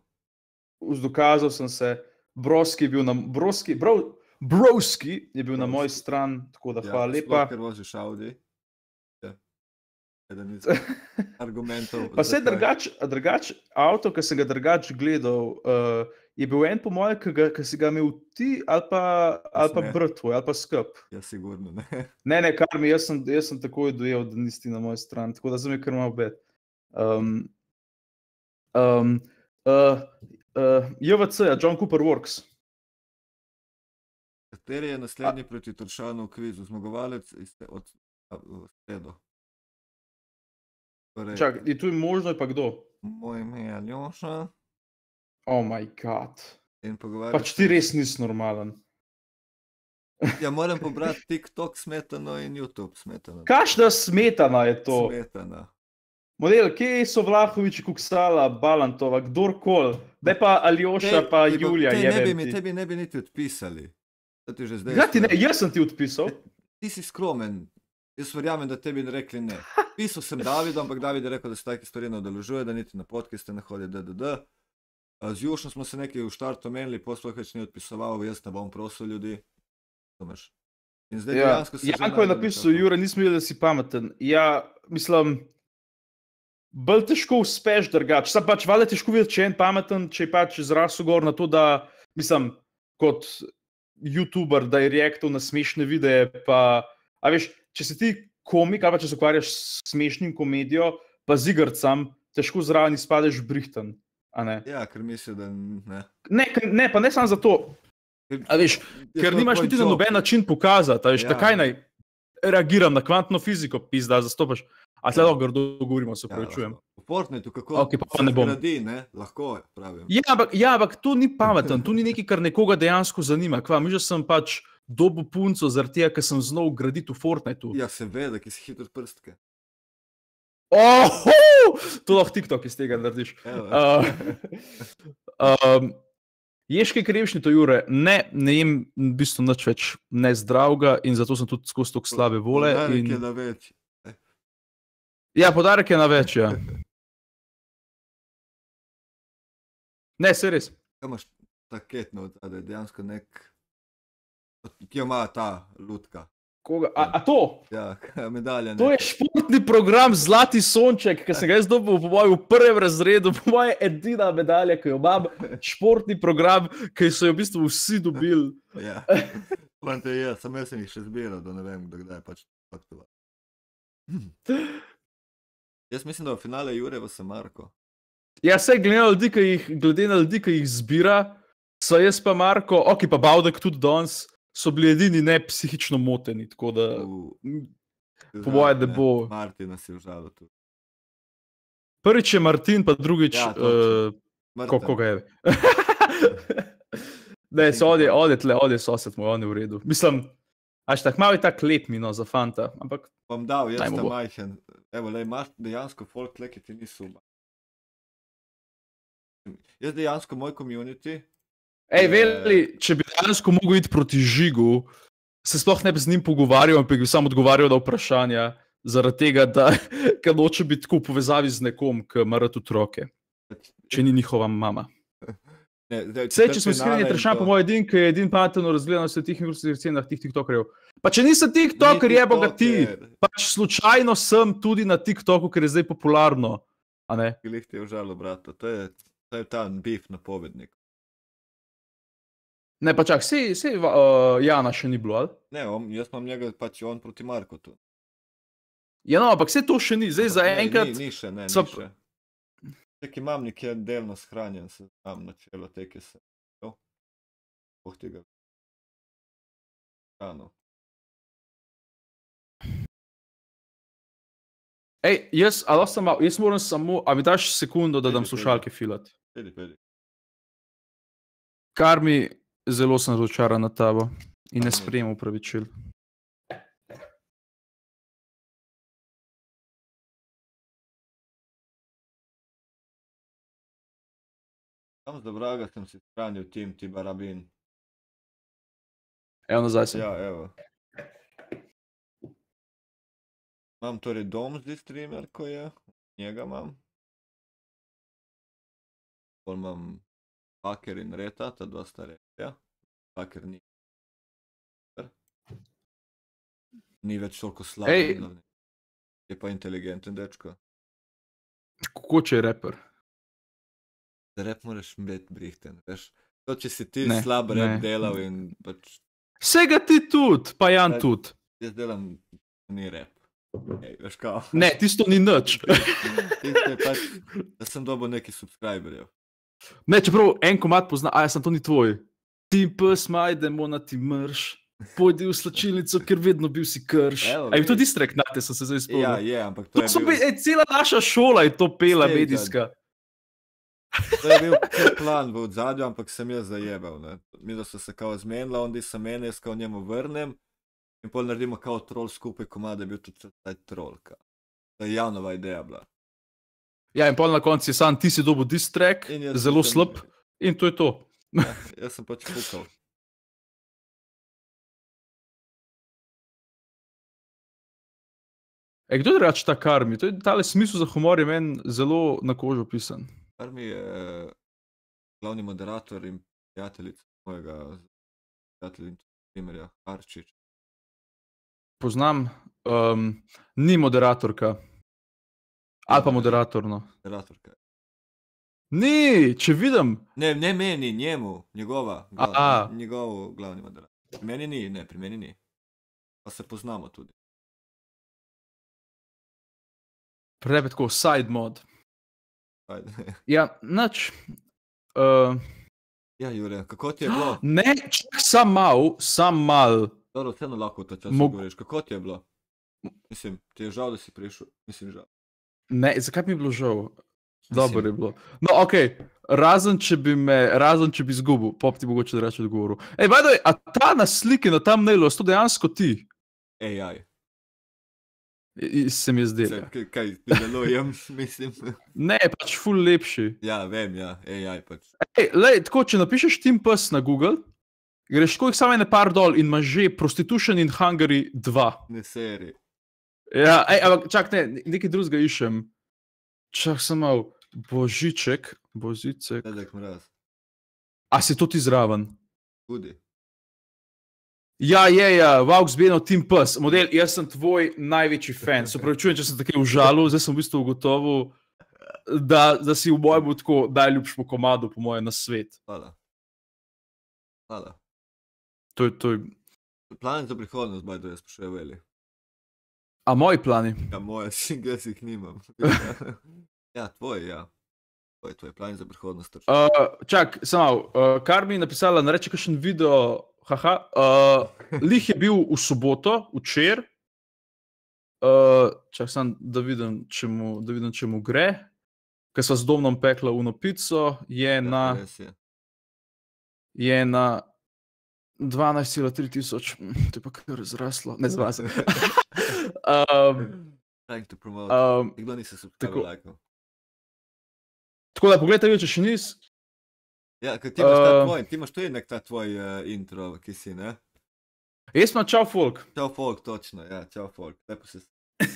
Dokazal sem se, Broski je bil na, Broski, bro, Broski je bil na moji Broski. strani, tako da Ja, hvala lepa. Ker voziš Audi. Ja. Eden iz argumentov. Pa se drugač, drugač avto, ki sem ga drugače gledal, uh, je bil en po mojem, ki, si ga imel ti ali pa, ali pa brat tvoj, ali pa skup. Ja, sigurno ne. Ne, ne, kar mi, jaz sem, jaz sem takoj dojel, da nisi na moji strani, tako da sem jih kar malo bed. Um, um, uh, uh, JVC, ja, John Cooper Works. Kateri je naslednji proti Tršanu v kvizu? Zmagovalec iz od a, sredo. Torej, Čak, je tu možno, je pa kdo? Moj ime je Aljoša Oh, moj bog. Pač ti res nisi normalen. Ja, moram pobrati TikTok smetano in YouTube smetano. Kakšna smetana je to? Smetana. Model, kje so Vlahovič, Kuksala, Balantova, kdorkoli, da pa Aljoša, Tej- pa bo- Julija. tej ne bi mi, ti. tebi ne bi niti odpisali. Ja, ti ne, jaz sem ti odpisal. Ti si skromen. Jaz verjamem, da tebi ne rekli ne. Pisal sem Davidu, ampak David je rekel, da se take stvari ne udeležuje, da niti na podcaste ne hodi, DDD. Z Jušom smo se nekaj v štartu menili, poslov več ni odpisoval, jaz ne bom prosil ljudi. Razumeš? In zdaj Ja. dejansko se Janko je napisal. Jure, nisem videl, da si pameten. Ja, mislim, bolj težko uspeš drugače. Sam pač valjda težko videti, če je en pameten, če je pač zrasel gor na to, da, mislim, kot YouTuber, da je reaktor na smešne videe. Pa, a veš, če si ti komik, ali pa če se ukvarjaš s smešnim komedijo, pa z igrcem, težko zraven izpadeš brihten. a. Ja, ker misli, da ne. Ne, ne, pa ne samo zato. A veš, ker nimaš niti na noben način pokazati, a veš, Ja. ja. kaj naj reagiram na kvantno fiziko, pizda, zastopaš. A tle grdo govorimo, se Ja, upravičujem. lahko. V Fortniteu, kako Okej, pa- pa ne bom. Gradi, ne? Lahko pravim. Ja, ampak, ja, ampak to ni pameten, to ni nekaj, kar nekoga dejansko zanima. Kva, mi že sem pač dobo punco, zaradi tega, ker sem znal graditi v Fortniteu. Ja, seveda, ki si hitro prstke. Oh, to lahko TikTok iz tega narediš. Uh, um, ješ kaj krivšni to, Jure? Ne, ne jem v bistvu nič več nezdravega in zato sem tudi skozi tako slabe vole. Poudarek In... je na več. Ja, podarek je na več. Ja. Ne, se res. Kaj imaš taketno, da je dejansko nek, ki jo ima ta lutka. Koga? A, a to? Ja, medalja. To je športni program Zlati sonček, ki sem ga jaz dobil po mojem v prvem razredu, po mojem edina medalja, ki jo imam. Športni program, ki so jo v bistvu vsi dobili. Ja. Poanta je, sem jaz sem jih še zbiral, da ne vem, kdaj pač faktoval. Jaz mislim, da v finale Jure v Samarko. Ja, se glede na ljudi, ki jih, ljudi, ki jih zbira, so jaz pa Marko, ok, pa Bavdek tudi danes, so bili edini ne psihično moteni. Tako da, Po moje, da bo. Martina si užalil tu. prvič je Martin, pa drugič, Ja, uh, kako ga je. ne, so odje, odje, tle, odje sosed moj, on je v redu. Mislim, až tako malo je tako lep mino za fanta, ampak Bom dal, jaz sem majhen. Evo, le imaš dejansko folk tle, ki ti niso. Jaz dejansko moj community, Ej, Je- veli, če bi dejansko mogel iti proti žigu, se sploh ne bi z njim pogovarjal, ampak bi samo odgovarjal na vprašanja, zaradi tega, da noče biti tako v povezavi z nekom, ki ima rad otroke, če ni njihova mama. ne, zdaj, Vse, če smo iskreni, trešan po mojem edin, ki je edin pametno razgledan v teh evropskih cenah, teh tiktokerjev. Pa če nisem tiktoker, je boga ti. Pač slučajno sem tudi na TikToku, ker je zdaj popularno. jih ti je užalo, brata. To je, to je ta bif napovednik. Ne, pa čak, se, se uh, Jana še ni bilo. ali? Ne, on, jaz imam njega pač on proti Markotu. Ja, no, ampak se to še ni, zdaj za Ne, enkrat. Ni, ni še, ne, so- ni še. Tek imam nekje delno shranjen, se znam načelo te, ki se. Oh, tega. Hrano. Ej, jaz, a lahko samo, jaz moram samo, a mi daš sekundo, da Pejdi, dam slušalke filat. Pedi, pedi. Kar mi zelo sem razočaran na tabo in ne Aha. sprejem upravičil. Tam za vraga sem si shranil tim Tibarabin. Evo nazaj sem. Ja, evo. Imam torej dom zdaj streamer, ko je, njega imam. Pol imam Paker in Reta, ta dva starejša. Paker ni. Ni več toliko slab. Je pa inteligenten dečko. Kako če je reper? Za rep moraš biti brihten, veš. To, če si ti Ne, slab rep ne. delal in pač Vsega ti tudi, pa Jan tudi. jaz delam, ni rep. Ej, veš kao. Ne, tisto ni nič. Tisto je pač, da sem dobil neki subscriberjev. Ne, čeprav en komat pozna, a jaz sem to ni tvoj. Ti pes, majdemo na ti mrš. Pojdi v slačilnico, ker vedno bil si krš. Aj, to vidiš. distrek, nate sem se zdaj spomnil. Ja, je, ampak to To je bil, bi, ej, cela naša šola je to pela Sej, medijska. To je bil plan v zadju, ampak sem jaz zajebal. Ne. Mi so se kao zmenila, on se meni, jaz kao njemu vrnem in pol naredimo kao trol skupaj, komada je bil tudi taj trolka. To je javnova ideja bila. Ja, in pol na koncu je sam ti si dobil distrek, zelo sem- slab, in to je to. Ja, jaz sem pač fukal. E, kdo je drugače ta karmi? To je tale smisel za humor je meni zelo na kožo pisan. Kar mi je eh, glavni moderator in prijateljica mojega prijatelja in primerja, Arčič. Poznam, um, ni moderatorka. Ali pa moderatorno. Moderatorka. Ni, če vidim, Ne, ne meni, njemu, njegova, glav, A. njegov glavni moderator. Pri meni ni, ne, pri meni ni. Pa se poznamo tudi. prebe tako side mod. Ajde. Ja, nič. Uh, Ja, Jure, kako ti je bilo? ne, sam mal, sam mal. Dobro, vseeno lahko ta čas Mog- govoriš. Kako ti je bilo? Mislim, ti je žal, da si prišel. Mislim, žal. Ne, zakaj mi je bilo žal? Dobro je bilo. No, ok, razen če bi me, razen če bi izgubil, pop ti mogoče reči odgovoru. Ej, the way, a ta na sliki na tam nailu, to dejansko ti? AI. I- i- Se mi je zdelo. Kaj, delujem, mislim. Ne, pač ful lepši. Ja, vem, ja, AI pač. Ej, lej, tako, če napišeš Team Pus na Google, greš tako samo ene par dol in imaš že Prostitution in Hungary 2. Ne seri. Ja, ej, ampak čak ne, ne- nekaj drugega iščem. Čak sem mal, božiček, božicek. Dedek mraz. A si to ti zraven? Tudi. Ja, je, ja, Vaux Beno Team Pus, model, jaz sem tvoj največji fan. Se pravi, če sem tako užalil, zdaj sem v bistvu ugotovil, da, da si v boju tako najljubši po komadu, po mojem, na svet. Hvala. Hvala. To je, to je, Plan za prihodnost, baj da jaz sprašujem veli. A moji plani. Ja, moje, jaz jih nimam. ja, tvoj, ja. Tvoj, tvoj plan za prihodnost. Uh, čak, samo, uh, kar mi je napisala, da reče kakšen video, haha, uh, lih je bil v soboto, včeraj. Uh, čak sem, da vidim, če mu, da vidim, če mu gre. Ker so z domnom pekla uno pico, je Ja, na, je. je na 12,3 tisoč, hm, to je pa kar zraslo, ne zvazen. um, Trying to promote. um, Nikdo ni se tako- subscribe lajkal. tako da pogledajte, če še nisi. Ja, ker ti imaš ta Uh, tvoj, ti imaš tudi nek ta tvoj uh, intro, ki si, ne? Jaz sem čau, folk. Čau, folk, točno, ja, čau, folk. Lepo se.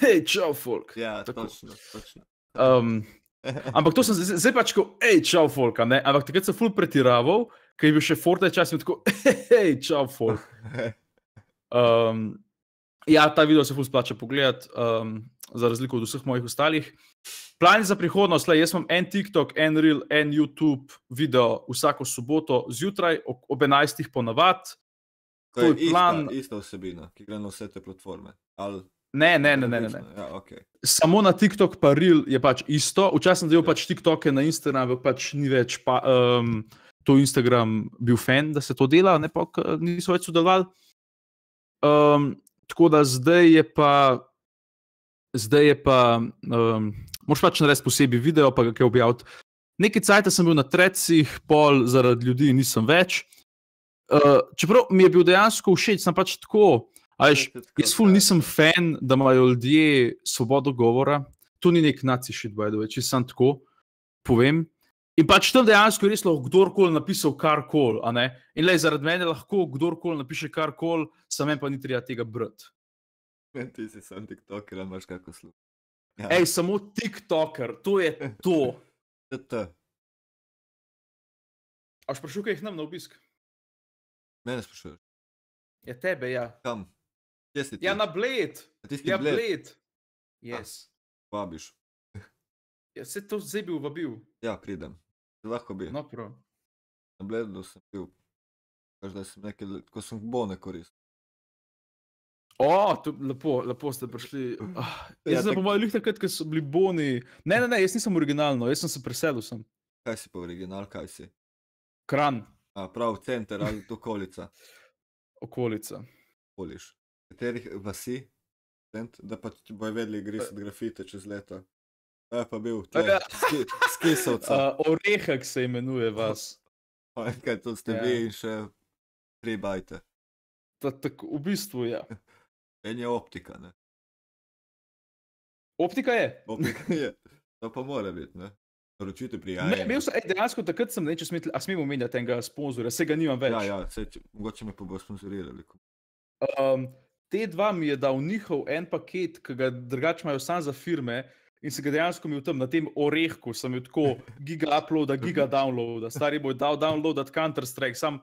Hej, čau, folk. Ja, Tako. točno, točno. Um, Ampak to sem zdaj, zdaj pač tako, hej, čau, folk, a ne. Ampak takrat sem full pretiraval, ker je bil še Fortnite čas in tako, hej, čau, folk. Um, ja, ta video se full splača pogledati, um, za razliko od vseh mojih ostalih. Plani za prihodnost, le, jaz imam en TikTok, en Reel, en YouTube video vsako soboto zjutraj ob ob 11. ponavad. To je Tvoj ista, plan- ista vsebina, ki gre na vse te platforme. Ali, Ne, ne, ne, ne. ne, ne. Ja, okay. Samo na TikTok pa Reel je pač isto. Včasih sem delal pač TikToke na Instagram, ampak pač ni več pa, um, to Instagram bil fan, da se to dela, ne pa niso več sodelovali. Um, tako da zdaj je pa, zdaj je pa, um, moš pač narediti posebej video, pa ga kaj objaviti. Nekaj cajta sem bil na trecih, pol zaradi ljudi nisem več. Uh, čeprav mi je bil dejansko všeč, sem pač tako. a veš, Jaz ful nisem fan, da imajo ljudje svobodo govora. To ni nek naci šit, boj, če sem tako povem. In pač tam dejansko je res lahko kdorkoli napisal karkoli. ne. In le zaradi mene lahko kdorkoli napiše karkoli, samo pa ni treba tega brati. Ti si sam TikToker, ali imaš kako sluh. Ja. Ej, samo TikToker, to je to. A sprašuj, kaj jih nam na obisk? Mene sprašuješ, Ja, tebe, ja. kam? Kje si ti? Ja, na bled. Ja, bled, bled. Yes. vabiš. Ja, se to zdaj bi uvabil. Ja, pridem. Lahko bi. No, prav. Na bledu sem bil. Každa sem nekaj, ko sem bone koristil. O, to je lepo, lepo ste prišli. Ah, Ja, jaz sem tak- po mojem takrat, ko so bili boni. Ne, ne, ne, jaz nisem originalno, jaz sem se preselil sem. Kaj si pa original, kaj si? Kran, A, prav, center ali okolica. okolica. Poliš. Katerih vasi? Cent, da pa ti bojo vedeli, gre se grafite čez leto. Je pa bil tle, Ja. ski, skisovca. Uh, orehek se imenuje vas. Uh, kaj to ste Ja. vi in še tri bajte. Ta, tak, v bistvu je. Ja. En je optika, ne. Optika je. Optika je. To pa mora biti, ne. Naročite pri Ne, imel sem, dejansko takrat sem, ne, če smete, a smemo omenjati enega sponzorja, se ga nimam več. Ja, ja, se, če, mogoče me pa bo sponzorirali. Um, te dva mi je dal njihov en paket, ki ga drugače imajo samo za firme. In se ga dejansko imel tam na tem orehku, sem imel tako giga uploada, giga downloada, stari bo dal downloadat Counter-Strike, sam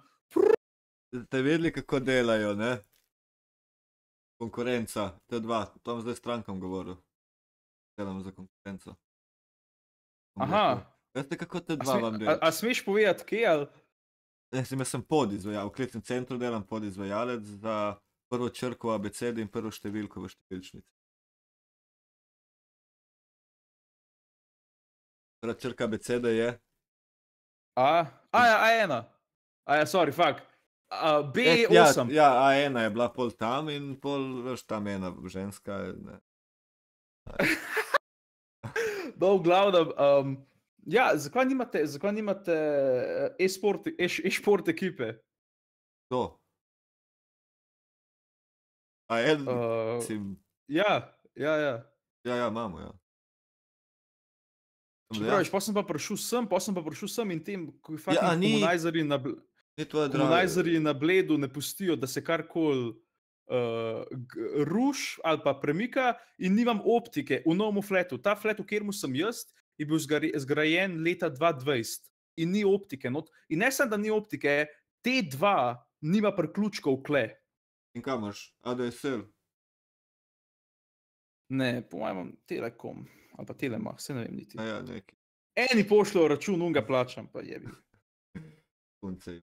Ste videli, kako delajo, ne? Konkurenca, te dva, to vam zdaj strankam govoril. Delam za konkurenco. Bom Aha. rekel, Veste, kako te A, dva vam sme, a, dela? a smeš povedati, kje ali? Jaz sem, jaz sem podizvajalec, v klicnem centru delam podizvajalec za prvo črko abecede in prvo številko v številčnici. Prva črka abecede je A, a, ja, a ena. A ja, sorry, fuck. A, Eh, ja, B8. ja, A1 je bila pol tam in pol, veš, tam ena ženska. Ne. No, v glavnem. Um, ja, zakaj nimate, zakaj nimate eh, e-sport, e- e-šport ekipe? To. A1, uh, Uh, mislim, ja, ja, ja. ja, ja, imamo, ja. Čeprav, dejal, pa sem pa prišel sem, pa sem pa prišel sem in tem, ko je Ja, a fucking ni- komunajzerji na, bl- komunajzerji na bledu ne pustijo, da se karkoli uh, ruš ali pa premika in nimam optike v novem fletu. Ta flet, v katerem sem jaz, je bil zgrajen leta 2020 in ni optike. Not. In ne samo, da ni optike, te dva nima priključkov kle. In kam imaš? ADSL. Ne, po mojem, imam telekom ali pa telemah, se ne vem niti. Ja, neki Eni pošljajo račun, unga plačam, pa je. punce.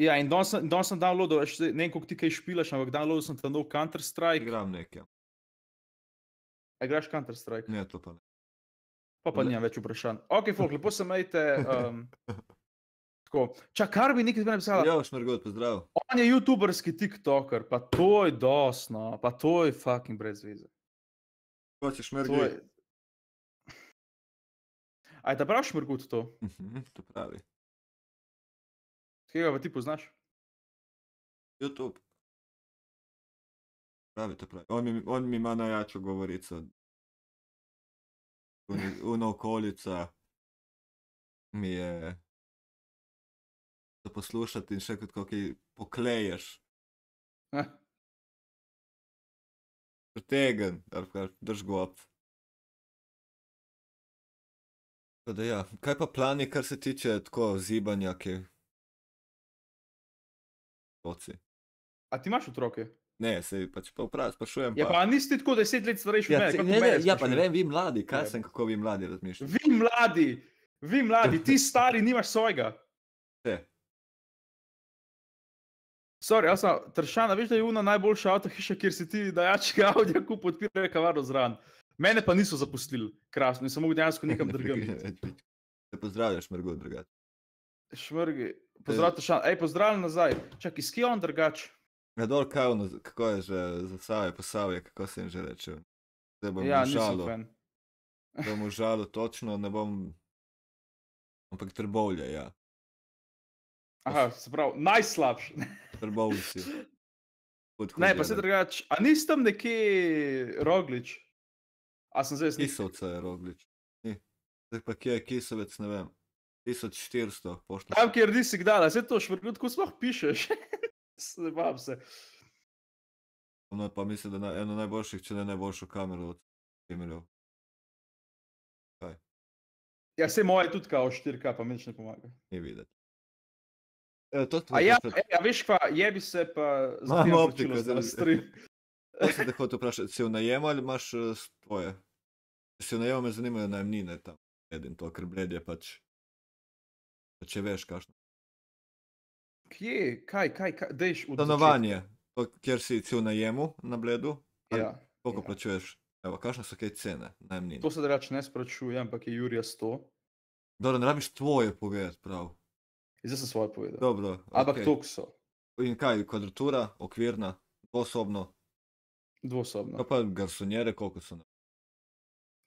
Ja, in danes sem, danes sem zdaj ne vem, kako ti kaj špilaš, ampak downloadil sem ta nov Counter-Strike. Igram nekaj. A igraš Counter-Strike? Ne, to pa ne. Pa pa nimam več vprašanj. Ok, folk, lepo se majte. Um, tako. Čak, kar bi nekaj napisala. Ja, šmergod, pozdrav. On je youtuberski TikToker, pa to je dosno, pa to je fucking brez veze. Hočeš To šmergod? je... Ta prav šmrgut to? Mhm, to pravi. Kje ga pa ti poznaš? YouTube. Pravi, to pravi. On mi, on mi ima najjačo govorico. Una okolica mi je za poslušati in še kot kakšen pokleješ. Kaj, drž gob. Da ja, kaj pa plani, kar se tiče tako zibanja, ki... Oci. A ti imaš otroke? Ne, se pač pa vprašam, sprašujem. Ja, pa nisi ti tako deset let starejši od Ja, mene. ne, ne, ja, pa ne vem, vi mladi, kaj Ja. sem, kako vi mladi razmišljate. Vi mladi, vi mladi, ti stari nimaš svojega. Te. Sorry, jaz sem tršana, veš, da je una najboljša avto hiša, kjer si ti dajačega Audija kup odpira kavarno zran. Mene pa niso zaposlili, krasno, mogel dejansko nekam drugam. Se pozdravljaš, Margot, drugače. Švrgi, pozdrav tršana, ej, pozdrav nazaj. Čakaj, iz kje je on drugač? Ja, dol kavno, kako je že za Save, posavje, kako sem že rečel. Zdaj bom Ja, nisem žalo, fan. bom žalo točno, ne bom, ampak trbovlje, ja, Aha, se pravi, najslabši. trbovlji. Ne, pa se drugač, a nisi tam nekje roglič? A sem zdaj snik? Kisovca je roglič. Ni. Zdaj pa kje je kisovec, ne vem. 1400, pošta. Tam, kjer nisi kdaj, se to švrgut, ko sploh pišeš. Se bam se. No, pa mislim, da na, eno najboljših, če ne najboljšo kamero od Emirov. Ja, se moje tudi kao 4K, pa mi nič ne pomaga. Ni videti. E, to A ja, ej, a veš kva, jebi se pa za tem optiko, za stream. To sem te hotel vprašati, si v najemu ali imaš tvoje? Če si v najemu, me zanimajo najemnine tam. Edin to, ker bled je pač. Pa če veš, kakšno. Kje, kaj, kaj, kaj, dejš v Stanovanje, to, kjer si, si v najemu na bledu, Ja, koliko ja. plačuješ? Evo, kakšne so kaj cene, najemnine? to se drugače ne sprašuje, ampak je Jurija 100. Dobro, ne rabiš tvoje povedati, prav. Zdaj sem svoje povedal. Dobro. Ampak okay. to so, In kaj, kvadratura, okvirna, dvosobno, dvosobno. pa pa garsonjere, koliko so.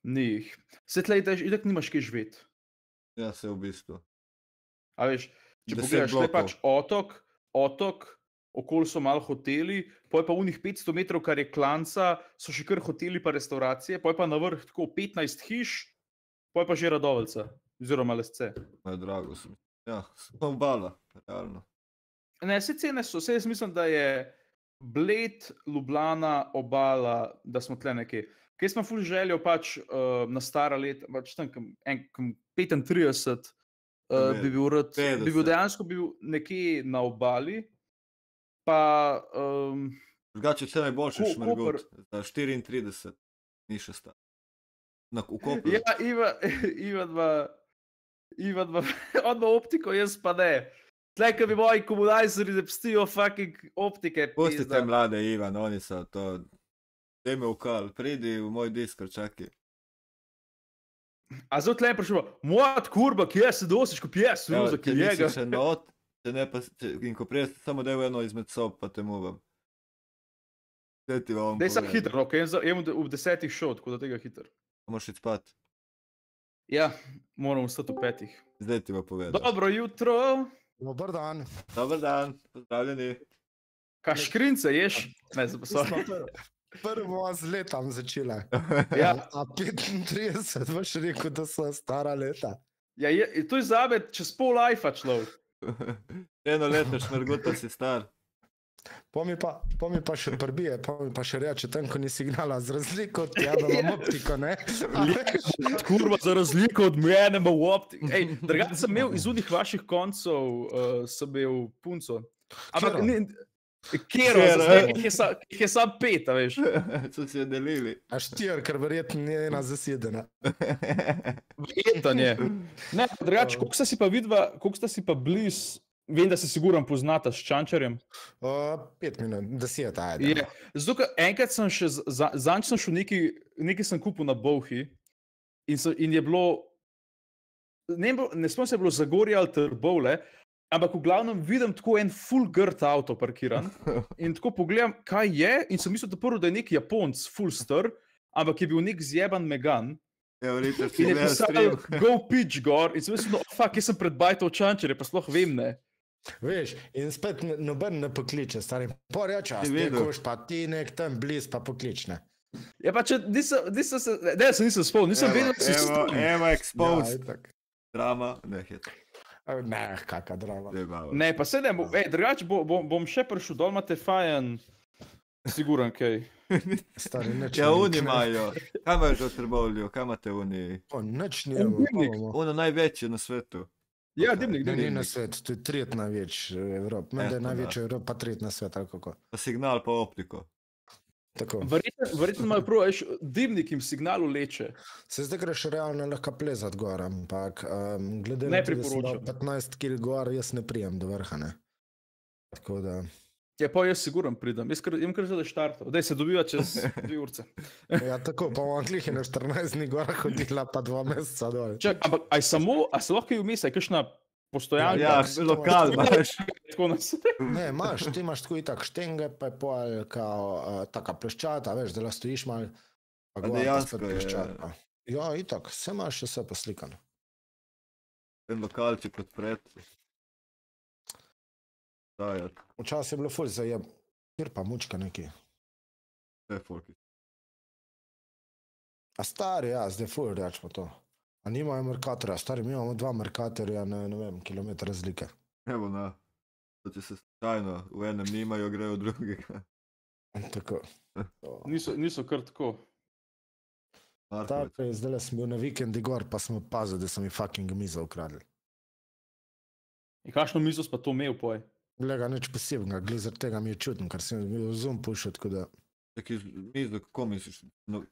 Ni jih. Svetlej, da itak nimaš kaj živeti. Ja, se v bistvu. A veš, če Deset pogledaš, le blokov. pač otok, otok, okoli so malo hoteli, poj pa unih 500 metrov, kar je klanca, so še kar hoteli pa restauracije, poj pa na vrh tako 15 hiš, poj pa že radovljica, oziroma lesce. Moje drago sem. Ja, smo obala, realno. Ne, vse cene so, vse jaz mislim, da je Bled, Ljubljana, obala, da smo tle nekje. Kaj smo ful željo pač uh, na stara leta, pač tam kam, en, kam 35, uh, Ne, bi bil rad, bi bil 50. dejansko bil nekje na obali, pa um, Drugače vse najboljše Ko- šmergut. Za 34, ni še sta. Na v Kopru. ja, Iva, Iva, dva, Iva, dva, on ima optiko, jaz pa ne. Tle, ki bi moji komunajzori zapstijo fucking optike. Pustite pizda. mlade Ivan, oni so to. Dej me v kal, pridi v moj diskor, čakaj. A zdaj tle je prišel, moj kurba, ki je se dosiš, ko je Evo, ruza, če ki je ga. še not, če ne pa, če, in ko prijete samo del eno izmed sob, pa te muvam. Zdaj ti Dej sam povedal. hiter, ok, jem v v desetih šel, tako da tega hiter. Moraš iti spat. Ja, moram ostati v petih. Zdaj ti bo povedal. Dobro jutro, Dober dan. Dobar dan, pozdravljeni. kaj škrince ješ? Ne, prv- Prvo z letom začela. Ja, A 35, boš rekel, da so stara leta. ja je, to je zabe čez pol lajfa človek. Eno leto šmerguta si star. Pomi pa, po mi pa še prbije, pa mi pa še reče, tam, ko ni signala, z razliko od tega, da imam optiko? Kurva, za razliko od mene, ima optik. Ej, drugače sem imel iz unih vaših koncev, uh, sem imel punco. Ampak ne, zdaj, ja. je je sam pet, veš. so se delili. A štir, ker verjetno ni ena zasedena. Verjetno je. Ne, drugače, koliko sta si pa vidva, koliko sta si pa bliz, vem, da se sigurno poznata s Čančarjem. Uh, pet minut, deset, ajde. Je. Zato, ker enkrat sem še, za, zanj sem šel neki, nekaj sem kupil na Bohi in, so, in je bilo, ne, ne spomnim se, bilo Zagorje ali Trbovle, ampak v glavnem vidim tako en full grd avto parkiran in tako pogledam, kaj je in sem mislil, da prvo, da je nek Japonc full star, ampak je bil nek zjeban Megan. Ja, si In je pisal, go pitch gor, in sem mislil, oh, fuck, jaz sem pred bajto čančerje, pa sploh vem ne. Veš, in spet noben ne pokliče, stari. Poreča, Si ti videl? koš, pa ti nek tam bliz, pa poklične. Ja, pa če nisem, nisem se, ne, se nisem spomnil, nisem vedel, da Evo, star. evo, Ja, exposed. itak. Drama, ne, hit. A, Ne, kakšna drama. Zdaj bavo. Ne, pa se ne, bo- ej, drugače bo, bom, bom še prišel dol, imate fajn, siguran kaj. Stari, nič Ja, ni, oni ne. imajo. Kaj imaš v Trbovlju, kaj imate oni? O, nič bomo. Ono največje na svetu. Ja, dimnik, Ne, ni dimnik. na svet, to je tretji največji v Evropi. Menda je v Evropi, pa tretji na svet, signal, pa optiko. Tako. Verjetno, verjetno imajo prav, veš, dimnik jim signal leče. Se zdaj greš realno lahko plezati gor, ampak um, glede na to, da priporočam. 15 kg gor, jaz ne prijem do vrha. Ne. Tako da, Ja, pa jaz siguran pridem, jaz kar, jim kar zdaj štartov, da se dobiva čez dve urce. ja, tako pa bomo glih na 14 dni gor hodila, pa dva meseca dol. Čak, ampak aj samo, a se lahko je vmes, aj kakšna postojanka, Ja, to- lokal imaš. tako nas. Ne, imaš, ti imaš tako itak štenge, pa je pol kao uh, taka pleščata, veš, da lahko stojiš mal. Pa gor, pa dejansko spet je- pleščata. Ja, itak, vse imaš vse poslikano. En lokalček odpret. Dajat, Včasih je bilo ful za je, kjer pa mučka neki. vse folki. A stari, ja, zdaj ful rečemo to. A nimajo Merkatorja, stari, mi imamo dva Merkatorja na, ne vem, kilometr razlike. Evo na. Da če se slučajno v enem nimajo, grejo drugega. Tako. Niso, niso kar tako. Tako je, zdaj sem bil na vikendi gor, pa sem opazil, da so mi fucking mizo ukradli. In kakšno mizo pa to imel, poj. Glega nič posebnega, glede zaradi tega mi je čudno, ker sem pušil, tako da. Taki mizo, kako misliš? No,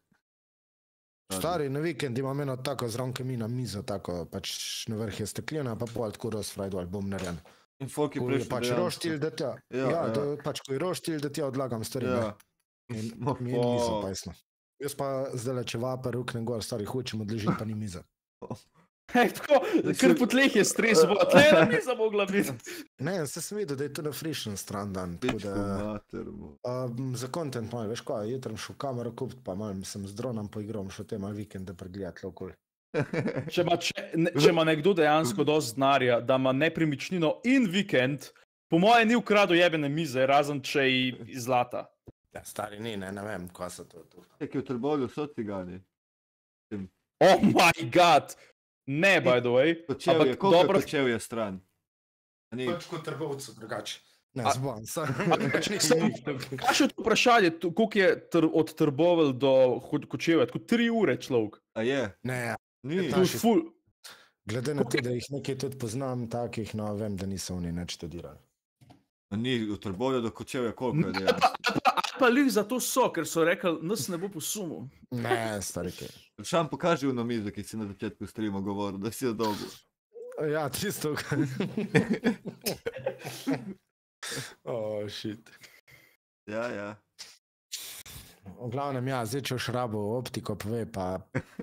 Stari na vikend imam eno tako zraven kamina mizo, tako pač na vrh je steklena, pa pol tako rozfrajdo ali bom narejen. In je prišli pač roštilj, da tja. Ja, Ja, ja, da pač ko je roštilj, da tja odlagam stvari. Ja. In Smo mi je mizo pa- pajsno. Jaz pa zdaj, če vapa ruknem gor, stari hočem odležiti, pa ni miza. Tako, kar po tleh je stres, bo tle ne bi zamogla biti. Ne, se sem videl, da je to na frišen stran dan. Da, um, za kontent malo, veš kaj, jutri šel kamero kupiti, pa malo sem z dronom poigral, šel te malo vikende pregledati okoli. Če ima, če, ne, če ima nekdo dejansko dosti denarja, da ima nepremičnino in vikend, po mojem, ni ukradel jebene mize, razen če je iz zlata. Ja, stari ni, ne, ne vem, kaj so to. ki v Trbovlju so cigani. Oh moj bog, ne, by the way. Kočev je, Ampak koliko dobro- kočev je stran? A Ni, Pač kot trgovcu drugače. Ne, A- zbon, sam. Kaj še to vprašanje, koliko je tr, od Trbovel do Kočeve? Tako tri ure človek. a je? Ne, ja. Ni. To je Naši- ful. glede na to, da jih nekaj tudi poznam, takih, no, vem, da niso oni nič študirali. A Ni v Trbovlju do kočev je koliko je Ali dejansko. pa, ali pa, ali pa lih zato so, ker so rekli, nas ne bo posumil. Ne, stari kaj. Šam pokaži v mizo, ki si na začetku streama govoril, da si jo dobil. Ja, tisto. oh, shit. Ja, ja. V glavnem, ja, zdaj če šrabo optiko pove, pa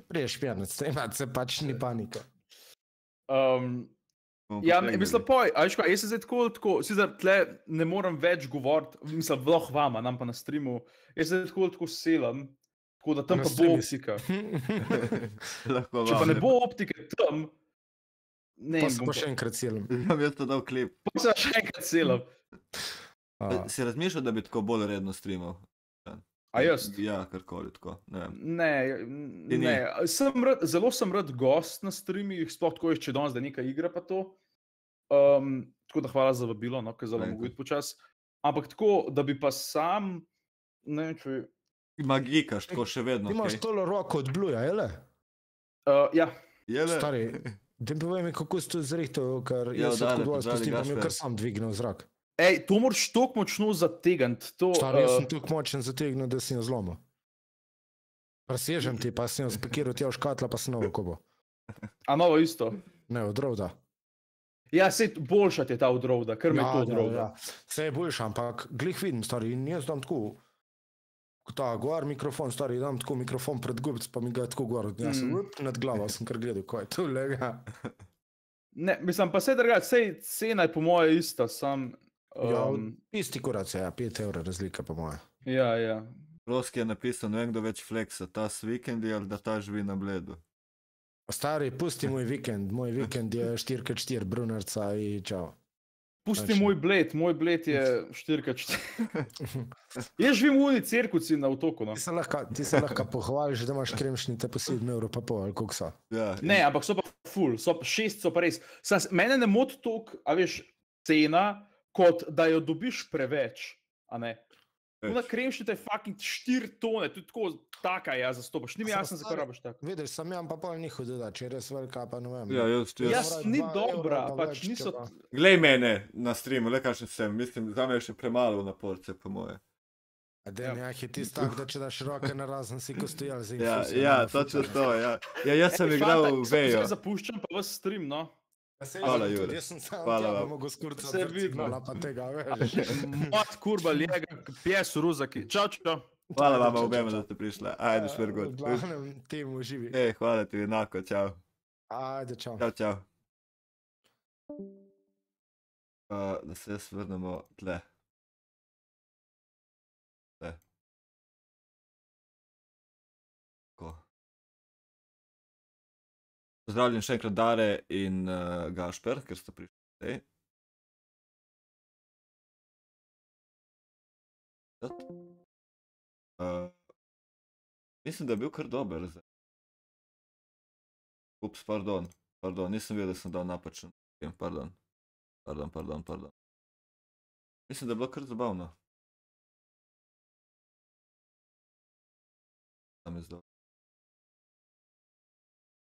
priješ pijanec, se pač ni panika. Um, Ja, mislim, poj, a veš kaj, jaz se zdaj tako, tako sicer tle ne morem več govoriti, mislim, vloh vama, nam pa na streamu, jaz se zdaj tako, tako selam, tako da tam Na pa bo optika. Lahko Če pa ne bo optike tam, ne Pa vem, bo še enkrat celim. Vam jaz to dal klip. pa se še enkrat selam. A, Si razmišljal, da bi tako bolj redno streamal? A jaz? Ja, karkoli tako. Ne. Ne, ni? ne. Sem rad, zelo sem rad gost na streamih, sploh tako, če danes da neka igra pa to. Um, tako da hvala za vabilo, no, ker zelo mogo iti počas. Ampak tako, da bi pa sam, ne vem, če. Magikaš tako še vedno. Ti imaš okej? tolo roko od bluja, jele? Uh, ja, Jele? Stari, da mi povej mi, kako si to zrihtel, ker Ja, jaz se oddali, kot dol oddali spustim, pa mi Gašper. kar sam dvignil v zrak. Ej, to moraš tako močno zategniti. To, Stari, jaz eh, sem tako močen zategnil, da sem jo zlomil. Presežem ti, pa sem jo spakiral tja v škatla, pa sem novo kobo. A novo isto. Ne, od rovda. Ja, se boljša ti je ta odrovda, ker me je to odrovda. Vse je boljše, ampak glih vidim, stari, in jaz dam tako. Ko Ta gor mikrofon, stari, dam tako mikrofon pred gubic, pa mi ga tako gor. Jaz sem Mm. mm. nad glavo, sem kar gledal, kaj je to lega. Ne, mislim, pa se drugače, sej cena je po moje ista, sam. Ja, Um, isti kurac je, ja, 5 evrov razlika po moje. ja, ja. Roski je napisal, ne vem, kdo več fleksa, ta s vikendi ali da ta živi na bledu. Stari, pusti moj vikend, moj vikend je 4x4 brunarca in čau. Pusti moj bled, moj bled je 4x4. Jaz živim v uni cerkuci na otoku. No. Ti se lahko, ti se lahko pohvališ, da imaš kremšnite po 7 evrov pa pol, ali koliko so. Ja, in- Ne, ampak so pa full, so pa šest, so pa res. Sam, mene ne moti toliko, a veš, cena, kot da jo dobiš preveč. Več. Na kremšnite je fucking 4 tone, tudi tako, taka je, zastopaš. Ni mi jasno, zakaj rabiš tako. Vidiš, sam jam pa pol njihov doda, če je res velika, pa ne vem. Ja, jaz, jaz. Jaz ni evra dobra, pa pač več, niso. Glej mene na streamu, le kakšen sem, mislim, za me je še premalo na porce, po moje. A Den Ja. ja. je tisti tak, da če daš roke na razen, si ko stojal za Ja, infuzijo. ja malo točno to, ja. ja jaz sem Ej, igral v Vejo. Zapuščam pa vas stream, no. Saj Hvala, Jure. Jaz sem sam Hvala vam. mogo skurca Se vidi, signala, no. pa tega, veš. Mat kurba, lega, pjes, ruzaki. Čau, čau. Hvala vam obema, da ste prišla. Ajde, Ja, šver V glavnem, temu živi. Ej, hvala ti enako, čau. Ajde, čau. Čau, čau. Uh, da se jaz vrnemo. Tle. Pozdravljen še enkrat Dare in uh, Gašper, ker ste prišli. zdaj. Uh, mislim, da je bil kar dober. Ups, pardon, pardon, nisem vedel, da sem dal napačen. Pardon, pardon, pardon. pardon. Mislim, da je bilo kar zabavno. Tam je zdaj.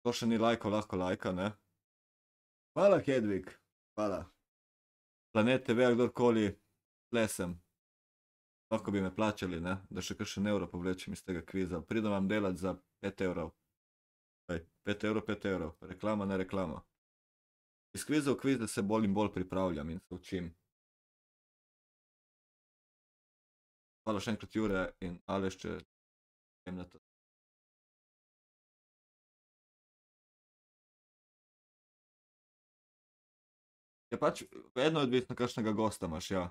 To še ni lajko, lahko lajka, ne? Hvala, Hedvig, hvala. Planet TV, kdorkoli, lesem. Lahko bi me plačali, ne? da še kakšen evro povlečem iz tega kviza. Pridem vam delati za 5 evrov. Ej, 5 evrov, 5 evrov, reklama na reklamo. Iz kviza v kviz se bolj in bolj pripravljam in se učim. Hvala še enkrat, Jure in Aleš, če jemljete Je pač vedno odvisno, kakšnega gosta imaš, ja.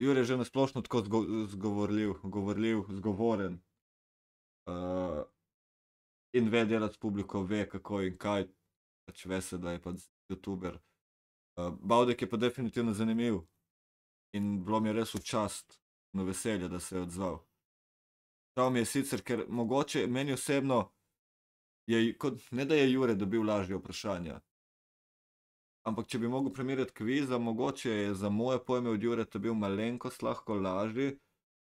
Jure je že nasplošno tako zgo zgovorljiv, govorljiv, zgovoren. Uh, in ve delati s publiko, ve kako in kaj, pač ve se, da je pač youtuber. Uh, Bavdek je pa definitivno zanimiv in bilo mi je res v čast, no veselje, da se je odzval. Žal mi je sicer, ker mogoče meni osebno je, kot, ne da je Jure dobil lažje vprašanja, ampak če bi mogel primerjati kviza, mogoče je za moje pojme od Jureta bil malenkost lahko lažji,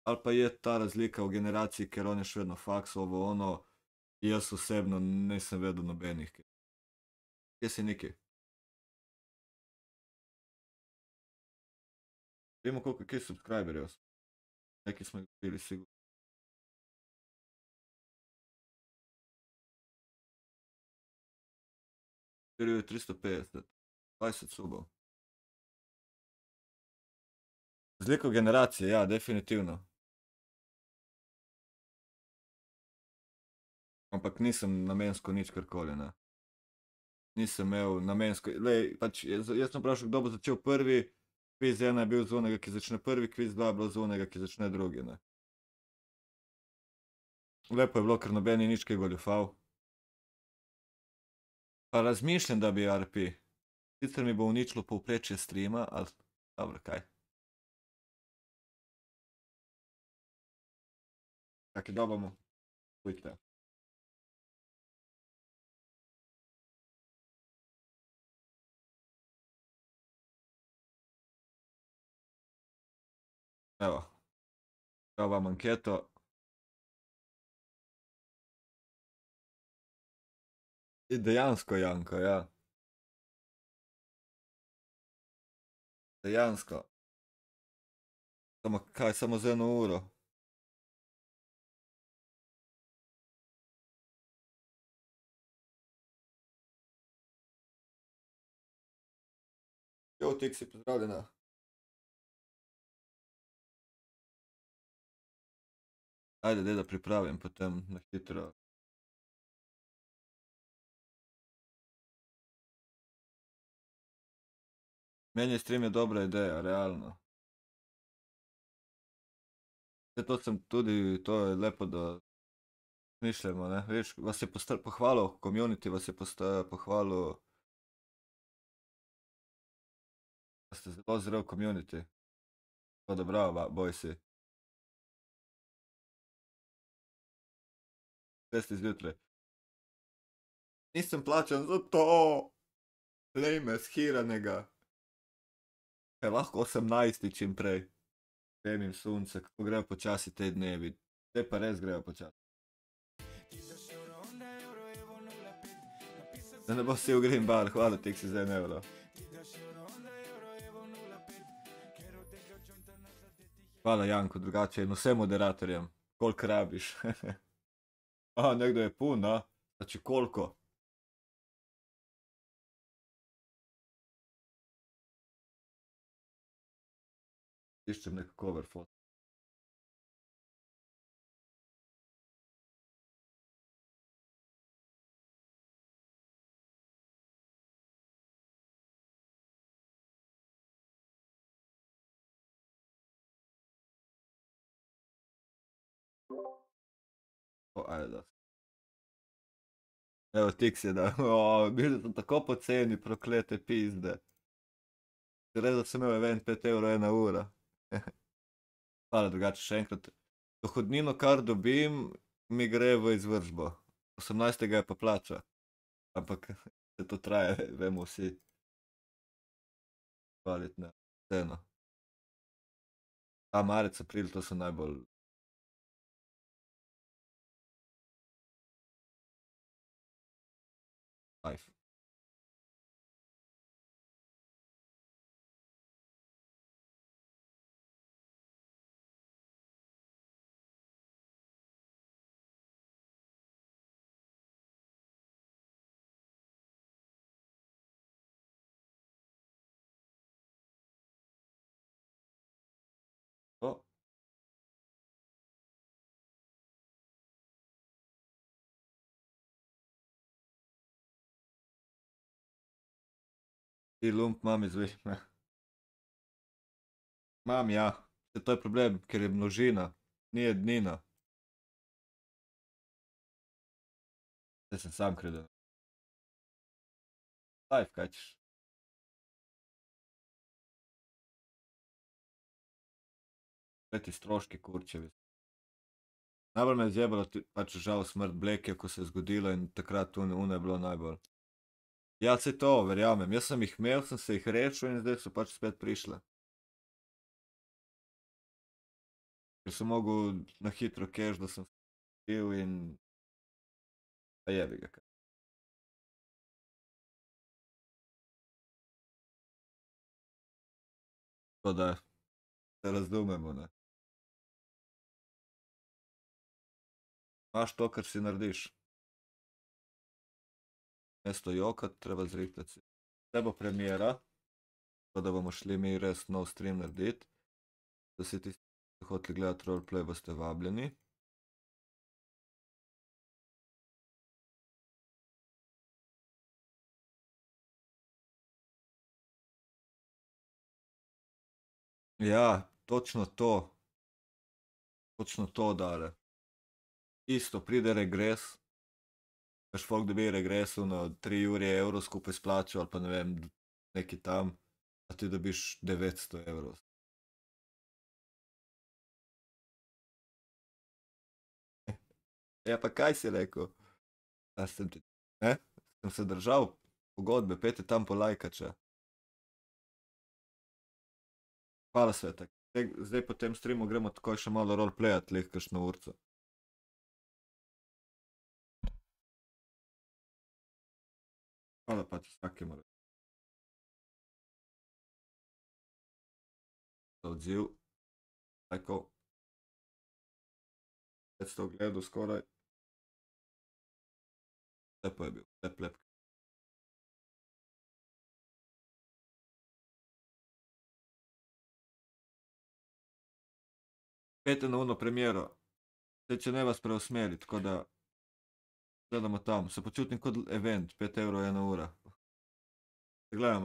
ali pa je ta razlika v generaciji, ker on je še vedno faks, ovo ono, jaz osebno nisem vedel nobenih. Kje si neki? Vemo, koliko je subscriberjev. Neki smo jih dobili, sigurno. Štiri je 350, 20 subov. Razlika v generaciji, ja, definitivno. Ampak nisem namensko nič karkoli, ne. Nisem imel namensko, glej, pač jaz sem vprašal, kdo bo začel prvi, kviz ena je bil za onega, ki začne prvi, kviz dva je bilo za onega, ki začne drugi, ne. Lepo je bilo, ker noben ni nič kaj goljufal. Pa razmišljam, da bi RP. Sicer mi bo uničilo povprečje streama, ali dobro, kaj. Čakaj, da bomo. Pojďte. Evo. Evo vam anketo. Dejansko, Janko, ja. Dejansko. Samo kaj, samo za eno uro? Jo, Tiksi, pozdravljena. Ajde, da pripravim potem na hitro. Meni stream je dobra ideja, realno. Saj to sem tudi, to je lepo, da smišljamo, ne, veš, vas je pohvalil, community vas je pohvalil. Da ste zelo zrel community. Tako da bravo, boysi. Šesti zjutraj. Nisem plačan za to. Glej me, shiranega. Kaj lahko osemnajsti čim prej. Grem jim sunce, kako grejo počasi te dnevi. Te pa res grejo počasi. Da ne bo si v green bar, hvala ti si za en evro. Hvala Janko, drugače in vsem moderatorjem, koliko rabiš. Aha, nekdo je pun, a? Znači koliko? Iščem neki cover foto. ajde da. Evo, Tiksi, da, bili so tako poceni, proklete pizde. Da sem imel event pet evrov ena ura. Hvala drugače še enkrat. Dohodnino, kar dobim, mi gre v izvršbo. Osemnajstega je pa plača. Ampak se to traja, vemo vsi. Kvalitna cena. A marec, april, to so najbolj life. Ti lump mam izveš. Mam, ja. Se to je problem, ker je množina, ni ednina. Zdaj sem sam kreden. Life, kaj češ? Kaj ti stroški kurčevi? Najbolj me je zjebalo, pač žal smrt Blake, ko se je zgodila in takrat un, un je bilo najbolj. Ja, se to, verjamem. Jaz sem jih imel, sem se jih rešil in zdaj so pač spet prišle. Ker sem mogel na hitro keš, da sem bil in... A jebi ga. kaj. Tako da se razumemo, ne. Imaš to, kar si narediš. Mesto jokat, treba zrihtati. Zdaj bo premjera, tako da bomo šli mi res nov stream narediti. Da si tisti, ki hoteli gledati roleplay, boste vabljeni. Ja, točno to. Točno to, Dare. Isto, pride regres. Veš, folk dobi regres, no, 3 uri evrov skupaj s plačo ali pa ne vem, neki tam, a ti dobiš 900 evrov. Ja, pa kaj si rekel? A sem ti, ne? Sem se držal pogodbe, pete tam po lajkače. Hvala svetek. Zdaj, po tem streamu gremo takoj še malo roleplayat, leh kakšno urco. Hvala Patisaki mora. Odziv. Tako. 500 gledu skoraj. Lepo je bilo. Lep, lep. Pete na ono premijero. Sve će ne vas preusmjeriti, tako da gledamo tam. Se počutim kot event, 5 evrov ena ura. Se gledamo.